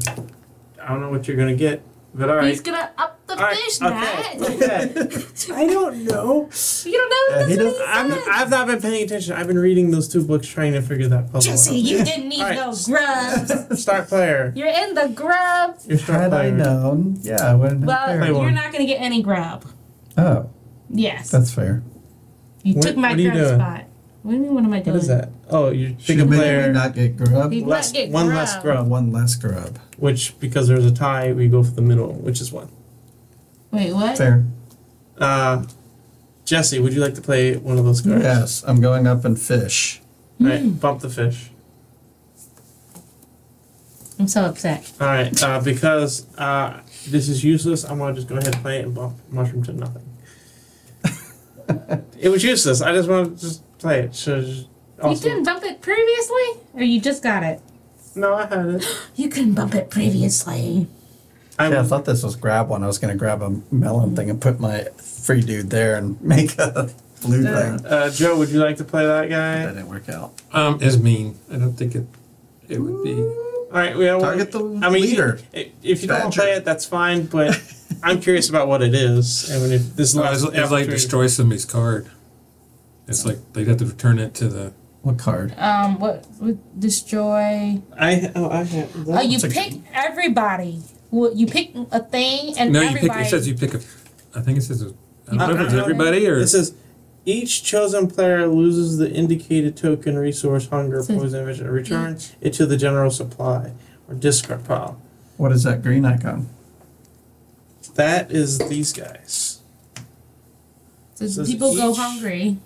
I don't know what you're gonna get, but all right. He's gonna up the All right, fish okay, net. okay. I don't know. You don't know Yeah, that's he what he I'm, said. I've not been paying attention. I've been reading those two books trying to figure that puzzle Jesse, out. you didn't need All right. no grubs. Start player. You're in the grub. Your start Had I player. known, yeah, I wouldn't Well, have Play cared. one. you're not gonna get any grub. Oh, Yes. that's fair. you What- took my what are you grub doing? spot. What do you mean? What am I doing? What is that? Oh, you Should pick a have made player. me not get grub. He- less, not get one less grub. grub. One less grub. Which, because there's a tie, we go for the middle, which is one. Wait, what? Fair. Uh, Jesse, would you like to play one of those cards? Yes, I'm going up and fish. Hmm. Right, bump the fish. I'm so upset. All right, uh, because uh, this is useless, I'm gonna just go ahead and play it and bump mushroom to nothing. it was useless. I just want to just play it. So just You didn't bump it previously, or you just got it? no, I had it. You couldn't bump it previously. I'm, yeah, I thought this was grab one. I was going to grab a melon thing and put my free dude there and make a blue thing. uh, Joe, would you like to play that guy? That didn't work out. Um, is mean. I don't think it. It would be. All right, we don't Target the I mean, leader. You, if you don't want to play it, that's fine. But I'm curious about what it is. I mean, if this No, last it's, it's like destroy somebody's card. It's like they'd have to return it to the. What card? Um, what would destroy? I oh I have. Oh, you It's a- pick everybody. Well, you pick a thing, and no, you pick. everybody. It says you pick a. I think it says. A, I don't Uh, know if it's uh, everybody or. It says each chosen player loses the indicated token resource, hunger, Says poison, vision, and return it to the general supply or discard pile. What is that green icon? That is these guys. Says says people go each- hungry.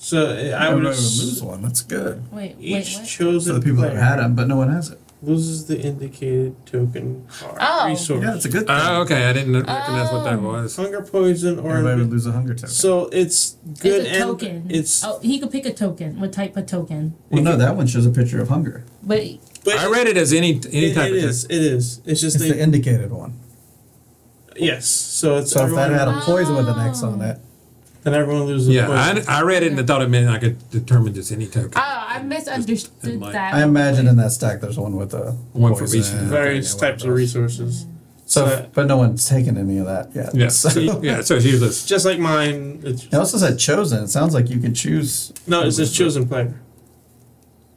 So uh, I would Everybody lose one. That's good. Wait, each wait, what? For the people player that had them, but no one has it. loses the indicated token card Oh. resource. Yeah, it's a good thing. Oh, okay. I didn't recognize what that Oh. was. Hunger, poison, or Everybody would lose a hunger token. so it's good it's a and token. it's oh, he could pick a token. What type of token? well, no, that one shows a picture of hunger. But but I read it as any any it, type it of. is it is it's just It's they the indicated one. yes so it's So if that everyone, had a poison with an X on it, then everyone loses Yeah. I, I read it and I thought it meant I could determine just any token. oh, I misunderstood in that. I imagine in that stack there's one with a One for poison each. various yeah, types of resources. So, So- but no one's taken any of that yet. Yeah, So- yeah. So it's useless. Just like mine, it's, It also said chosen. It sounds like you can choose no, it says chosen player.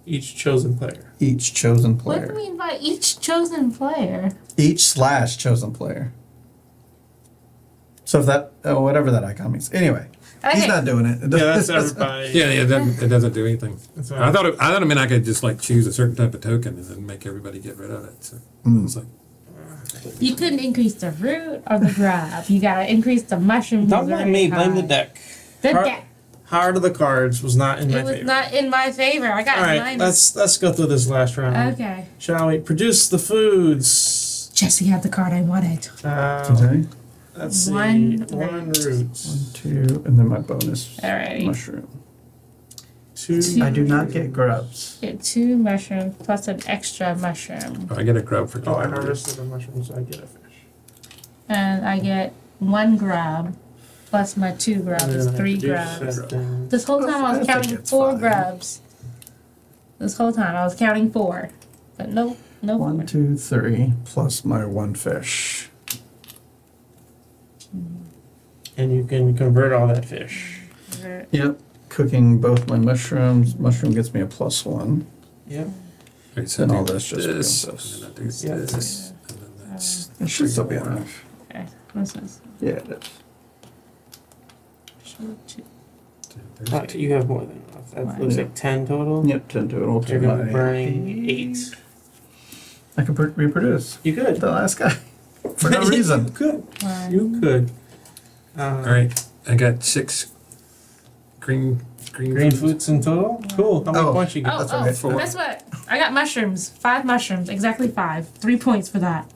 Each chosen player. each chosen player. what do you mean by each chosen player? Each slash chosen player. So if that, oh, whatever that icon means. Anyway, Okay. he's not doing it. Yeah, that's everybody. Yeah, yeah. It doesn't, it doesn't do anything. That's I thought it, I thought it meant I could just like choose a certain type of token and then make everybody get rid of it. So Mm. it's like You couldn't increase the root or the grub. You gotta increase the mushroom. Don't blame me. Blame the deck. The Heart- deck. Heart of the cards was not in my It was favor. not in my favor. I got All right, minus. let's let's go through this last round. Okay. Shall we produce the foods? Jesse had the card I wanted. Uh, Today, let's see. One One root. roots. one, two, and then my bonus Alrighty. mushroom. Two. Two. I do not get grubs. Get two mushrooms plus an extra mushroom. oh, I get a grub for two. Oh, I doing it. harvested a mushroom, so I get a fish. and I get one grub plus my two grubs And is three have to do grabs. that thing. This whole time I I was think counting four fine. grabs. This whole time I was counting four, but no, no One, four. two, three, plus my one fish. And you can convert all that fish. Yep. Cooking both my mushrooms. Mushroom gets me a plus one. Yep. Right, so And all do this just this, and then I do Yeah. this, and then that's It should still be Four. enough. Okay, this is Yeah, it is. two. there's Uh, you have more than enough. That looks like ten total. Yep, ten total. You're to gonna be my- burning eight. I can pr- reproduce. You could. The last guy. For no reason. you could. One. You could. Uh, All right, I got six green green, Green foods. fruits in total. Cool. How many Oh. points you get? Oh, That's oh, okay. Four. guess what? I got mushrooms. Five mushrooms. Exactly five. Three points for that.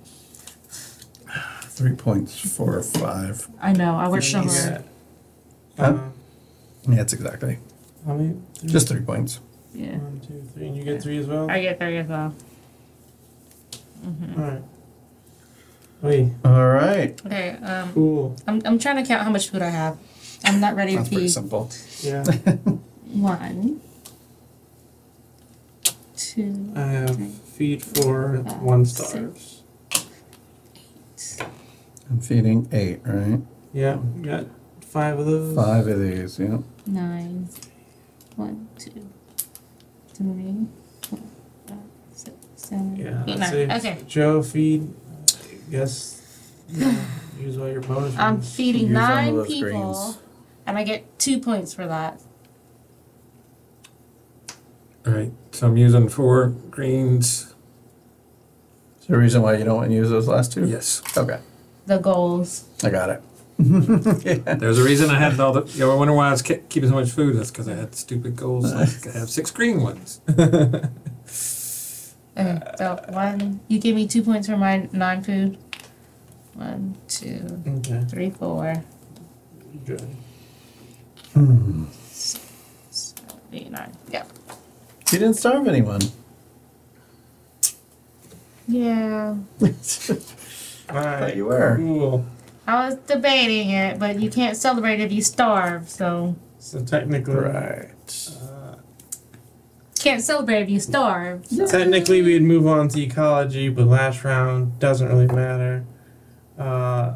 Three points for five. I know. I worked so You hard. got, Huh? uh, Yeah, it's exactly. how many? Three? Just three points. Yeah. one, two, three, and you get three as well. I get three as well. Mm-hmm. All right. Wait. All right. Okay. Um, Cool. I'm I'm trying to count how much food I have. I'm not ready That's to pretty feed simple. Yeah. one, two, I have three, feed for Five, one six. stars. I'm feeding eight, right? Yeah. Got five of those. Five of these, yeah. nine, one, two, three, four, five, six, seven, Yeah. eight, I'd nine. say Okay. Joe feed. I guess. use all your bonus. I'm ones. feeding Use one nine those people, greens. and I get two points for that. All right, so I'm using four greens. Is there a reason why you don't want to use those last two? Yes, Okay, The goals. I got it. yeah. there's a reason I had all the. You know, I wonder why I was ke- keeping so much food. That's because I had stupid goals like I have six green ones. Okay, so one, you give me two points for my nine food. One, two, Okay. three, four, Good. Hmm. seven, eight, nine. Yeah. You didn't starve anyone. Yeah. All thought you were. Cool. I was debating it, but you can't celebrate if you starve, so So technically. Right. Uh, can't celebrate if you starve. Technically, we'd move on to ecology, but last round doesn't really matter. Uh,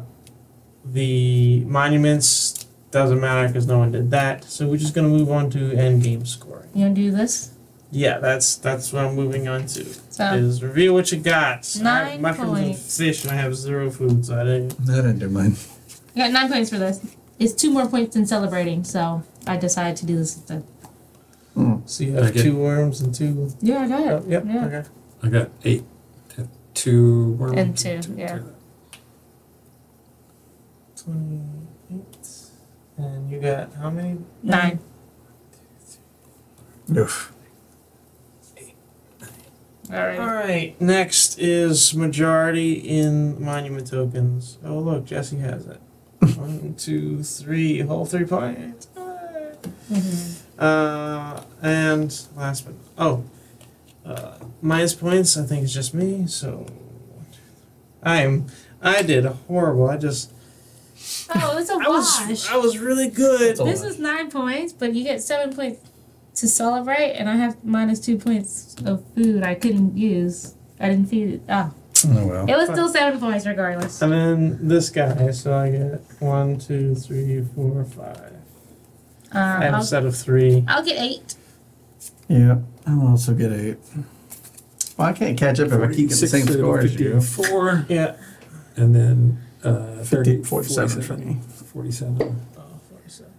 the monuments doesn't matter because no one did that. So we're just gonna move on to end game scoring. You gonna do this? Yeah, that's that's what I'm moving on to. So Is reveal what you got. I Nine have mushrooms and fish, and I have zero food, so I didn't. I didn't do mine. I got nine points for this. It's two more points than celebrating, so I decided to do this instead. Hmm. So you have Okay. two worms and two. Yeah, I got Oh, yep. Yeah. Okay. I got eight, have two worms. And two, yeah. Twenty-eight. And you got how many? Nine. Oof. All right. All right. Next is majority in monument tokens. Oh look, Jesse has it. One, two, three. Whole three points. Mhm. Uh, and last but oh, uh, minus points. I think it's just me. So I am. I did horrible. I just. Oh, it's a I was. wash. I was really good. This is nine points, but you get seven points to celebrate, and I have minus two points of food I couldn't use. I didn't feed it. Oh, Oh well. it was still seven points regardless. And then this guy. So I get one, two, three, four, five. Uh, I have a I'll, set of three. I'll get eight. Yeah, I'll also get eight. Well, I can't catch up if I keep getting the same score as you. 54, Yeah. and then uh, 30, 50, 47 for me. 47. Oh, 47.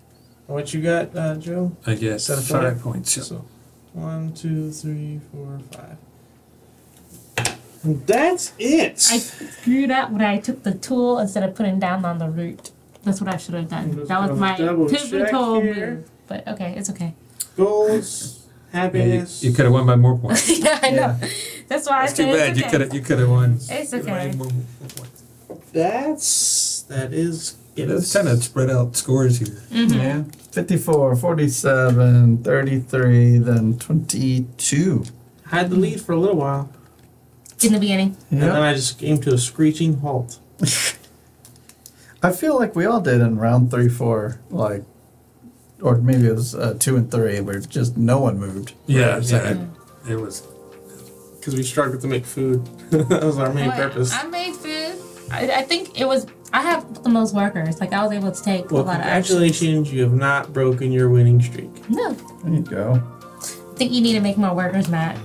What you got, uh, Joe? I guess Set of five five. points. yeah. So, one, two, three, four, five. And that's it. I screwed up when I took the tool instead of putting down on the root. That's what I should have done. Just That was gonna my double check pivotal here. move. But okay, it's okay. Goals, Yeah, you, happiness. you could have won by more points. yeah, I know. That's why That's I too bad. it's You could have. You could have won. It's okay. made more- more. That's that is it is kind of spread out scores here. Mhm. Yeah. 54, 47, 33, then 22. had the lead for a little while, In the beginning. and then I just came to a screeching halt. I feel like we all did in round three, four, like, or maybe it was uh, two and three, where just no one moved. Yeah, For a yeah, second. it was, Because we struggled to make food. that was our main Well, purpose. I made food. I, I think it was. I have the most workers. Like I was able to take Well, a lot of action. congratulations, you have not broken your winning streak. No, There you go. I think you need to make more workers, Matt.